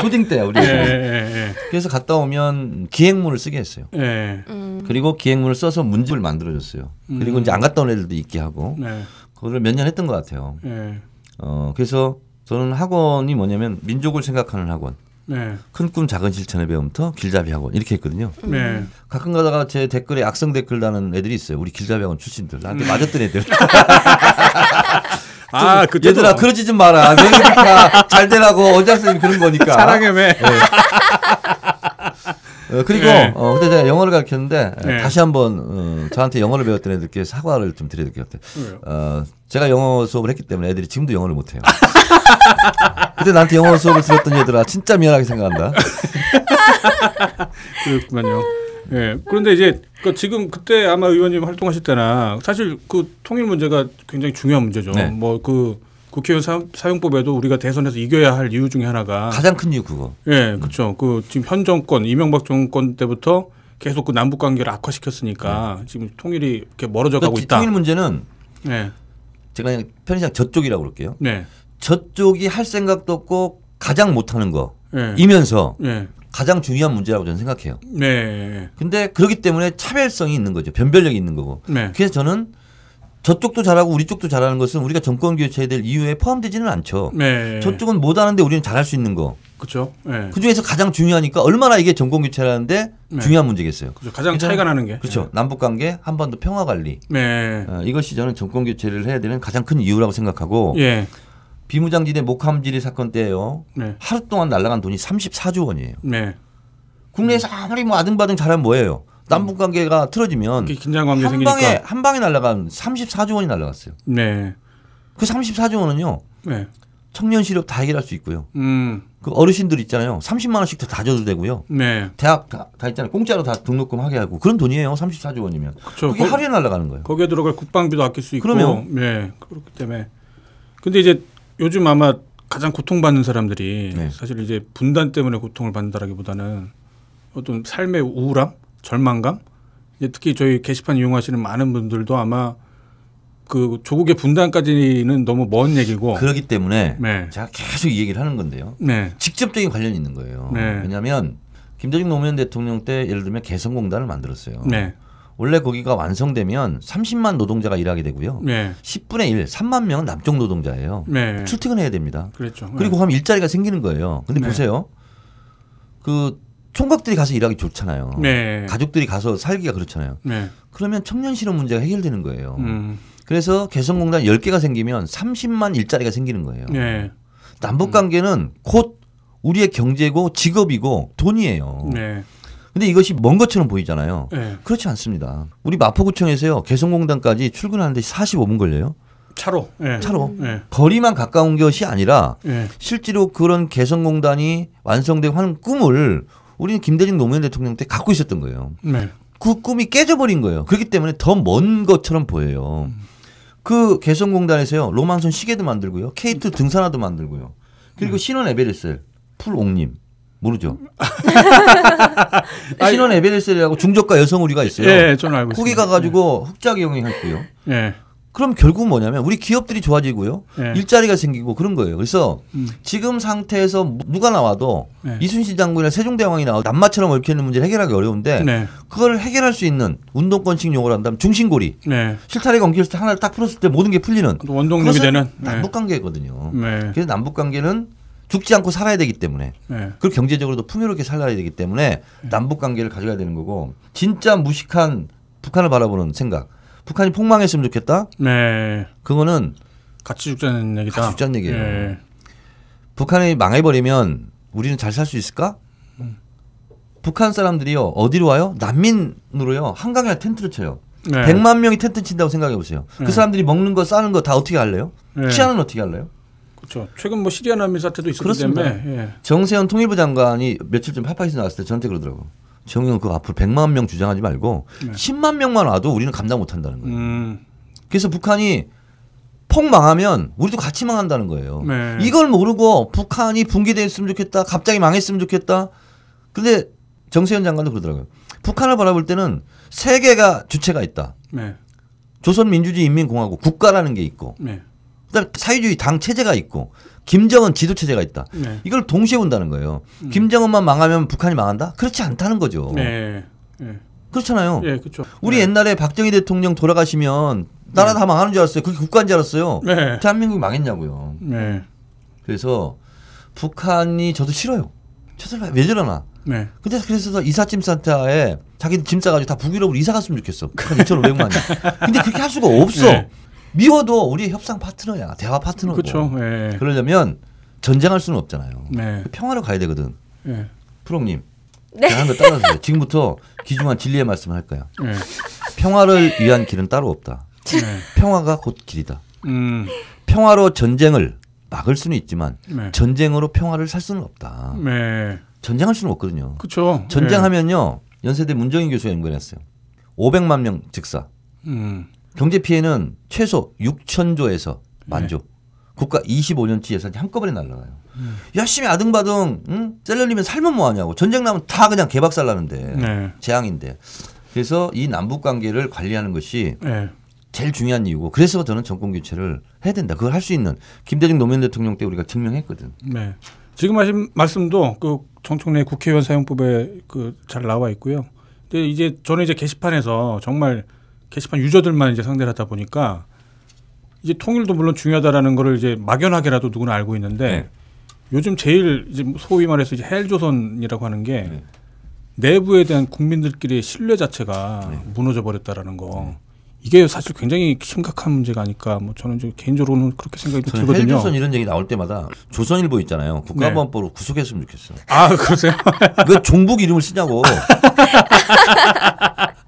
초딩 때야 우리. 예, 애는. 예, 그래서 갔다 오면 기행문을 쓰게 했어요. 예, 예. 음. 그리고 기행문을 써서 문집을 만들어줬어요. 그리고 음. 이제 안 갔다 온 애들도 있게 하고 네, 그거를 몇 년 했던 것 같아요. 예, 어 그래서 저는 학원이 뭐냐면 민족을 생각하는 학원, 네, 큰 꿈 작은 실천의 배움부터 길잡이 학원 이렇게 했거든요. 네. 가끔 가다가 제 댓글에 악성 댓글 다는 애들이 있어요. 우리 길잡이 학원 출신들 나한테 맞았던 애들. 아, 그때 얘들아 그러지 좀 마라. 왜 이렇게 다잘 되라고 원장 선생님 그런 거니까. 사랑의 매. 어, 그리고 네. 어, 그때 제가 영어를 가르쳤는데 에, 네. 다시 한번 어, 저한테 영어를 배웠던 애들께 사과를 좀 드려야 될 것 같아요. 어, 제가 영어 수업을 했기 때문에 애들이 지금도 영어를 못해요. 그때 나한테 영어 수업을 들었던 얘들아 진짜 미안하게 생각한다. 그렇구만요. 예. 그런데 이제 그 지금 그때 아마 의원님 활동하실 때나 사실 그 통일 문제가 굉장히 중요한 문제죠. 네. 뭐그 국회의원 사, 사용법에도 우리가 대선에서 이겨야 할 이유 중에 하나가 가장 큰 이유 그거. 예, 그렇죠. 그 지금 현 정권 이명박 정권 때부터 계속 그 남북 관계를 악화시켰으니까 지금 통일이 이렇게 멀어져 가고 그러니까 있다. 통일 문제는 네. 제가 그냥 편의상 저쪽이라고 그럴게요. 네. 저쪽이 할 생각도 없고 가장 못하는 네. 거이면서 네. 가장 중요한 문제라고 저는 생각해요. 네. 근데 그렇기 때문에 차별성이 있는 거죠. 변별력이 있는 거고. 네. 그래서 저는 저쪽도 잘하고 우리 쪽도 잘하는 것은 우리가 정권 교체해야 될 이유에 포함되지는 않죠. 네. 저쪽은 못하는데 우리는 잘할 수 있는 거. 그렇죠. 네. 그 중에서 가장 중요하니까 얼마나 이게 정권 교체라는데 네. 중요한 문제겠어요. 그렇죠. 가장 차이가 나는 게. 그렇죠. 남북 관계 한반도 평화 관리. 네. 어, 이것이 저는 정권 교체를 해야 되는 가장 큰 이유라고 생각하고 예. 비무장지대 목함지리 사건 때요. 네. 하루 동안 날라간 돈이 34조 원이에요. 네. 국내에서 아무리 뭐 아등바등 잘하면 뭐예요? 남북 관계가 틀어지면 이렇게 긴장 관계 한 방에 생기니까. 한 방에 날라간 34조 원이 날라갔어요. 네. 그 34조 원은요. 네. 청년 실업 다 해결할 수 있고요. 음. 그 어르신들 있잖아요. 30만 원씩 다 줘도 되고요. 네. 대학 다, 다 있잖아요. 공짜로 다 등록금 하게 하고 그런 돈이에요. 34조 원이면. 그렇죠. 그게 거- 하루에 날라가는 거예요. 거기에 들어갈 국방비도 아낄 수 있고. 그럼요. 네. 그렇기 때문에. 근데 이제 요즘 아마 가장 고통받는 사람들이 네. 사실 이제 분단 때문에 고통을 받는다라기보다는 어떤 삶의 우울함, 절망감. 특히 저희 게시판 이용하시는 많은 분들도 아마 그 조국의 분단까지는 너무 먼 얘기고. 그렇기 때문에 네. 제가 계속 이 얘기를 하는 건데요. 네. 직접적인 관련이 있는 거예요. 네. 왜냐하면 김대중 노무현 대통령 때 예를 들면 개성공단을 만들었어요. 네. 원래 거기가 완성되면 30만 노동자가 일하게 되고요. 네. 10분의 1, 3만 명은 남쪽 노동자예요. 네. 출퇴근해야 됩니다. 그랬죠. 그리고 하면 일자리가 생기는 거예요. 근데 네. 보세요. 그 총각들이 가서 일하기 좋잖아요. 네. 가족들이 가서 살기가 그렇잖아요. 네. 그러면 청년 실업 문제가 해결되는 거예요. 음. 그래서 개성공단 10개가 생기면 30만 일자리가 생기는 거예요. 네. 남북 관계는 곧 우리의 경제고 직업이고 돈이에요. 네. 근데 이것이 먼 것처럼 보이잖아요. 네. 그렇지 않습니다. 우리 마포구청에서요. 개성공단까지 출근하는데 45분 걸려요. 차로. 네. 차로. 네. 거리만 가까운 것이 아니라 네. 실제로 그런 개성공단이 완성되고 하는 꿈을 우리는 김대중 노무현 대통령 때 갖고 있었던 거예요. 네. 그 꿈이 깨져버린 거예요. 그렇기 때문에 더 먼 것처럼 보여요. 그 개성공단에서요. 로망선 시계도 만들고요. K2 등산화도 만들고요. 그리고 신원 에베레스트 풀옥님 모르죠? 신원 에베레스트라고 중저가 여성 우리가 있어요. 예, 저는 알고 거기 있습니다. 가가지고 흑자 경영했고요. 예. 그럼 결국 뭐냐면 우리 기업들이 좋아지고요. 예. 일자리가 생기고 그런 거예요. 그래서 음. 지금 상태에서 누가 나와도 네. 이순신 장군이나 세종대왕이 나와도 남마처럼 얽혀 있는 문제를 해결하기 어려운데 네. 그걸 해결할 수 있는 운동권식 용어로 한다면 중심고리 네. 실타래가 엉켰을 때 하나를 딱 풀었을 때 모든 게 풀리는 또 원동력이 되는. 네. 남북 관계거든요. 네. 그래서 남북 관계는 죽지 않고 살아야 되기 때문에 네. 그리고 경제적으로도 풍요롭게 살아야 되기 때문에 남북 관계를 가져가야 되는 거고 진짜 무식한 북한을 바라보는 생각. 북한이 폭망했으면 좋겠다. 네. 그거는 같이 죽자는 얘기다. 같이 죽자는 얘기예요. 예. 북한이 망해버리면 우리는 잘 살 수 있을까? 북한 사람들이요 어디로 와요? 난민으로요 한강에 텐트를 쳐요. 네. 100만 명이 텐트 친다고 생각해 보세요. 네. 그 사람들이 먹는 거 싸는 거 다 어떻게 할래요? 네. 치안은 어떻게 할래요? 그렇죠. 최근 뭐 시리아 난민 사태도 있었기 그렇습니다. 때문에. 예. 정세현 통일부 장관이 며칠 전 파파이스 나왔을 때 저한테 그러더라고. 정영 그거 앞으로 100만 명 주장하지 말고 네. 10만 명만 와도 우리는 감당 못 한다는 거예요. 음. 그래서 북한이 폭 망하면 우리도 같이 망한다는 거예요. 네. 이걸 모르고 북한이 붕괴됐으면 좋겠다. 갑자기 망했으면 좋겠다. 근데 정세현 장관도 그러더라고요. 북한을 바라볼 때는 세계가 주체가 있다. 네. 조선민주주의 인민공화국 국가라는 게 있고 네. 그다음에 사회주의 당 체제가 있고 김정은 지도 체제가 있다. 네. 이걸 동시에 본다는 거예요. 김정은만 망하면 북한이 망한다? 그렇지 않다는 거죠. 네. 예. 그렇잖아요. 예, 그렇죠. 우리 네. 옛날에 박정희 대통령 돌아가시면 나라 다 망하는 줄 알았어요. 그게 국가인 줄 알았어요. 네. 대한민국이 망했냐고요. 네. 그래서 북한이 저도 싫어요. 저들 왜 저러나. 네. 근데 그래서 이삿짐 산타에 자기들 짐 싸가지고 다 북유럽으로 이사 갔으면 좋겠어. 북한 2,500만이. 근데 그렇게 할 수가 없어. 네. 미워도 우리의 협상 파트너야. 대화 파트너고. 그렇죠. 예. 그러려면 전쟁할 수는 없잖아요. 네. 평화로 가야 되거든. 예. 프로님. 제가 한거 따라주세요. 지금부터 귀중한 진리의 말씀을 할 거야. 예. 평화를 위한 길은 따로 없다. 네. 평화가 곧 길이다. 음. 평화로 전쟁을 막을 수는 있지만 네. 전쟁으로 평화를 살 수는 없다. 네. 전쟁할 수는 없거든요. 그렇죠. 전쟁하면요 연세대 문정인 교수가 연구했어요. 500만 명 즉사. 음. 경제 피해는 최소 6천조에서 만조. 네. 국가 25년치 예산이 한꺼번에 날라가요. 열심히 아등바등 응? 셀러리면 살면 뭐하냐고. 전쟁 나면 다 그냥 개박살 나는데 네. 재앙인데. 그래서 이 남북 관계를 관리하는 것이 네. 제일 중요한 이유고 그래서 저는 정권 교체를 해야 된다. 그걸 할 수 있는 김대중 노무현 대통령 때 우리가 증명했거든. 네. 지금 하신 말씀도 그 정청래 국회의원 사용법에 그 잘 나와 있고요. 근데 이제 저는 이제 게시판에서 정말 게시판 유저들만 이제 상대를 하다 보니까 이제 통일도 물론 중요하다라는 거를 이제 막연하게라도 누구나 알고 있는데 네. 요즘 제일 이제 소위 말해서 이제 헬조선이라고 하는 게 네. 내부에 대한 국민들끼리의 신뢰 자체가 네. 무너져 버렸다라는 거. 이게 사실 굉장히 심각한 문제가 아닐까. 뭐 저는 좀 개인적으로는 그렇게 생각이 좀 저는 들거든요. 헬조선 이런 얘기 나올 때마다 조선일보 있잖아요. 국가보안법으로 구속했으면 좋겠어. 아 그러세요? 그 종북 이름을 쓰냐고.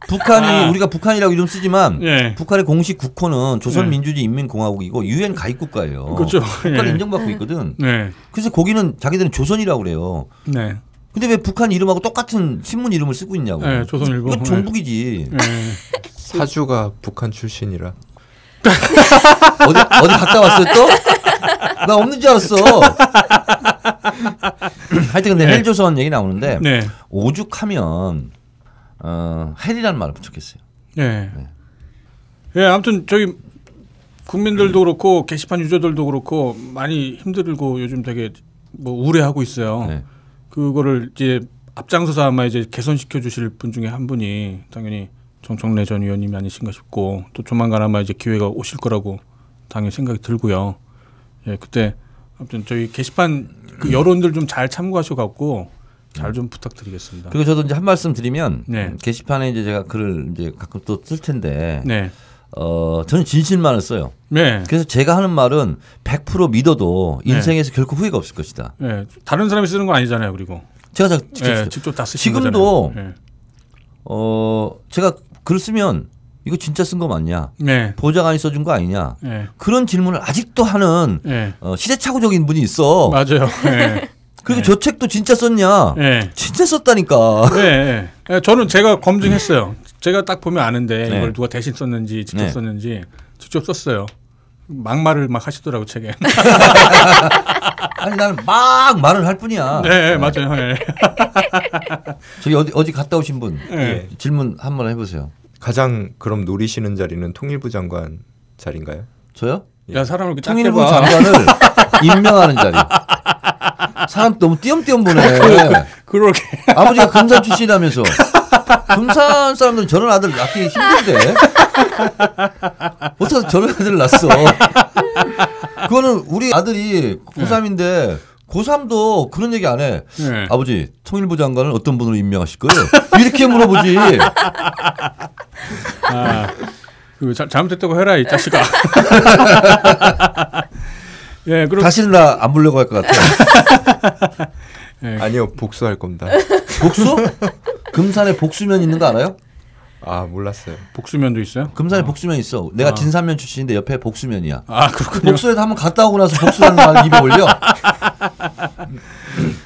북한이 우리가 북한이라고 이름 쓰지만 예. 북한의 공식 국호는 네. 조선민주주의 인민공화국이고 유엔 가입 국가예요. 그렇죠. 국가를 예. 인정받고 있거든. 네. 그래서 거기는 자기들은 조선이라고 그래요. 네. 근데 왜 북한 이름하고 똑같은 신문 이름을 쓰고 있냐고. 네, 조선일보. 이건 종북이지. 네. 사주가 북한 출신이라 어디 어디 갔다 왔어요 또? 나 없는 줄 알았어. 하여튼 근데 네. 헬조선 얘기 나오는데 네. 오죽하면 어, 헬이라는 말을 붙였겠어요. 네. 예, 아무튼 저기 국민들도 그렇고 게시판 유저들도 그렇고 많이 힘들고 요즘 되게 뭐 우려하고 있어요. 네. 그거를 이제 앞장서서 아마 이제 개선시켜 주실 분 중에 한 분이 당연히 정청래 전 의원님이 아니신가 싶고 또 조만간 아마 이제 기회가 오실 거라고 당연히 생각이 들고요. 예, 그때 아무튼 저희 게시판 그 여론들 좀 잘 참고하셔 갖고 잘 좀 부탁드리겠습니다. 그리고 저도 이제 한 말씀 드리면 네. 음, 게시판에 이제 제가 글을 이제 가끔 또 쓸 텐데 네. 어 저는 진실만을 써요. 네. 그래서 제가 하는 말은 100% 믿어도 인생에서 결코 후회가 없을 것이다. 예, 다른 사람이 쓰는 건 아니잖아요. 그리고 제가 자- 직접 예, 써요. 직접 다 쓰신 지금도 거잖아요. 어 제가 글 쓰면 이거 진짜 쓴 거 맞냐? 예. 네. 보좌관이 써준 거 아니냐? 예. 그런 질문을 아직도 하는 예. 어, 시대착오적인 분이 있어. 맞아요. 예. 그리고 네. 저 책도 진짜 썼냐? 예. 진짜 썼다니까. 예, 저는 제가 검증했어요. 제가 딱 보면 아는데 네. 이걸 누가 대신 썼는지 직접 네. 썼는지 직접 썼어요. 막말을 막 하시더라고 책에. 아니 나는 막 말을 할 뿐이야. 네, 예, 맞아요. 예. 저기 어디 어디 갔다 오신 분 예. 질문 한 번 해보세요. 가장 그럼 노리시는 자리는 통일부 장관 자리인가요? 저요? 야 사람을 통일부 봐. 장관을 임명하는 자리. 사람 너무 띄엄띄엄 보네. 그러게. 아버지가 금산 출신이라면서. 금산 사람들은 저런 아들 낳기 힘든데. 어떻게 저런 아들을 낳았어. 그거는 우리 아들이 고3인데 고3도 그런 얘기 안 해. 예. 아버지, 통일부 장관을 어떤 분으로 임명하실 거예요? 이렇게 물어보지. 아, 그 자, 잘못했다고 해라 이 자식아. 예, 그럼 다시는 나안 부르려고 할 것 같아. 예. 아니요 복수할 겁니다. 복수? 금산에 복수면 있는 거 알아요? 아 몰랐어요. 복수면도 있어요? 금산에 복수면 있어. 내가 아. 진산면 출신인데 옆에 복수면이야. 아그 그렇군요. 복수에도 한번 갔다 오고 나서 복수라는 말 입에 올려.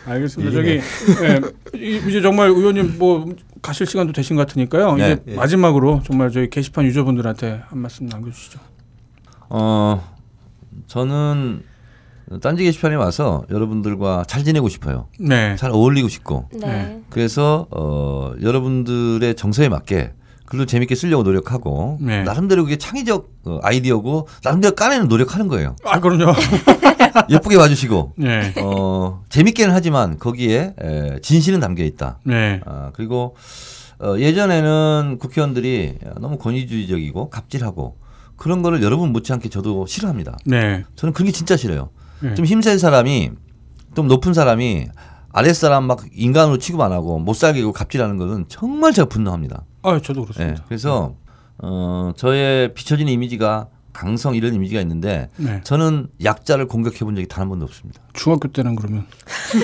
알겠습니다. 저기 예, 이- 이제 정말 의원님 뭐 가실 시간도 되신 것 같으니까요. 네. 이제 마지막으로 정말 저희 게시판 유저분들한테 한 말씀 남겨주시죠. 어, 저는 딴지 게시판에 와서 여러분들과 잘 지내고 싶어요. 네. 잘 어울리고 싶고. 네. 그래서 어, 여러분들의 정서에 맞게 글도 재밌게 쓰려고 노력하고 네. 나름대로 그게 창의적 어, 아이디어고 나름대로 까내는 노력하는 거예요. 아 그럼요. 예쁘게 봐주시고 네. 어, 재밌게는 하지만 거기에 에, 진실은 담겨 있다. 네. 아, 그리고 어, 예전에는 국회의원들이 너무 권위주의적이고 갑질하고 그런 거를 여러분 못지않게 저도 싫어합니다. 네. 저는 그런 게 진짜 싫어요. 네. 좀 힘센 사람이 좀 높은 사람이 아랫사람 막 인간으로 취급 안 하고 못 살게 고 갑질하는 거는 정말 제가 분노합니다. 아 저도 예, 그렇습니다. 그래서 어, 저의 비춰지는 이미지가 강성 이런 이미지가 있는데 네. 저는 약자를 공격해 본 적이 단 한 번도 없습니다. 중학교 때는 그러면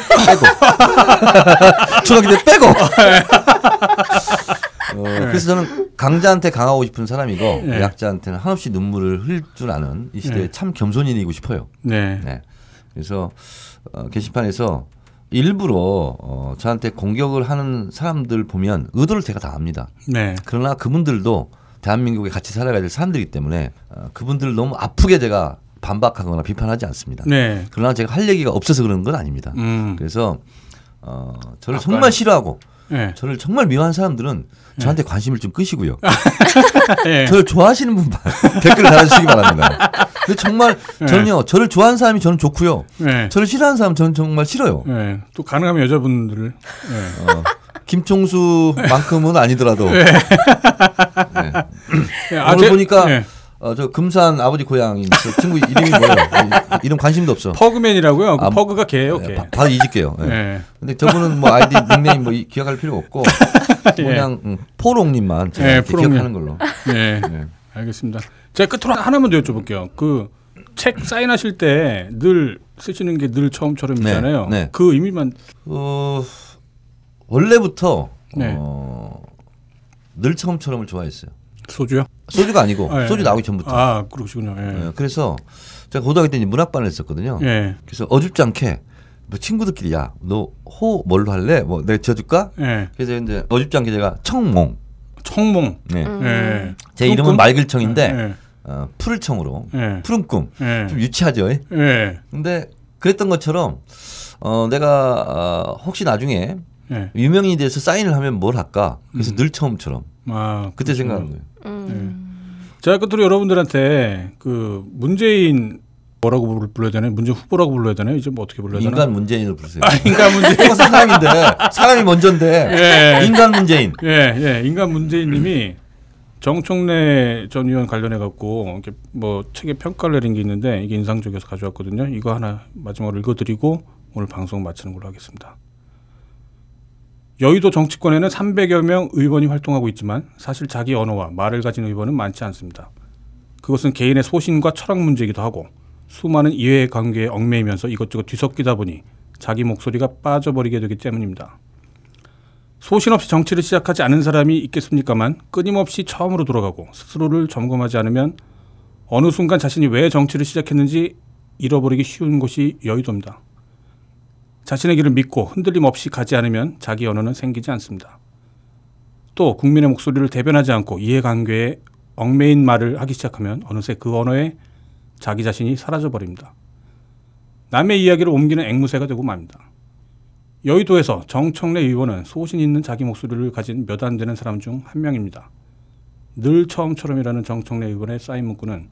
중학교 때 빼고. 네. 어, 그래서 저는 강자한테 강하고 싶은 사람이고 네. 약자한테는 한없이 눈물을 흘릴 줄 아는 이 시대에 네. 참 겸손인이고 싶어요. 네. 네. 그래서 어, 게시판에서 일부러 어, 저한테 공격을 하는 사람들 보면 의도를 제가 다 압니다. 네. 그러나 그분들도 대한민국에 같이 살아가야 될 사람들이기 때문에 어, 그분들을 너무 아프게 제가 반박하거나 비판하지 않습니다. 네. 그러나 제가 할 얘기가 없어서 그런 건 아닙니다. 음. 그래서 어, 저를 아까는- 정말 싫어하고 네. 저를 정말 미워하는 사람들은 저한테 관심을 좀 끄시고요. 네. 저를 좋아하시는 분만 댓글 달아주시기 바랍니다. 근데 정말 네. 저는요, 저를 좋아하는 사람이 저는 좋고요. 네. 저를 싫어하는 사람 저는 정말 싫어요. 네. 또 가능하면 여자분들을. 네. 어, 김총수만큼은 아니더라도 네. 네. 오늘 보니까 네. 어, 저 금산 아버지 고향인 저 친구 이름이 뭐예요? 이- 이름 관심도 없어. 퍼그맨이라고요. 그 아, 퍼그가 개예요, 네, 개. 바- 바로 잊을게요. 네. 네. 근데 저분은 뭐 아이디 닉네임 뭐 이- 기억할 필요 없고 예. 그냥 음, 포롱님만 이렇게 포롱님. 기억하는 걸로. 네. 네. 알겠습니다. 제가 끝으로 하나만 더 여쭤볼게요. 그 책 사인하실 때 늘 쓰시는 게 늘 처음처럼이잖아요. 네, 네. 그 의미만 어, 원래부터 네. 어, 늘 처음처럼을 좋아했어요. 소주요? 소주가 아니고 아, 예. 소주 나오기 전부터. 아 그러시군요. 예. 예, 그래서 제가 고등학교 때 이제 문학반을 했었거든요. 예. 그래서 어줍지 않게 뭐 친구들끼리 야너 호 뭘로 할래? 뭐 내가 지어줄까? 예. 그래서 이제 어줍지 않게 제가 청몽. 청몽. 네. 음. 예. 제 이름은 예. 어, 푸를 청으로 예. 푸른 꿈. 예. 좀 유치하죠. 예? 예. 근데 그랬던 것처럼 어, 내가 어, 혹시 나중에 예. 유명인이 돼서 사인을 하면 뭘 할까? 그래서 음. 늘 처음처럼 아 그때. 생각한 거예요. 음. 제가 끝으로 여러분들한테 그 문재인 뭐라고 불러야 되나요? 문재인 후보라고 불러야 되나요? 이제 뭐 어떻게 불러야 되나? 인간 문재인을 부르세요. 아, 인간 문재인. 사람인데 사람이 먼저인데 예. 인간 문재인. 예, 예. 인간 문재인님이 정청래 전 의원 관련해 갖고 이렇게 뭐 책에 평가를 내린 게 있는데 이게 인상적이어서 가져왔거든요. 이거 하나 마지막으로 읽어드리고 오늘 방송 마치는 걸로 하겠습니다. 여의도 정치권에는 300여 명 의원이 활동하고 있지만 사실 자기 언어와 말을 가진 의원은 많지 않습니다. 그것은 개인의 소신과 철학 문제이기도 하고 수많은 이해 관계에 얽매이면서 이것저것 뒤섞이다 보니 자기 목소리가 빠져버리게 되기 때문입니다. 소신 없이 정치를 시작하지 않은 사람이 있겠습니까만 끊임없이 처음으로 돌아가고 스스로를 점검하지 않으면 어느 순간 자신이 왜 정치를 시작했는지 잃어버리기 쉬운 곳이 여의도입니다. 자신의 길을 믿고 흔들림 없이 가지 않으면 자기 언어는 생기지 않습니다. 또 국민의 목소리를 대변하지 않고 이해관계에 얽매인 말을 하기 시작하면 어느새 그 언어에 자기 자신이 사라져 버립니다. 남의 이야기를 옮기는 앵무새가 되고 맙니다. 여의도에서 정청래 의원은 소신 있는 자기 목소리를 가진 몇 안 되는 사람 중 한 명입니다. 늘 처음처럼이라는 정청래 의원의 쌓인 문구는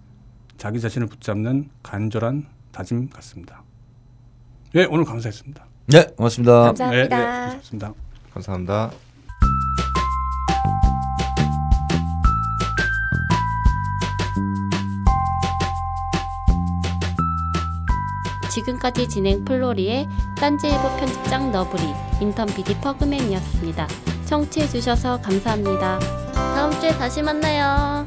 자기 자신을 붙잡는 간절한 다짐 같습니다. 네, 오늘 감사했습니다. 네, 고맙습니다. 감사합니다. 네, 네, 고맙습니다. 감사합니다. 지금까지 진행 플로리의 딴지일보 편집장 너브리, 인턴 PD 퍼그맨이었습니다. 청취해주셔서 감사합니다. 다음 주에 다시 만나요.